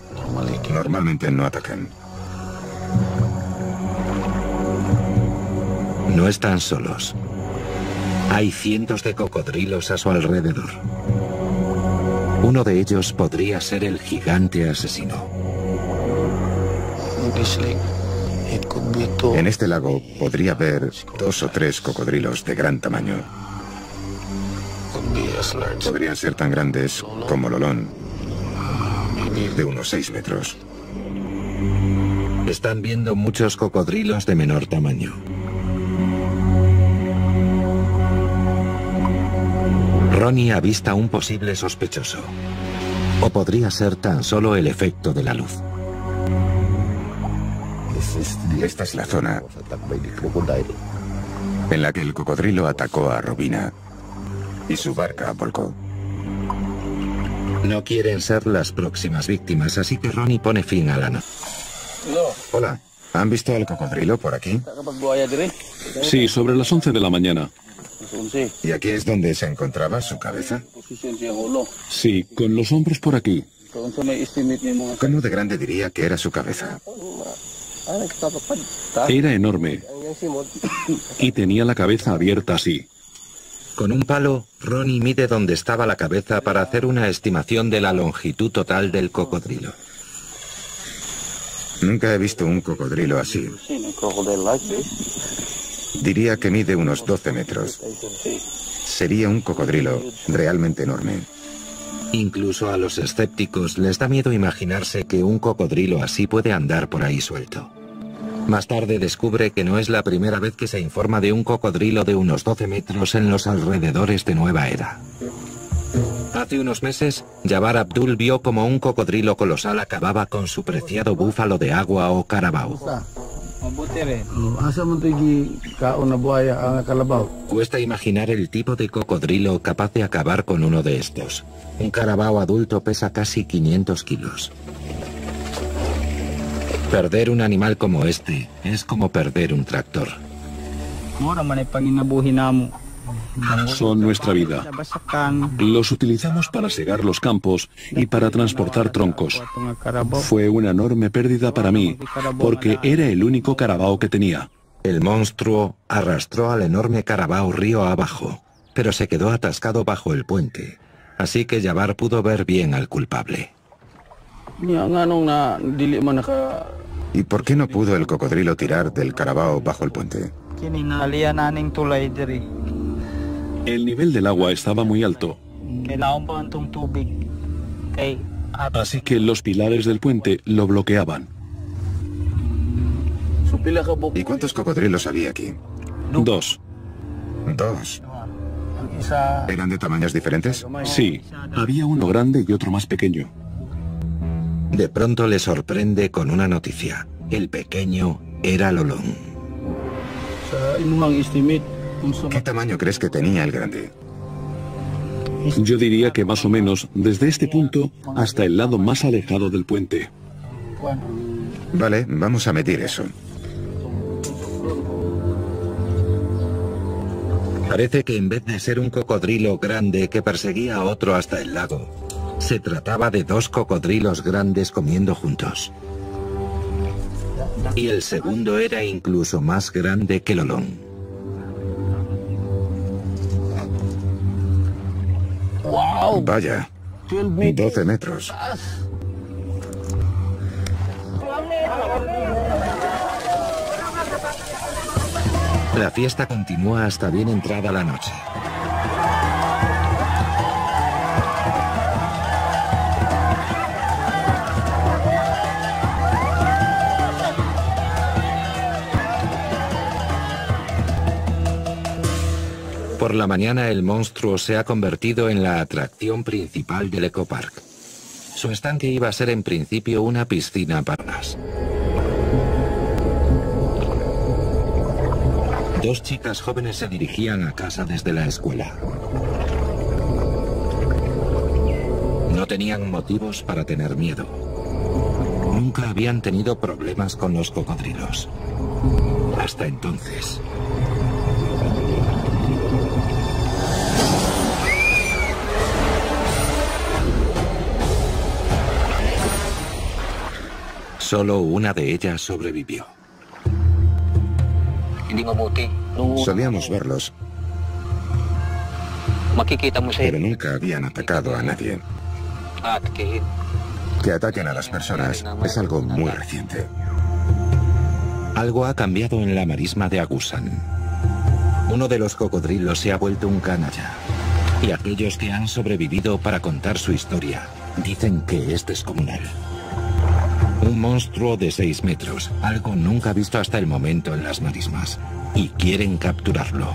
Speaker 2: normalmente no atacan.
Speaker 1: No están solos. Hay cientos de cocodrilos a su alrededor. Uno de ellos podría ser el gigante asesino.
Speaker 2: En este lago podría haber dos o tres cocodrilos de gran tamaño. Podrían ser tan grandes como Lolón, de unos seis metros.
Speaker 1: Están viendo muchos cocodrilos de menor tamaño. Ronnie avista un posible sospechoso. O podría ser tan solo el efecto de la luz.
Speaker 2: Esta es la zona en la que el cocodrilo atacó a Robina y su barca volcó.
Speaker 1: No quieren ser las próximas víctimas, así que Ronnie pone fin a la noche.
Speaker 2: Hola, ¿han visto al cocodrilo por aquí?
Speaker 3: Sí, sobre las 11 de la mañana.
Speaker 2: ¿Y aquí es donde se encontraba su cabeza?
Speaker 3: Sí, con los hombros por aquí.
Speaker 2: ¿Cómo de grande diría que era su cabeza?
Speaker 3: Era enorme. Y tenía la cabeza abierta así.
Speaker 1: Con un palo, Ronnie mide dónde estaba la cabeza para hacer una estimación de la longitud total del cocodrilo.
Speaker 2: Nunca he visto un cocodrilo así. Diría que mide unos 12 metros. Sería un cocodrilo realmente enorme.
Speaker 1: Incluso a los escépticos les da miedo imaginarse que un cocodrilo así puede andar por ahí suelto. Más tarde descubre que no es la primera vez que se informa de un cocodrilo de unos 12 metros en los alrededores de Nueva Era. Hace unos meses, Jabbar Abdul vio como un cocodrilo colosal acababa con su preciado búfalo de agua o carabao. Cuesta imaginar el tipo de cocodrilo capaz de acabar con uno de estos. Un carabao adulto pesa casi 500 kilos. Perder un animal como este es como perder un tractor.
Speaker 3: Son nuestra vida. Los utilizamos para segar los campos y para transportar troncos. Fue una enorme pérdida para mí, porque era el único carabao que tenía.
Speaker 1: El monstruo arrastró al enorme carabao río abajo, pero se quedó atascado bajo el puente. Así que Jabbar pudo ver bien al culpable.
Speaker 2: ¿Y por qué no pudo el cocodrilo tirar del carabao bajo el puente?
Speaker 3: El nivel del agua estaba muy alto. Así que los pilares del puente lo bloqueaban.
Speaker 2: ¿Y cuántos cocodrilos había aquí?
Speaker 3: Dos.
Speaker 2: Dos. ¿Eran de tamaños diferentes?
Speaker 3: Sí, había uno grande y otro más pequeño.
Speaker 1: De pronto le sorprende con una noticia. El pequeño era Lolón.
Speaker 2: ¿Qué tamaño crees que tenía el grande?
Speaker 3: Yo diría que más o menos desde este punto hasta el lado más alejado del puente.
Speaker 2: Vale, vamos a medir eso.
Speaker 1: Parece que en vez de ser un cocodrilo grande que perseguía a otro hasta el lago, se trataba de dos cocodrilos grandes comiendo juntos. Y el segundo era incluso más grande que Lolón.
Speaker 2: Vaya, 12 metros.
Speaker 1: La fiesta continúa hasta bien entrada la noche. Por la mañana el monstruo se ha convertido en la atracción principal del ecopark. Su estanque iba a ser en principio una piscina para las. Dos chicas jóvenes se dirigían a casa desde la escuela. No tenían motivos para tener miedo. Nunca habían tenido problemas con los cocodrilos. Hasta entonces. Solo una de ellas sobrevivió.
Speaker 2: Solíamos verlos, pero nunca habían atacado a nadie. Que ataquen a las personas es algo muy reciente.
Speaker 1: Algo ha cambiado en la marisma de Agusan. Uno de los cocodrilos se ha vuelto un canalla. Y aquellos que han sobrevivido para contar su historia dicen que es descomunal. Un monstruo de 6 metros, algo nunca visto hasta el momento en las marismas. Y quieren capturarlo.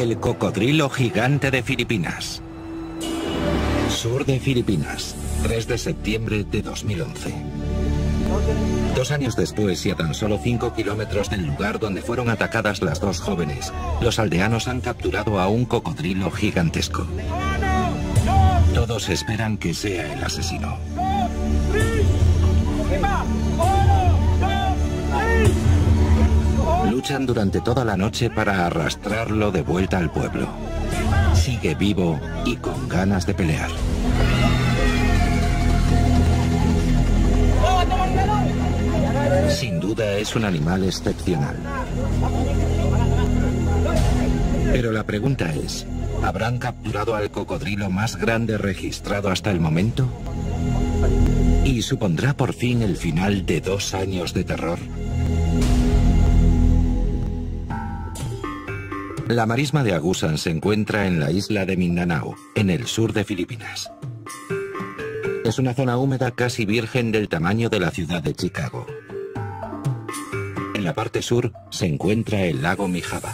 Speaker 1: El cocodrilo gigante de Filipinas. Sur de Filipinas, 3 de septiembre de 2011. Dos años después y a tan solo cinco kilómetros del lugar donde fueron atacadas las dos jóvenes, los aldeanos han capturado a un cocodrilo gigantesco. Todos esperan que sea el asesino. Luchan durante toda la noche para arrastrarlo de vuelta al pueblo. Sigue vivo y con ganas de pelear. Es un animal excepcional. Pero la pregunta es, ¿habrán capturado al cocodrilo más grande registrado hasta el momento? ¿Y supondrá por fin el final de dos años de terror? La marisma de Agusan se encuentra en la isla de Mindanao, en el sur de Filipinas. Es una zona húmeda casi virgen del tamaño de la ciudad de Chicago. En la parte sur se encuentra el lago Mijaba.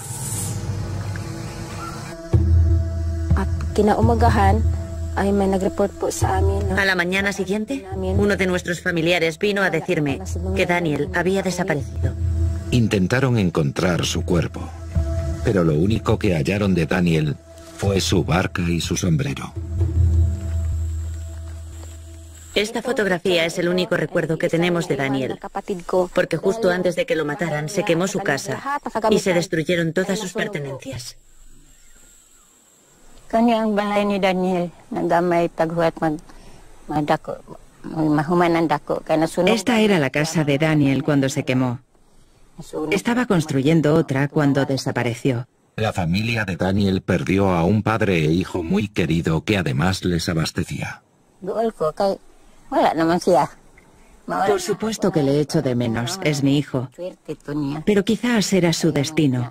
Speaker 5: A la mañana siguiente, uno de nuestros familiares vino a decirme que Daniel había desaparecido.
Speaker 1: Intentaron encontrar su cuerpo, pero lo único que hallaron de Daniel fue su barca y su sombrero.
Speaker 5: Esta fotografía es el único recuerdo que tenemos de Daniel, porque justo antes de que lo mataran se quemó su casa y se destruyeron todas sus pertenencias.
Speaker 4: Esta era la casa de Daniel cuando se quemó. Estaba construyendo otra cuando desapareció.
Speaker 1: La familia de Daniel perdió a un padre e hijo muy querido que además les abastecía.
Speaker 4: Por supuesto que le echo de menos, es mi hijo. Pero quizás era su destino.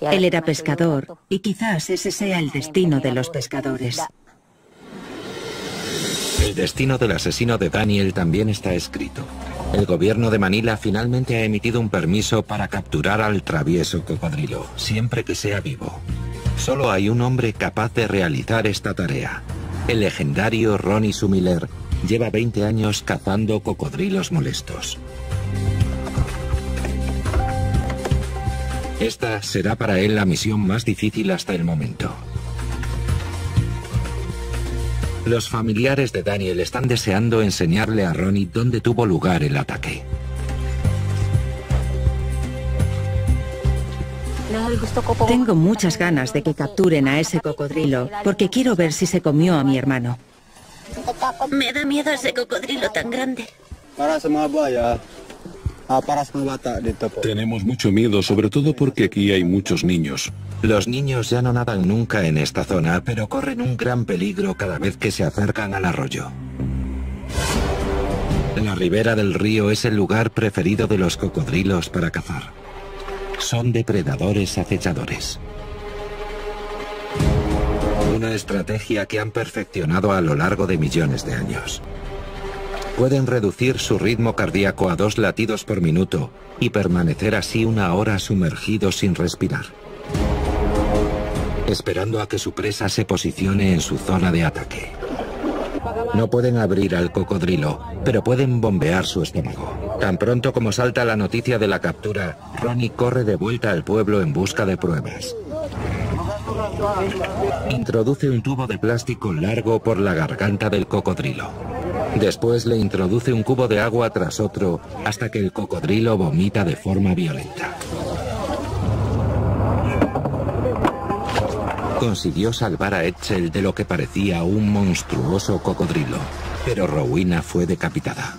Speaker 4: Él era pescador y quizás ese sea el destino de los pescadores.
Speaker 1: El destino del asesino de Daniel también está escrito. El gobierno de Manila finalmente ha emitido un permiso para capturar al travieso cocodrilo, siempre que sea vivo. Solo hay un hombre capaz de realizar esta tarea, el legendario Ronnie Sumiller, Lleva 20 años cazando cocodrilos molestos. Esta será para él la misión más difícil hasta el momento. Los familiares de Daniel están deseando enseñarle a Ronnie dónde tuvo lugar el ataque.
Speaker 4: Tengo muchas ganas de que capturen a ese cocodrilo, porque quiero ver si se comió a mi hermano.
Speaker 5: Me da miedo ese cocodrilo tan grande.
Speaker 3: Tenemos mucho miedo, sobre todo porque aquí hay muchos niños.
Speaker 1: Los niños ya no nadan nunca en esta zona, pero corren un gran peligro cada vez que se acercan al arroyo. La ribera del río es el lugar preferido de los cocodrilos para cazar. Son depredadores acechadores una estrategia que han perfeccionado a lo largo de millones de años. Pueden reducir su ritmo cardíaco a dos latidos por minuto y permanecer así una hora sumergidos sin respirar, esperando a que su presa se posicione en su zona de ataque. No pueden abrir al cocodrilo, pero pueden bombear su estómago. Tan pronto como salta la noticia de la captura, Ronnie corre de vuelta al pueblo en busca de pruebas. Introduce un tubo de plástico largo por la garganta del cocodrilo. Después le introduce un cubo de agua tras otro hasta que el cocodrilo vomita de forma violenta. consiguió salvar a Etchel de lo que parecía un monstruoso cocodrilo, pero Rowena fue decapitada.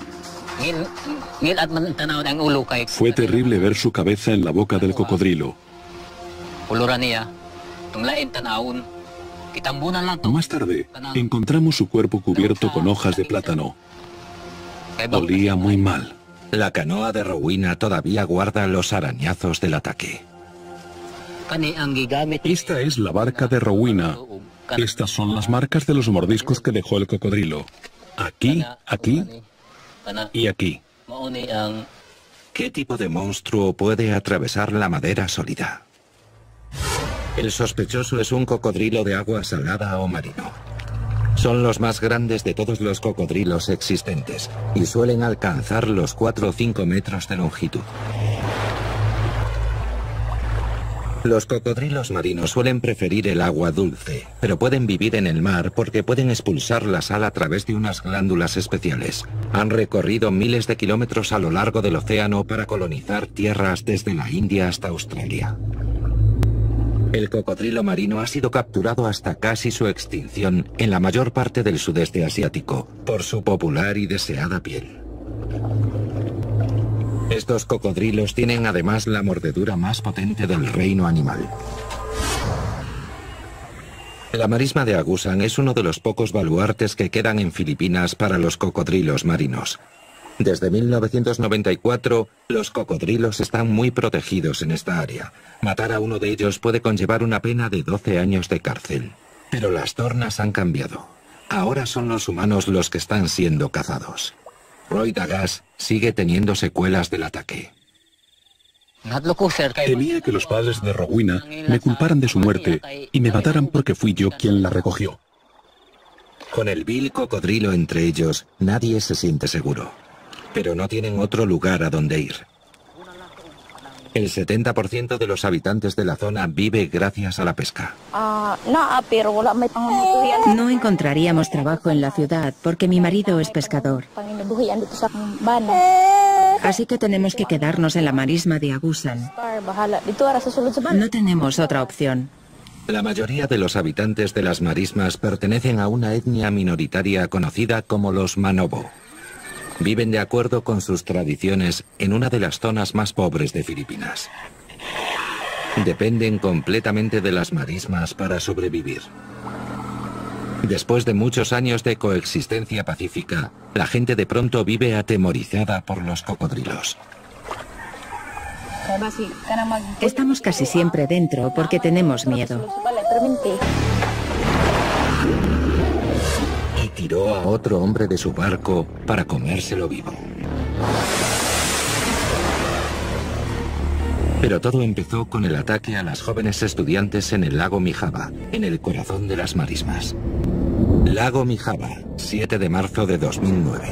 Speaker 3: Fue terrible ver su cabeza en la boca del cocodrilo. Más tarde, encontramos su cuerpo cubierto con hojas de plátano. Olía muy mal.
Speaker 1: La canoa de Rowena todavía guarda los arañazos del ataque.
Speaker 3: Esta es la barca de Rowena. Estas son las marcas de los mordiscos que dejó el cocodrilo. Aquí, aquí y aquí.
Speaker 1: ¿Qué tipo de monstruo puede atravesar la madera sólida? El sospechoso es un cocodrilo de agua salada o marino. Son los más grandes de todos los cocodrilos existentes y suelen alcanzar los 4 o 5 metros de longitud. Los cocodrilos marinos suelen preferir el agua dulce, pero pueden vivir en el mar porque pueden expulsar la sal a través de unas glándulas especiales. Han recorrido miles de kilómetros a lo largo del océano para colonizar tierras desde la India hasta Australia. El cocodrilo marino ha sido capturado hasta casi su extinción en la mayor parte del sudeste asiático por su popular y deseada piel. Estos cocodrilos tienen además la mordedura más potente del reino animal. La marisma de Agusan es uno de los pocos baluartes que quedan en Filipinas para los cocodrilos marinos. Desde 1994, los cocodrilos están muy protegidos en esta área. Matar a uno de ellos puede conllevar una pena de 12 años de cárcel. Pero las tornas han cambiado. Ahora son los humanos los que están siendo cazados. Roy Dagas sigue teniendo secuelas del ataque.
Speaker 3: Temía que los padres de Rowena me culparan de su muerte y me mataran porque fui yo quien la recogió.
Speaker 1: Con el vil cocodrilo entre ellos, nadie se siente seguro. Pero no tienen otro lugar a donde ir. El 70% de los habitantes de la zona vive gracias a la pesca.
Speaker 4: Ah, no encontraríamos trabajo en la ciudad porque mi marido es pescador. Así que tenemos que quedarnos en la marisma de Agusan. No tenemos otra opción.
Speaker 1: La mayoría de los habitantes de las marismas pertenecen a una etnia minoritaria conocida como los Manobo. Viven de acuerdo con sus tradiciones en una de las zonas más pobres de Filipinas. Dependen completamente de las marismas para sobrevivir. Después de muchos años de coexistencia pacífica, la gente de pronto vive atemorizada por los cocodrilos.
Speaker 4: Estamos casi siempre dentro porque tenemos miedo
Speaker 1: tiró a otro hombre de su barco para comérselo vivo. Pero todo empezó con el ataque a las jóvenes estudiantes en el lago Mijaba, en el corazón de las marismas. Lago Mijaba, 7 de marzo de 2009.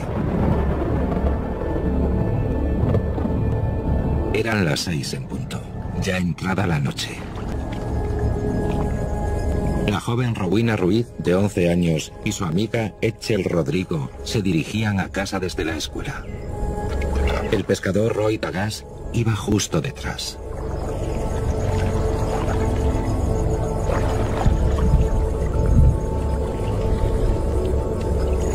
Speaker 1: Eran las seis en punto, ya entrada la noche. La joven Rowena Ruiz, de 11 años, y su amiga Etchel Rodrigo se dirigían a casa desde la escuela. El pescador Roy Tagas iba justo detrás.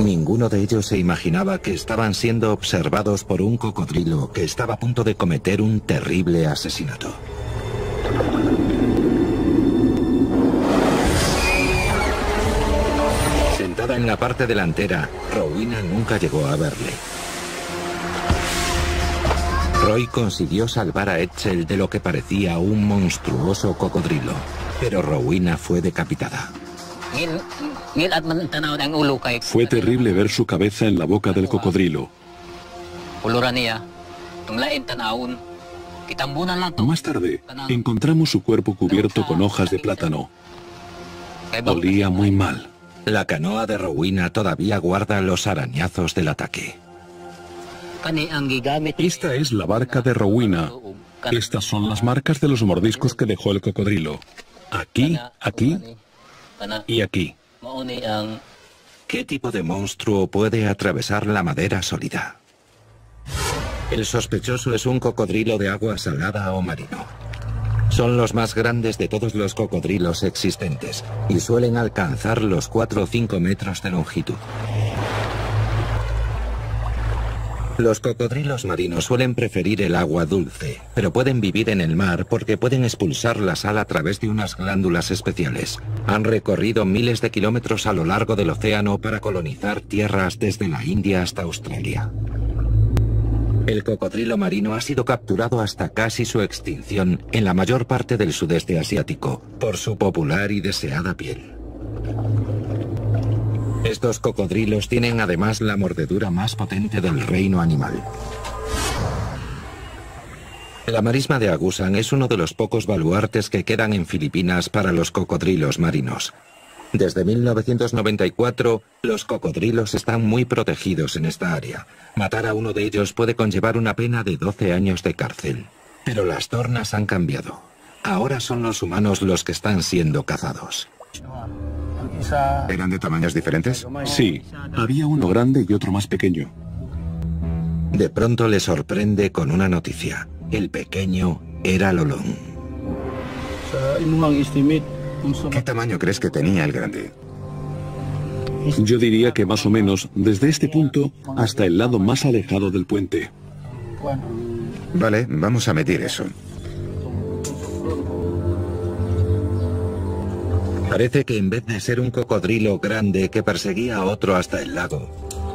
Speaker 1: Ninguno de ellos se imaginaba que estaban siendo observados por un cocodrilo que estaba a punto de cometer un terrible asesinato. En la parte delantera, Rowena nunca llegó a verle. Roy consiguió salvar a Etchel de lo que parecía un monstruoso cocodrilo, pero Rowena fue decapitada.
Speaker 3: Fue terrible ver su cabeza en la boca del cocodrilo. Más tarde, encontramos su cuerpo cubierto con hojas de plátano. Olía muy mal.
Speaker 1: La canoa de Rowena todavía guarda los arañazos del ataque.
Speaker 3: Esta es la barca de Rowena. Estas son las marcas de los mordiscos que dejó el cocodrilo. Aquí, aquí y aquí.
Speaker 1: ¿Qué tipo de monstruo puede atravesar la madera sólida? El sospechoso es un cocodrilo de agua salada o marino. Son los más grandes de todos los cocodrilos existentes y suelen alcanzar los 4 o 5 metros de longitud. Los cocodrilos marinos suelen preferir el agua dulce, pero pueden vivir en el mar porque pueden expulsar la sal a través de unas glándulas especiales. Han recorrido miles de kilómetros a lo largo del océano para colonizar tierras desde la India hasta Australia. El cocodrilo marino ha sido capturado hasta casi su extinción en la mayor parte del sudeste asiático por su popular y deseada piel. Estos cocodrilos tienen además la mordedura más potente del reino animal. La marisma de Agusan es uno de los pocos baluartes que quedan en Filipinas para los cocodrilos marinos. Desde 1994, los cocodrilos están muy protegidos en esta área. Matar a uno de ellos puede conllevar una pena de 12 años de cárcel. Pero las tornas han cambiado. Ahora son los humanos los que están siendo cazados.
Speaker 2: ¿Eran de tamaños diferentes?
Speaker 3: Sí, había uno grande y otro más pequeño.
Speaker 1: De pronto le sorprende con una noticia. El pequeño era Lolón.
Speaker 2: ¿Qué tamaño crees que tenía el grande?
Speaker 3: Yo diría que más o menos desde este punto hasta el lado más alejado del puente.
Speaker 2: Vale, vamos a medir eso.
Speaker 1: Parece que en vez de ser un cocodrilo grande que perseguía a otro hasta el lago,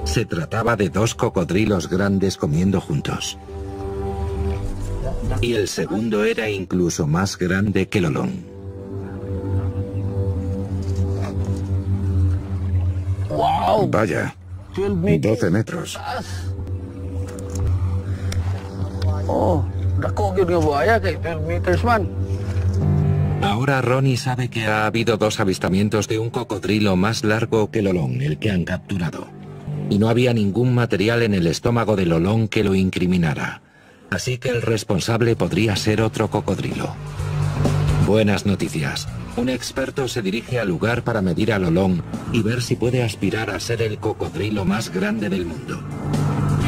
Speaker 1: se trataba de dos cocodrilos grandes comiendo juntos. Y el segundo era incluso más grande que Lolón.
Speaker 2: Vaya, 12 metros.
Speaker 1: Oh, Ahora Ronnie sabe que ha habido dos avistamientos de un cocodrilo más largo que Lolón, el que han capturado. Y no había ningún material en el estómago de Lolón que lo incriminara. Así que el responsable podría ser otro cocodrilo. Buenas noticias. Un experto se dirige al lugar para medir al olón y ver si puede aspirar a ser el cocodrilo más grande del mundo.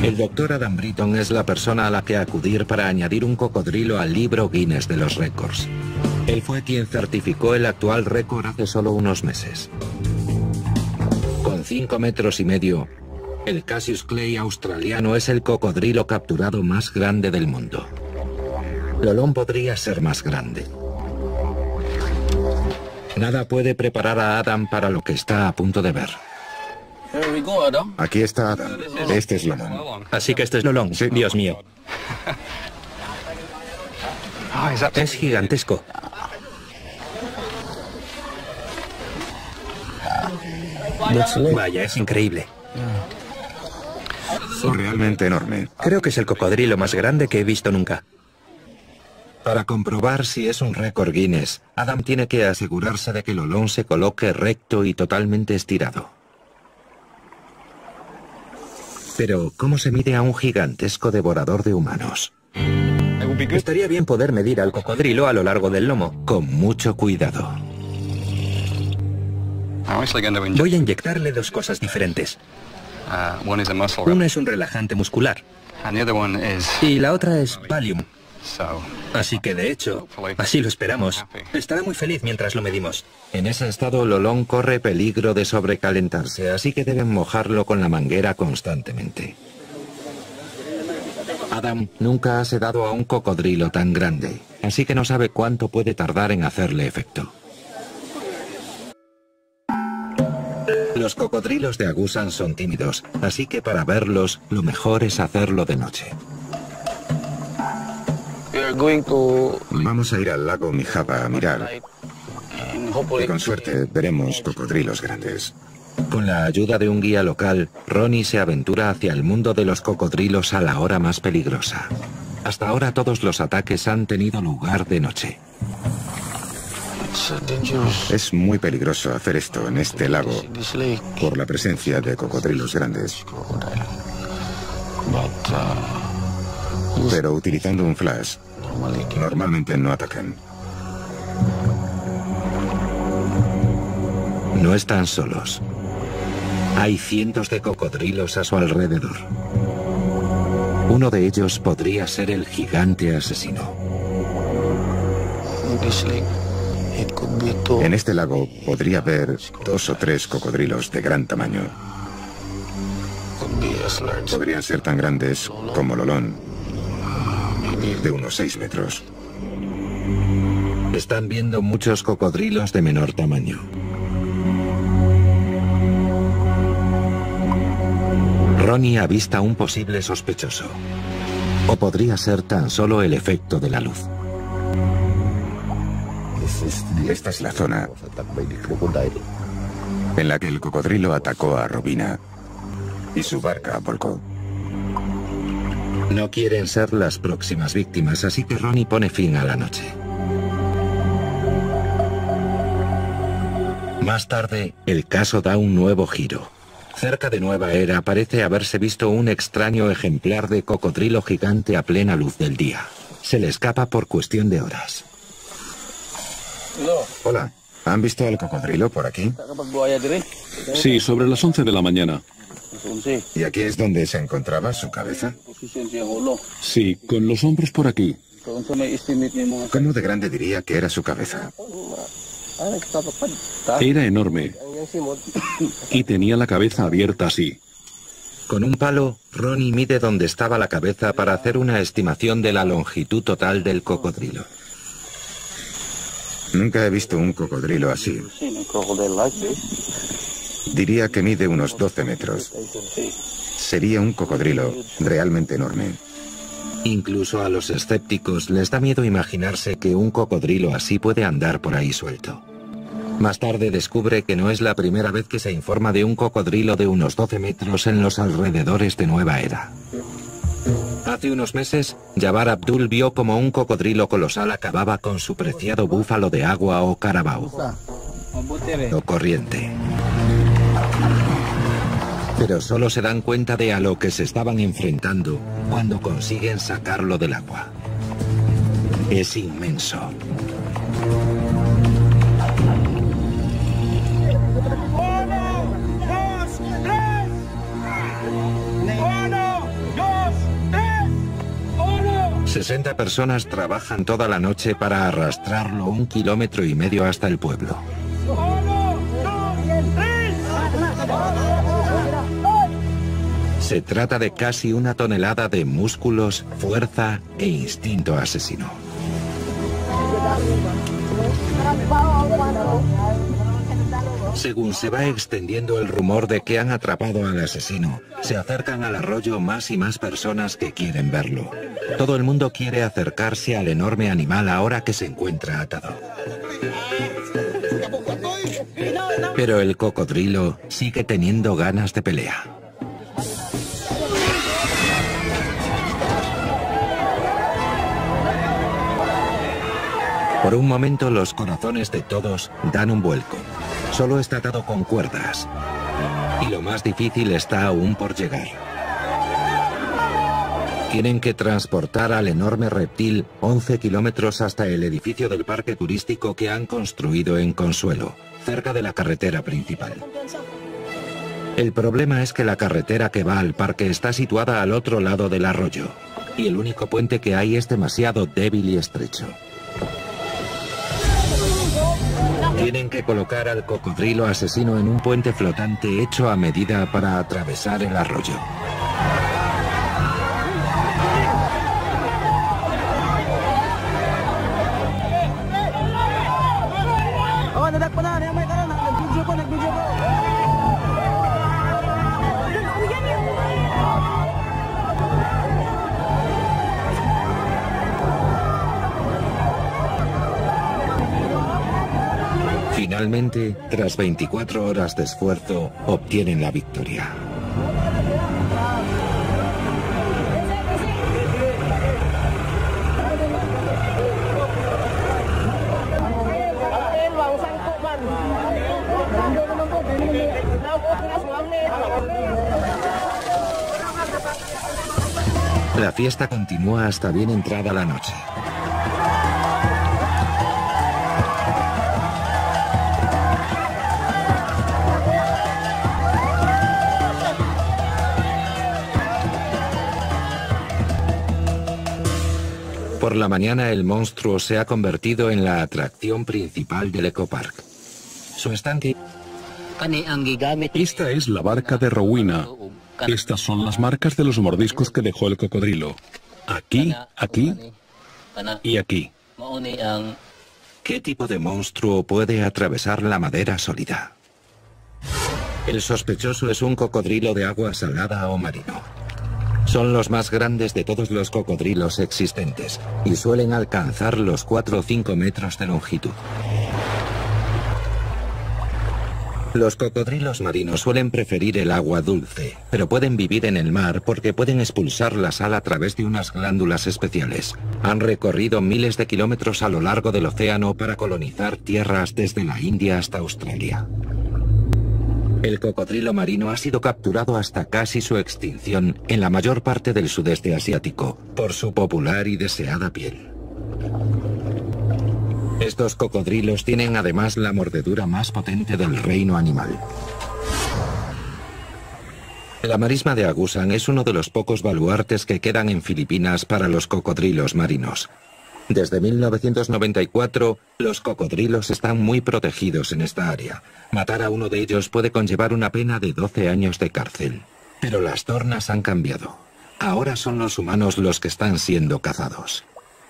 Speaker 1: El doctor Adam Britton es la persona a la que acudir para añadir un cocodrilo al libro Guinness de los récords. Él fue quien certificó el actual récord hace solo unos meses. Con 5 metros y medio, el Cassius Clay australiano es el cocodrilo capturado más grande del mundo. Lolón podría ser más grande. Nada puede preparar a Adam para lo que está a punto de ver.
Speaker 2: Aquí está Adam. Este es Lolón.
Speaker 6: Así que este es Lolón. Dios mío. Es gigantesco. Vaya, es increíble.
Speaker 2: Realmente enorme.
Speaker 6: Creo que es el cocodrilo más grande que he visto nunca.
Speaker 1: Para comprobar si es un récord Guinness, Adam tiene que asegurarse de que el olón se coloque recto y totalmente estirado. Pero, ¿cómo se mide a un gigantesco devorador de humanos?
Speaker 6: Estaría bien poder medir al cocodrilo a lo largo del lomo.
Speaker 1: Con mucho cuidado.
Speaker 6: Voy a inyectarle dos cosas diferentes. Una es un relajante muscular. Y la otra es Valium. Así que de hecho, así lo esperamos. Estará muy feliz mientras lo medimos.
Speaker 1: En ese estado Lolón corre peligro de sobrecalentarse, así que deben mojarlo con la manguera constantemente. Adam nunca ha sedado a un cocodrilo tan grande, así que no sabe cuánto puede tardar en hacerle efecto. Los cocodrilos de Agusan son tímidos, así que para verlos lo mejor es hacerlo de noche.
Speaker 2: Vamos a ir al lago Mijaba a mirar. Y con suerte veremos cocodrilos grandes.
Speaker 1: Con la ayuda de un guía local, Ronnie se aventura hacia el mundo de los cocodrilos a la hora más peligrosa. Hasta ahora todos los ataques han tenido lugar de noche.
Speaker 2: Es muy peligroso hacer esto en este lago por la presencia de cocodrilos grandes. Pero utilizando un flash, normalmente no atacan.
Speaker 1: No están solos. Hay cientos de cocodrilos a su alrededor. Uno de ellos podría ser el gigante asesino.
Speaker 2: En este lago podría haber dos o tres cocodrilos de gran tamaño. Podrían ser tan grandes como Lolón, de unos seis metros.
Speaker 1: Están viendo muchos cocodrilos de menor tamaño. Ronnie avista un posible sospechoso. O podría ser tan solo el efecto de la luz.
Speaker 2: Esta es la zona en la que el cocodrilo atacó a Robina y su barca volcó.
Speaker 1: No quieren ser las próximas víctimas, así que Ronnie pone fin a la noche. Más tarde, el caso da un nuevo giro. Cerca de Nueva Era parece haberse visto un extraño ejemplar de cocodrilo gigante a plena luz del día. Se le escapa por cuestión de horas.
Speaker 2: Hola, ¿han visto al cocodrilo por aquí?
Speaker 3: Sí, sobre las 11 de la mañana.
Speaker 2: ¿Y aquí es donde se encontraba su cabeza?
Speaker 3: Sí, con los hombros por aquí.
Speaker 2: ¿Cómo de grande diría que era su cabeza?
Speaker 3: Era enorme. Y tenía la cabeza abierta así.
Speaker 1: Con un palo, Ronnie mide dónde estaba la cabeza para hacer una estimación de la longitud total del cocodrilo.
Speaker 2: Nunca he visto un cocodrilo así. Diría que mide unos 12 metros. Sería un cocodrilo realmente enorme.
Speaker 1: Incluso a los escépticos les da miedo imaginarse que un cocodrilo así puede andar por ahí suelto. Más tarde descubre que no es la primera vez que se informa de un cocodrilo de unos 12 metros en los alrededores de Nueva Era. Hace unos meses, Jabbar Abdul vio como un cocodrilo colosal acababa con su preciado búfalo de agua o carabao. O corriente. Pero solo se dan cuenta de a lo que se estaban enfrentando cuando consiguen sacarlo del agua. Es inmenso. 60 personas trabajan toda la noche para arrastrarlo un kilómetro y medio hasta el pueblo. Se trata de casi una tonelada de músculos, fuerza e instinto asesino. Según se va extendiendo el rumor de que han atrapado al asesino, se acercan al arroyo más y más personas que quieren verlo. Todo el mundo quiere acercarse al enorme animal ahora que se encuentra atado. Pero el cocodrilo sigue teniendo ganas de pelea. Por un momento los corazones de todos dan un vuelco. Solo está atado con cuerdas. Y lo más difícil está aún por llegar. Tienen que transportar al enorme reptil 11 kilómetros hasta el edificio del parque turístico que han construido en Consuelo, cerca de la carretera principal. El problema es que la carretera que va al parque está situada al otro lado del arroyo, y el único puente que hay es demasiado débil y estrecho. Tienen que colocar al cocodrilo asesino en un puente flotante hecho a medida para atravesar el arroyo. Tras 24 horas de esfuerzo, obtienen la victoria. La fiesta continúa hasta bien entrada la noche. La mañana el monstruo se ha convertido en la atracción principal del ecopark. Su estanque...
Speaker 3: Esta es la barca de Rowena. Estas son las marcas de los mordiscos que dejó el cocodrilo. Aquí, aquí y aquí.
Speaker 1: ¿Qué tipo de monstruo puede atravesar la madera sólida? El sospechoso es un cocodrilo de agua salada o marino. Son los más grandes de todos los cocodrilos existentes y suelen alcanzar los 4 o 5 metros de longitud. Los cocodrilos marinos suelen preferir el agua dulce, pero pueden vivir en el mar porque pueden expulsar la sal a través de unas glándulas especiales. Han recorrido miles de kilómetros a lo largo del océano para colonizar tierras desde la India hasta Australia. El cocodrilo marino ha sido capturado hasta casi su extinción en la mayor parte del sudeste asiático por su popular y deseada piel. Estos cocodrilos tienen además la mordedura más potente del reino animal. La marisma de Agusan es uno de los pocos baluartes que quedan en Filipinas para los cocodrilos marinos. Desde 1994, los cocodrilos están muy protegidos en esta área. Matar a uno de ellos puede conllevar una pena de 12 años de cárcel. Pero las tornas han cambiado. Ahora son los humanos los que están siendo cazados.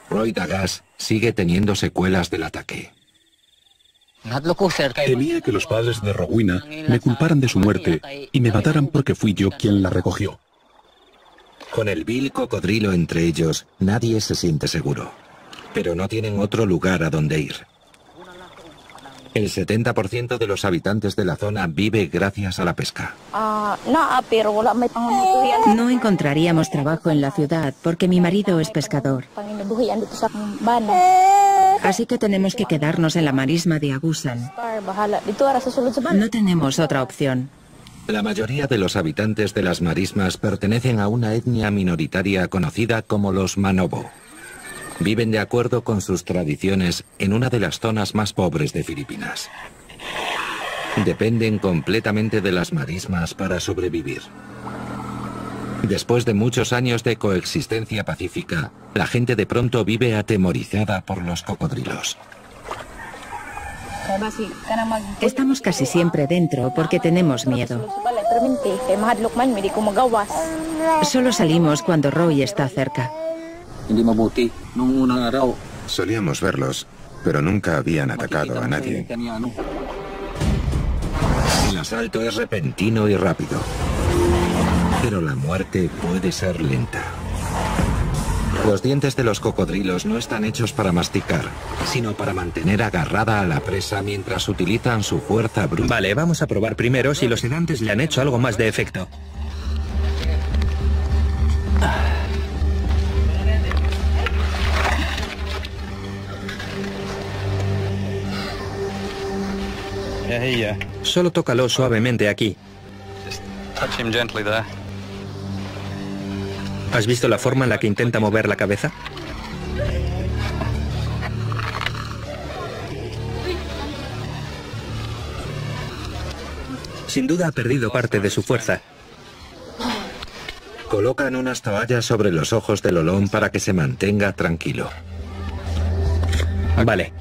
Speaker 1: Roy Dagas sigue teniendo secuelas del ataque.
Speaker 3: Temía que los padres de Rowena me culparan de su muerte y me mataran porque fui yo quien la recogió.
Speaker 1: Con el vil cocodrilo entre ellos, nadie se siente seguro. Pero no tienen otro lugar a donde ir. El 70% de los habitantes de la zona vive gracias a la pesca.
Speaker 4: Ah, no encontraríamos trabajo en la ciudad porque mi marido es pescador. Así que tenemos que quedarnos en la marisma de Agusan. No tenemos otra opción.
Speaker 1: La mayoría de los habitantes de las marismas pertenecen a una etnia minoritaria conocida como los Manobo. Viven de acuerdo con sus tradiciones en una de las zonas más pobres de Filipinas. Dependen completamente de las marismas para sobrevivir. Después de muchos años de coexistencia pacífica, la gente de pronto vive atemorizada por los cocodrilos.
Speaker 4: Estamos casi siempre dentro porque tenemos miedo. Solo salimos cuando Roy está cerca.
Speaker 2: Solíamos verlos, pero nunca habían atacado a nadie.
Speaker 1: El asalto es repentino y rápido, pero la muerte puede ser lenta. Los dientes de los cocodrilos no están hechos para masticar, sino para mantener agarrada a la presa mientras utilizan su fuerza bruta.
Speaker 6: Vale, vamos a probar primero si los sedantes le han hecho algo más de efecto. Solo tócalo suavemente aquí. ¿Has visto la forma en la que intenta mover la cabeza? Sin duda ha perdido parte de su fuerza.
Speaker 1: Colocan unas toallas sobre los ojos del olón para que se mantenga tranquilo.
Speaker 6: Vale.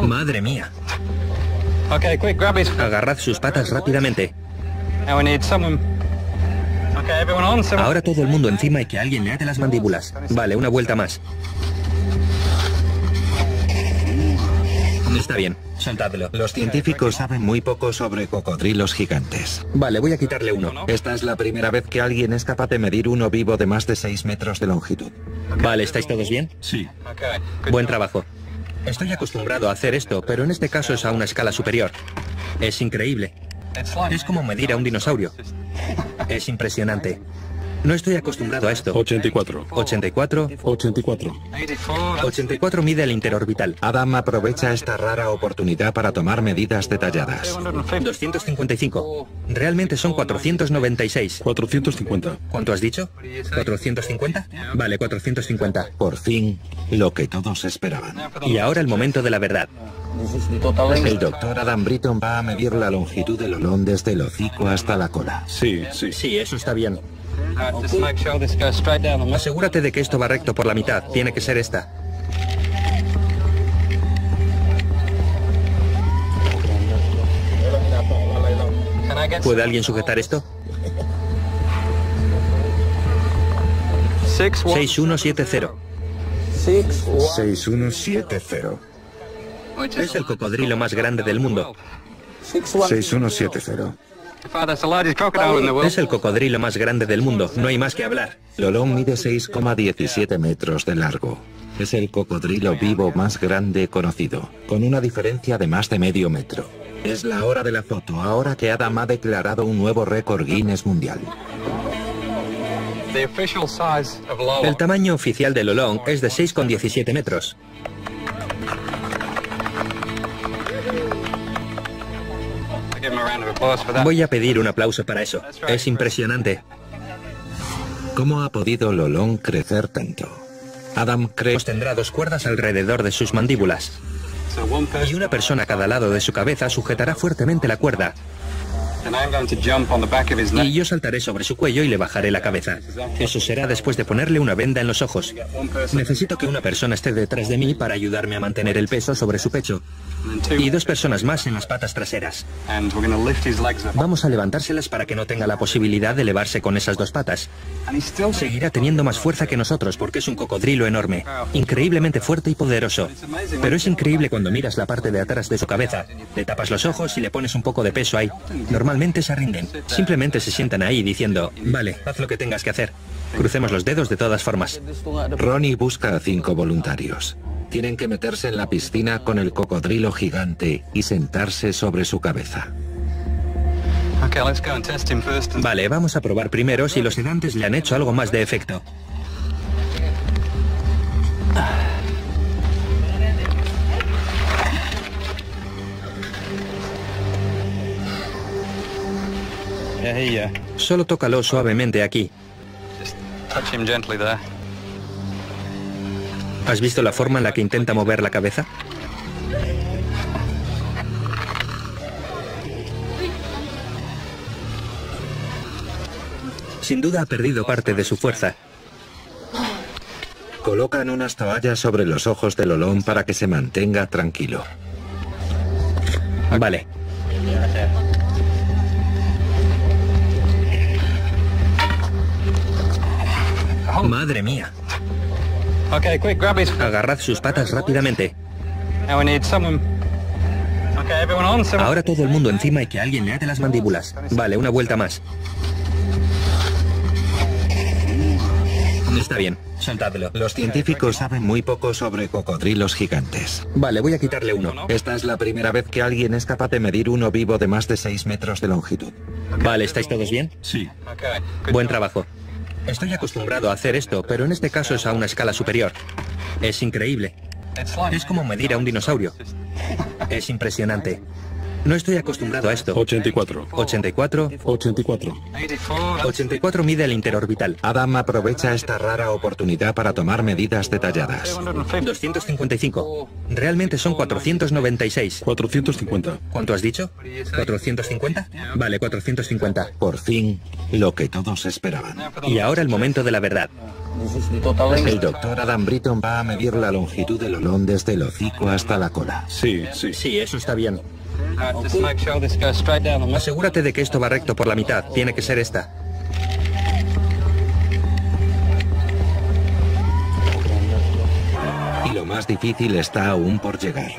Speaker 6: Madre mía. Agarrad sus patas rápidamente. Ahora todo el mundo encima y que alguien le ate las mandíbulas. Vale, una vuelta más. Está bien.
Speaker 1: Los científicos saben muy poco sobre cocodrilos gigantes.
Speaker 6: Vale, voy a quitarle uno.
Speaker 1: Esta es la primera vez que alguien es capaz de medir uno vivo de más de 6 metros de longitud.
Speaker 6: Vale, ¿estáis todos bien?
Speaker 3: Sí.
Speaker 6: Buen trabajo. Estoy acostumbrado a hacer esto, pero en este caso es a una escala superior. Es increíble. Es como medir a un dinosaurio. Es impresionante. No estoy acostumbrado a esto.
Speaker 3: 84.
Speaker 6: 84.
Speaker 3: 84.
Speaker 6: 84 mide el interorbital.
Speaker 1: Adam aprovecha esta rara oportunidad para tomar medidas detalladas.
Speaker 6: 255. Realmente son 496.
Speaker 3: 450.
Speaker 6: ¿Cuánto has dicho? ¿450? Vale, 450.
Speaker 1: Por fin, lo que todos esperaban.
Speaker 6: Y ahora el momento de la verdad.
Speaker 1: El doctor Adam Britton va a medir la longitud del olón desde el hocico hasta la cola.
Speaker 3: Sí, sí.
Speaker 6: Sí, eso está bien. Asegúrate de que esto va recto por la mitad. Tiene que ser esta. ¿Puede alguien sujetar esto? 6170.
Speaker 2: 6170.
Speaker 6: Es el cocodrilo más grande del mundo.
Speaker 2: 6170.
Speaker 6: Es el cocodrilo más grande del mundo. No hay más que hablar.
Speaker 1: Lolón mide 6,17 metros de largo. Es el cocodrilo vivo más grande conocido, con una diferencia de más de medio metro. Es la hora de la foto, ahora que Adam ha declarado un nuevo récord Guinness mundial.
Speaker 6: El tamaño oficial del Lolón es de 6,17 metros. Voy a pedir un aplauso para eso. Es impresionante.
Speaker 1: ¿Cómo ha podido Lolón crecer tanto? Adam cree...
Speaker 6: Tendrá dos cuerdas alrededor de sus mandíbulas. Y una persona a cada lado de su cabeza sujetará fuertemente la cuerda. Y yo saltaré sobre su cuello y le bajaré la cabeza. Eso será después de ponerle una venda en los ojos. Necesito que una persona esté detrás de mí para ayudarme a mantener el peso sobre su pecho. Y dos personas más en las patas traseras. Vamos a levantárselas para que no tenga la posibilidad de elevarse con esas dos patas. Seguirá teniendo más fuerza que nosotros porque es un cocodrilo enorme, increíblemente fuerte y poderoso. Pero es increíble cuando miras la parte de atrás de su cabeza. Le tapas los ojos y le pones un poco de peso ahí. Normalmente se rinden. Simplemente se sientan ahí diciendo, vale, haz lo que tengas que hacer. Crucemos los dedos de todas formas.
Speaker 1: Ronnie busca a cinco voluntarios. Tienen que meterse en la piscina con el cocodrilo gigante y sentarse sobre su cabeza.
Speaker 6: Vale, vamos a probar primero si los sedantes le han hecho algo más de efecto. Solo tócalo suavemente aquí. ¿Has visto la forma en la que intenta mover la cabeza? Sin duda ha perdido parte de su fuerza.
Speaker 1: Colocan unas toallas sobre los ojos del olón para que se mantenga tranquilo.
Speaker 6: Vale. Madre mía. Agarrad sus patas rápidamente. Ahora todo el mundo encima y que alguien le ate las mandíbulas. Vale, una vuelta más. Está bien, soltadlo.
Speaker 1: Los científicos saben muy poco sobre cocodrilos gigantes.
Speaker 6: Vale, voy a quitarle uno.
Speaker 1: Esta es la primera vez que alguien es capaz de medir uno vivo de más de 6 metros de longitud.
Speaker 6: Vale, ¿estáis todos bien?
Speaker 3: Sí.
Speaker 6: Buen trabajo. Estoy acostumbrado a hacer esto, pero en este caso es a una escala superior. Es increíble. Es como medir a un dinosaurio. Es impresionante. No estoy acostumbrado a esto.
Speaker 3: 84.
Speaker 6: 84.
Speaker 3: 84.
Speaker 6: 84 mide el interorbital.
Speaker 1: Adam aprovecha esta rara oportunidad para tomar medidas detalladas.
Speaker 6: 255. Realmente son 496.
Speaker 3: 450.
Speaker 6: ¿Cuánto has dicho? ¿450? Vale, 450.
Speaker 1: Por fin, lo que todos esperaban.
Speaker 6: Y ahora el momento de la verdad.
Speaker 1: El doctor Adam Britton va a medir la longitud del olón desde el hocico hasta la cola.
Speaker 3: Sí, sí.
Speaker 6: Sí, eso está bien. Asegúrate de que esto va recto por la mitad. Tiene que ser esta.
Speaker 1: Y lo más difícil está aún por llegar.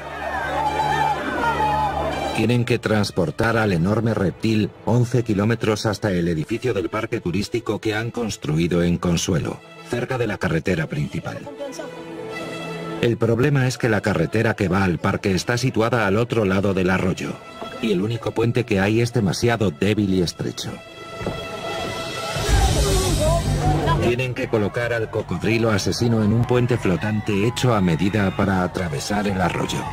Speaker 1: Tienen que transportar al enorme reptil 11 kilómetros hasta el edificio del parque turístico que han construido en Consuelo, cerca de la carretera principal. El problema es que la carretera que va al parque está situada al otro lado del arroyo, y el único puente que hay es demasiado débil y estrecho. Tienen que colocar al cocodrilo asesino en un puente flotante hecho a medida para atravesar el arroyo.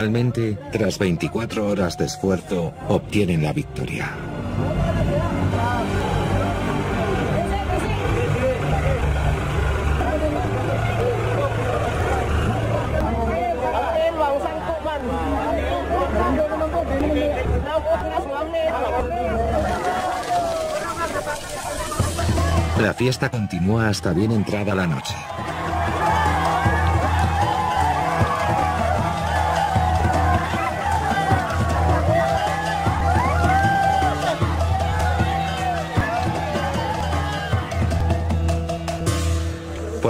Speaker 1: Finalmente, tras 24 horas de esfuerzo, obtienen la victoria. La fiesta continúa hasta bien entrada la noche.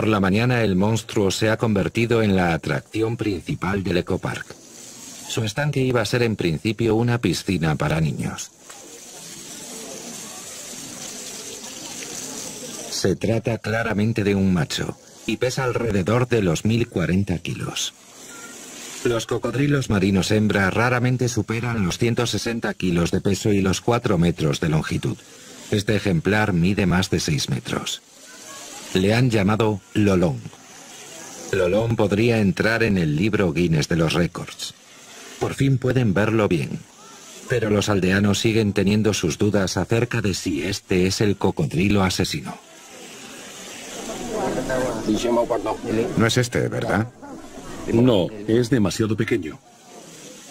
Speaker 1: Por la mañana el monstruo se ha convertido en la atracción principal del ecopark. Su estanque iba a ser en principio una piscina para niños. Se trata claramente de un macho y pesa alrededor de los 1040 kilos. Los cocodrilos marinos hembra raramente superan los 160 kilos de peso y los 4 metros de longitud. Este ejemplar mide más de 6 metros. Le han llamado Lolón. Lolón podría entrar en el libro Guinness de los récords. Por fin pueden verlo bien. Pero los aldeanos siguen teniendo sus dudas acerca de si este es el cocodrilo asesino.
Speaker 2: No es este, ¿verdad?
Speaker 3: No, es demasiado pequeño.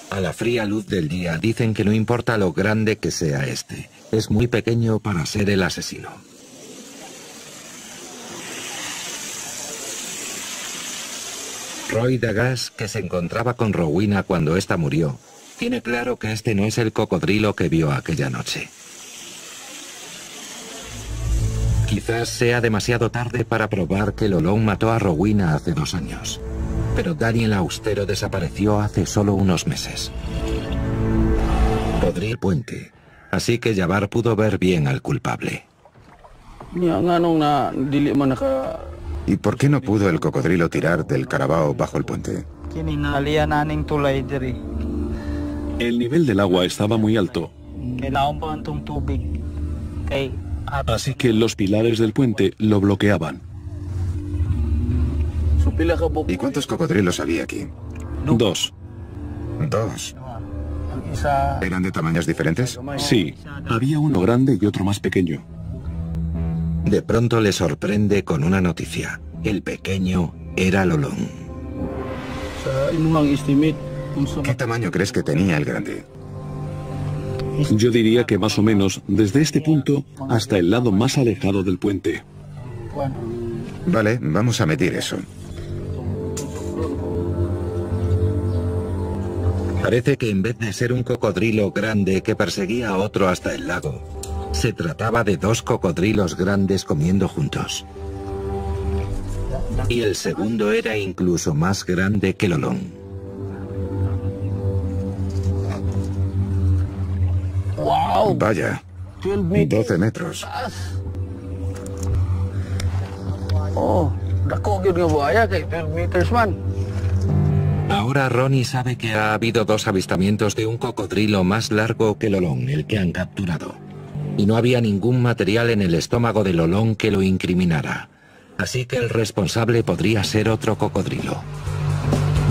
Speaker 1: A la fría luz del día dicen que no importa lo grande que sea este, es muy pequeño para ser el asesino. Roy Dagas, que se encontraba con Rowena cuando ésta murió, tiene claro que este no es el cocodrilo que vio aquella noche. Quizás sea demasiado tarde para probar que Lolón mató a Rowena hace dos años, pero Daniel Austero desapareció hace solo unos meses. Podría el puente, así que Yabar pudo ver bien al culpable.
Speaker 2: ¿Y por qué no pudo el cocodrilo tirar del carabao bajo el puente?
Speaker 3: El nivel del agua estaba muy alto. Así que los pilares del puente lo bloqueaban.
Speaker 2: ¿Y cuántos cocodrilos había aquí?
Speaker 3: Dos.
Speaker 2: Dos. ¿Eran de tamaños diferentes?
Speaker 3: Sí, había uno grande y otro más pequeño.
Speaker 1: De pronto le sorprende con una noticia. El pequeño era Lolón.
Speaker 2: ¿Qué tamaño crees que tenía el grande?
Speaker 3: Yo diría que más o menos desde este punto hasta el lado más alejado del puente.
Speaker 2: Vale, vamos a medir eso.
Speaker 1: Parece que en vez de ser un cocodrilo grande que perseguía a otro hasta el lago, se trataba de dos cocodrilos grandes comiendo juntos. Y el segundo era incluso más grande que Lolón.
Speaker 2: Vaya, 12 metros.
Speaker 1: Ahora Ronnie sabe que ha habido dos avistamientos de un cocodrilo más largo que Lolón, el que han capturado y no había ningún material en el estómago del olón que lo incriminara. Así que el responsable podría ser otro cocodrilo.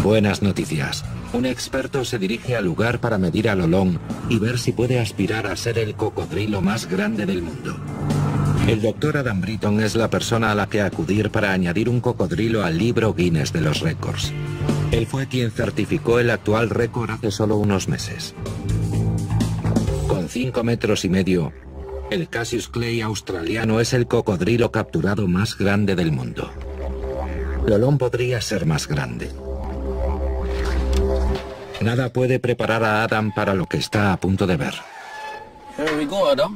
Speaker 1: Buenas noticias. Un experto se dirige al lugar para medir al olón y ver si puede aspirar a ser el cocodrilo más grande del mundo. El doctor Adam Britton es la persona a la que acudir para añadir un cocodrilo al libro Guinness de los récords. Él fue quien certificó el actual récord hace solo unos meses. Con 5 metros y medio, el Cassius Clay australiano es el cocodrilo capturado más grande del mundo. Lolón podría ser más grande. Nada puede preparar a Adam para lo que está a punto de ver.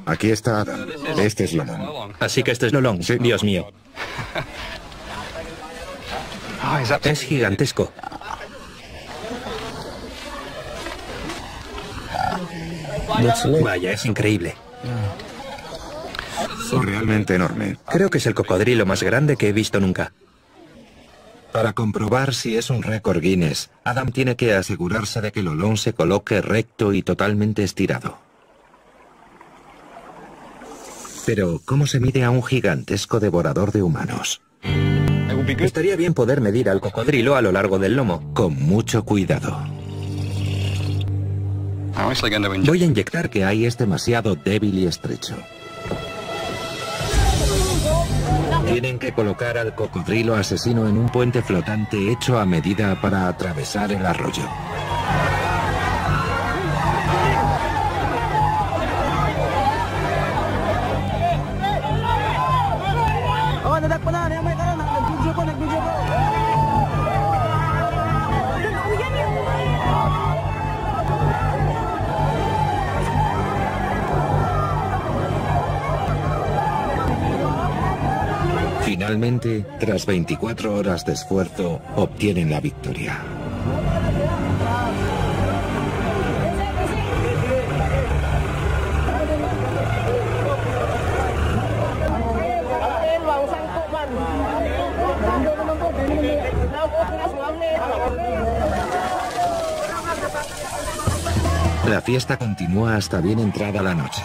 Speaker 2: Aquí está Adam. Este es Lolón.
Speaker 6: Así que este es Lolón. Dios mío. Es gigantesco. Vaya, es increíble.
Speaker 2: Realmente enorme.
Speaker 6: Creo que es el cocodrilo más grande que he visto nunca.
Speaker 1: Para comprobar si es un récord Guinness, Adam tiene que asegurarse de que el olón se coloque recto y totalmente estirado. Pero, ¿cómo se mide a un gigantesco devorador de humanos?
Speaker 6: Estaría bien poder medir al cocodrilo a lo largo del lomo.
Speaker 1: Con mucho cuidado. Voy a inyectar que ahí es demasiado débil y estrecho. Tienen que colocar al cocodrilo asesino en un puente flotante hecho a medida para atravesar el arroyo. Finalmente, tras 24 horas de esfuerzo, obtienen la victoria. La fiesta continúa hasta bien entrada la noche.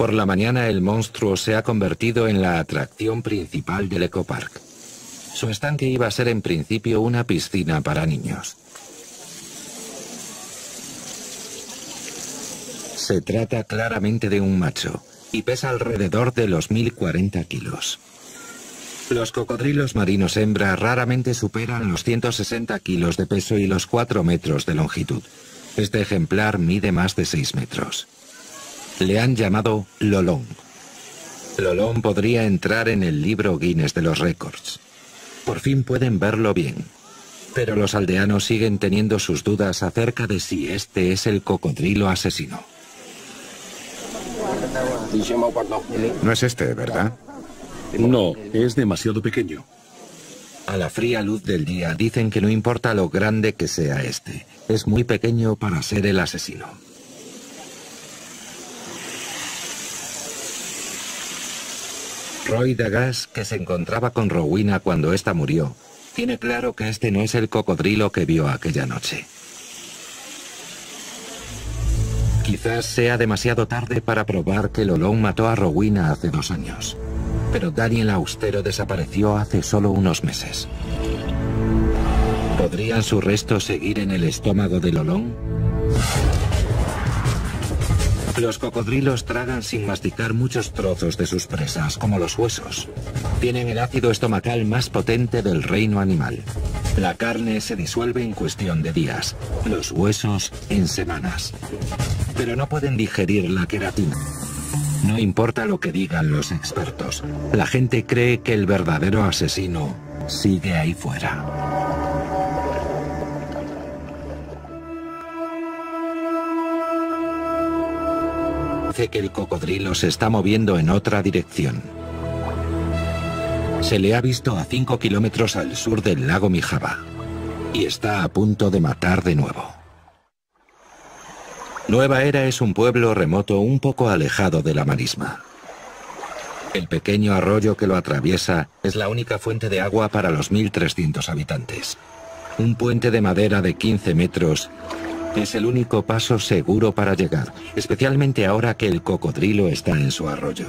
Speaker 1: Por la mañana el monstruo se ha convertido en la atracción principal del ecopark. Su estanque iba a ser en principio una piscina para niños. Se trata claramente de un macho y pesa alrededor de los 1040 kilos. Los cocodrilos marinos hembra raramente superan los 160 kilos de peso y los 4 metros de longitud. Este ejemplar mide más de 6 metros le han llamado Lolón. Lolón podría entrar en el libro Guinness de los récords. Por fin pueden verlo bien. Pero los aldeanos siguen teniendo sus dudas acerca de si este es el cocodrilo asesino.
Speaker 2: No es este, ¿verdad?
Speaker 3: No, es demasiado pequeño.
Speaker 1: A la fría luz del día dicen que no importa lo grande que sea este, es muy pequeño para ser el asesino. Roy Dagas, que se encontraba con Rowena cuando ésta murió, tiene claro que este no es el cocodrilo que vio aquella noche. Quizás sea demasiado tarde para probar que Lolón mató a Rowena hace dos años. Pero Daniel Austero desapareció hace solo unos meses. ¿Podrían sus restos seguir en el estómago de Lolón? Los cocodrilos tragan sin masticar muchos trozos de sus presas, como los huesos. Tienen el ácido estomacal más potente del reino animal. La carne se disuelve en cuestión de días, los huesos en semanas. Pero no pueden digerir la queratina. No importa lo que digan los expertos, la gente cree que el verdadero asesino sigue ahí fuera. Que el cocodrilo se está moviendo en otra dirección. Se le ha visto a 5 kilómetros al sur del lago Mijaba y está a punto de matar de nuevo. Nueva Era es un pueblo remoto un poco alejado de la marisma. El pequeño arroyo que lo atraviesa es la única fuente de agua para los 1.300 habitantes. Un puente de madera de 15 metros es el único paso seguro para llegar, especialmente ahora que el cocodrilo está en su arroyo.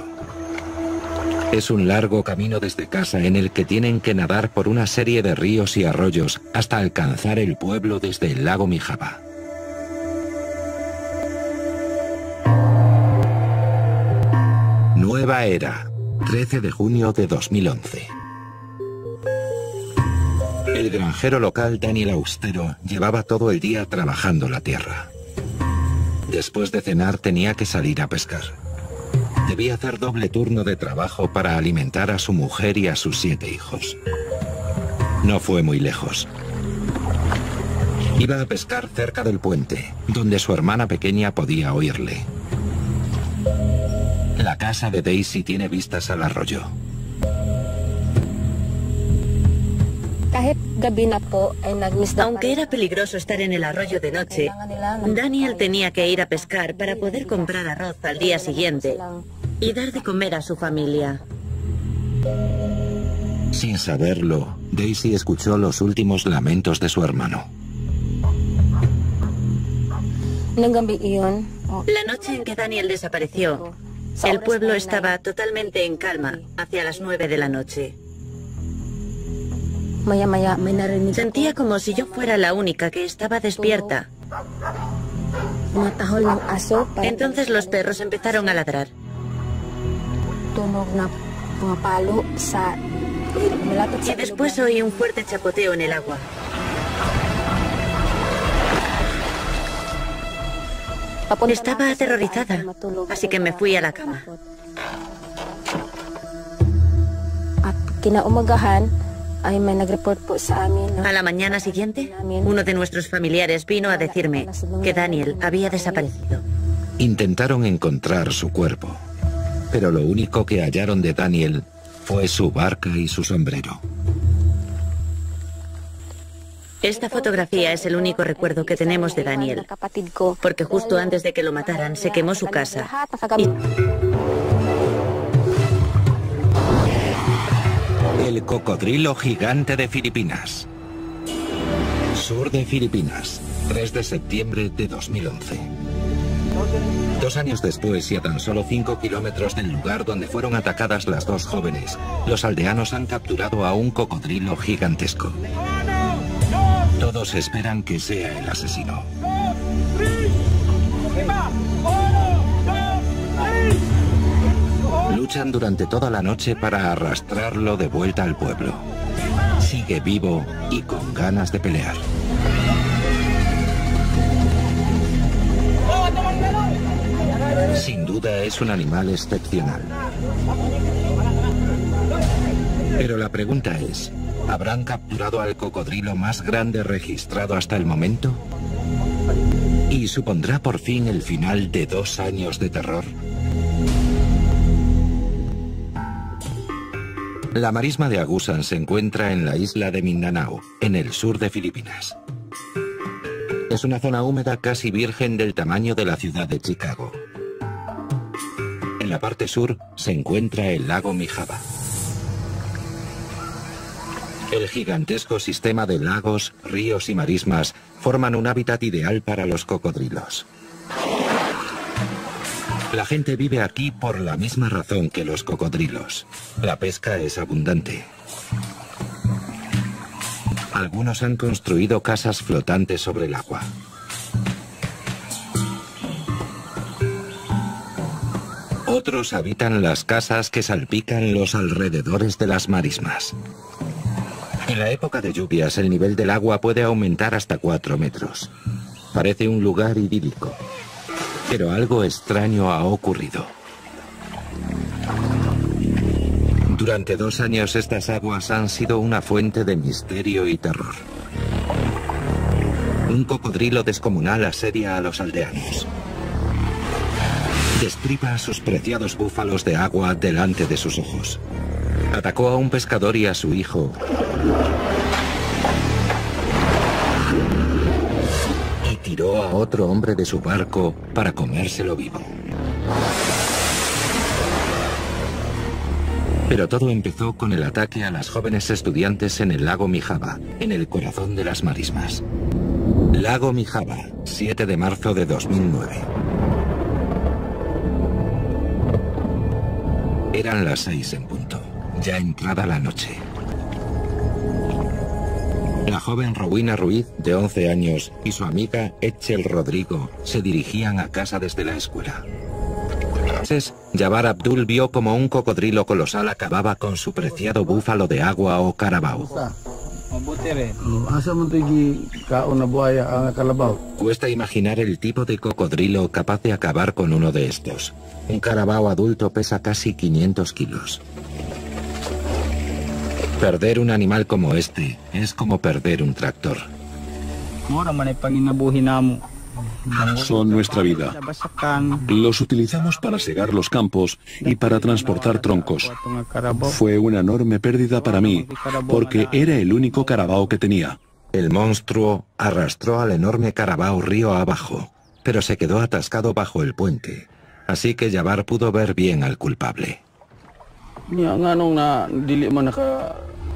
Speaker 1: Es un largo camino desde casa en el que tienen que nadar por una serie de ríos y arroyos hasta alcanzar el pueblo desde el lago Mijaba. Nueva Era, 13 de junio de 2011. El granjero local Daniel Austero llevaba todo el día trabajando la tierra. Después de cenar tenía que salir a pescar. Debía hacer doble turno de trabajo para alimentar a su mujer y a sus siete hijos. No fue muy lejos. Iba a pescar cerca del puente, donde su hermana pequeña podía oírle. casa de Daisy tiene vistas al arroyo.
Speaker 5: Aunque era peligroso estar en el arroyo de noche, Daniel tenía que ir a pescar para poder comprar arroz al día siguiente y dar de comer a su familia.
Speaker 1: Sin saberlo, Daisy escuchó los últimos lamentos de su hermano.
Speaker 5: La noche en que Daniel desapareció, el pueblo estaba totalmente en calma hacia las nueve de la noche. Sentía como si yo fuera la única que estaba despierta. Entonces los perros empezaron a ladrar. Y después oí un fuerte chapoteo en el agua. Estaba aterrorizada, así que me fui a la cama. A la mañana siguiente, uno de nuestros familiares vino a decirme que Daniel había desaparecido.
Speaker 1: Intentaron encontrar su cuerpo, pero lo único que hallaron de Daniel fue su barca y su sombrero.
Speaker 5: Esta fotografía es el único recuerdo que tenemos de Daniel, porque justo antes de que lo mataran se quemó su casa.
Speaker 1: El cocodrilo gigante de Filipinas. Sur de Filipinas, 3 de septiembre de 2011. Dos años después y a tan solo cinco kilómetros del lugar donde fueron atacadas las dos jóvenes, los aldeanos han capturado a un cocodrilo gigantesco. Todos esperan que sea el asesino. Luchan durante toda la noche para arrastrarlo de vuelta al pueblo. Sigue vivo y con ganas de pelear. Sin duda es un animal excepcional. Pero la pregunta es, ¿habrán capturado al cocodrilo más grande registrado hasta el momento? ¿Y supondrá por fin el final de dos años de terror? La marisma de Agusan se encuentra en la isla de Mindanao, en el sur de Filipinas. Es una zona húmeda casi virgen del tamaño de la ciudad de Chicago. En la parte sur se encuentra el lago Mijaba. El gigantesco sistema de lagos, ríos y marismas forman un hábitat ideal para los cocodrilos. La gente vive aquí por la misma razón que los cocodrilos. La pesca es abundante. Algunos han construido casas flotantes sobre el agua. Otros habitan las casas que salpican los alrededores de las marismas. En la época de lluvias el nivel del agua puede aumentar hasta 4 metros. Parece un lugar idílico. Pero algo extraño ha ocurrido. Durante dos años estas aguas han sido una fuente de misterio y terror. Un cocodrilo descomunal asedia a los aldeanos. Destripa a sus preciados búfalos de agua delante de sus ojos. Atacó a un pescador y a su hijo. Tiró a otro hombre de su barco para comérselo vivo. Pero todo empezó con el ataque a las jóvenes estudiantes en el lago Mijaba, en el corazón de las marismas. Lago Mijaba, 7 de marzo de 2009. Eran las seis en punto, ya entrada la noche. La joven Rowena Ruiz, de 11 años, y su amiga Etchel Rodrigo se dirigían a casa desde la escuela. Entonces, Jabbar Abdul vio como un cocodrilo colosal acababa con su preciado búfalo de agua o carabao. Cuesta imaginar el tipo de cocodrilo capaz de acabar con uno de estos. Un carabao adulto pesa casi 500 kilos. Perder un animal como este es como perder un tractor.
Speaker 3: Son nuestra vida. Los utilizamos para segar los campos y para transportar troncos. Fue una enorme pérdida para mí, porque era el único carabao que tenía.
Speaker 1: El monstruo arrastró al enorme carabao río abajo, pero se quedó atascado bajo el puente. Así que Yabar pudo ver bien al culpable.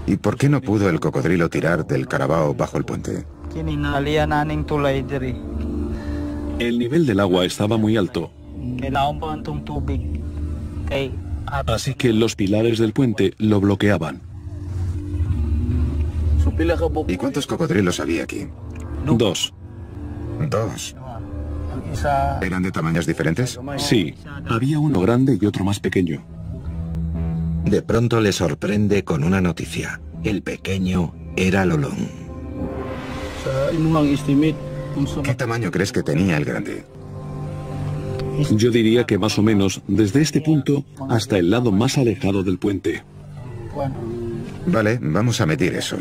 Speaker 2: ¿Y por qué no pudo el cocodrilo tirar del carabao bajo el puente?
Speaker 3: El nivel del agua estaba muy alto. Así que los pilares del puente lo bloqueaban.
Speaker 2: ¿Y cuántos cocodrilos había aquí?
Speaker 3: Dos.
Speaker 2: Dos. ¿Eran de tamaños diferentes?
Speaker 3: Sí, había uno grande y otro más pequeño.
Speaker 1: De pronto le sorprende con una noticia. El pequeño era Lolón.
Speaker 2: ¿Qué tamaño crees que tenía el grande?
Speaker 3: Yo diría que más o menos desde este punto hasta el lado más alejado del puente.
Speaker 2: Vale, vamos a medir eso.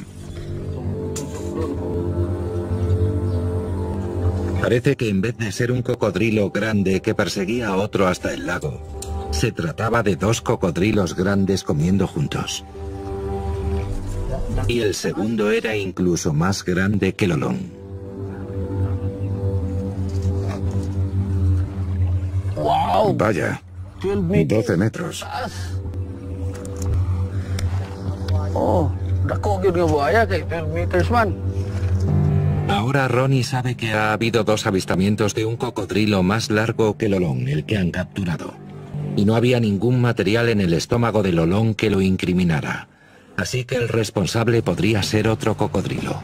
Speaker 1: Parece que en vez de ser un cocodrilo grande que perseguía a otro hasta el lago, se trataba de dos cocodrilos grandes comiendo juntos. Y el segundo era incluso más grande que Lolón.
Speaker 2: Vaya, 12 metros.
Speaker 1: Oh, Ahora Ronnie sabe que ha habido dos avistamientos de un cocodrilo más largo que Lolón, el que han capturado. Y no había ningún material en el estómago de Lolón que lo incriminara. Así que el responsable podría ser otro cocodrilo.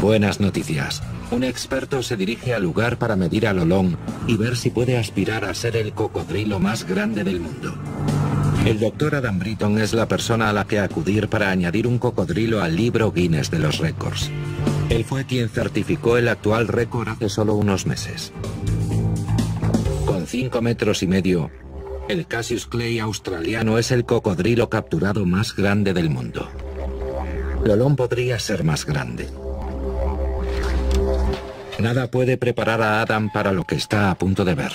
Speaker 1: Buenas noticias. Un experto se dirige al lugar para medir a Lolón y ver si puede aspirar a ser el cocodrilo más grande del mundo. El doctor Adam Britton es la persona a la que acudir para añadir un cocodrilo al libro Guinness de los récords. Él fue quien certificó el actual récord hace solo unos meses. Con 5 metros y medio, el Cassius Clay australiano es el cocodrilo capturado más grande del mundo. Lolón podría ser más grande. Nada puede preparar a Adam para lo que está a punto de ver.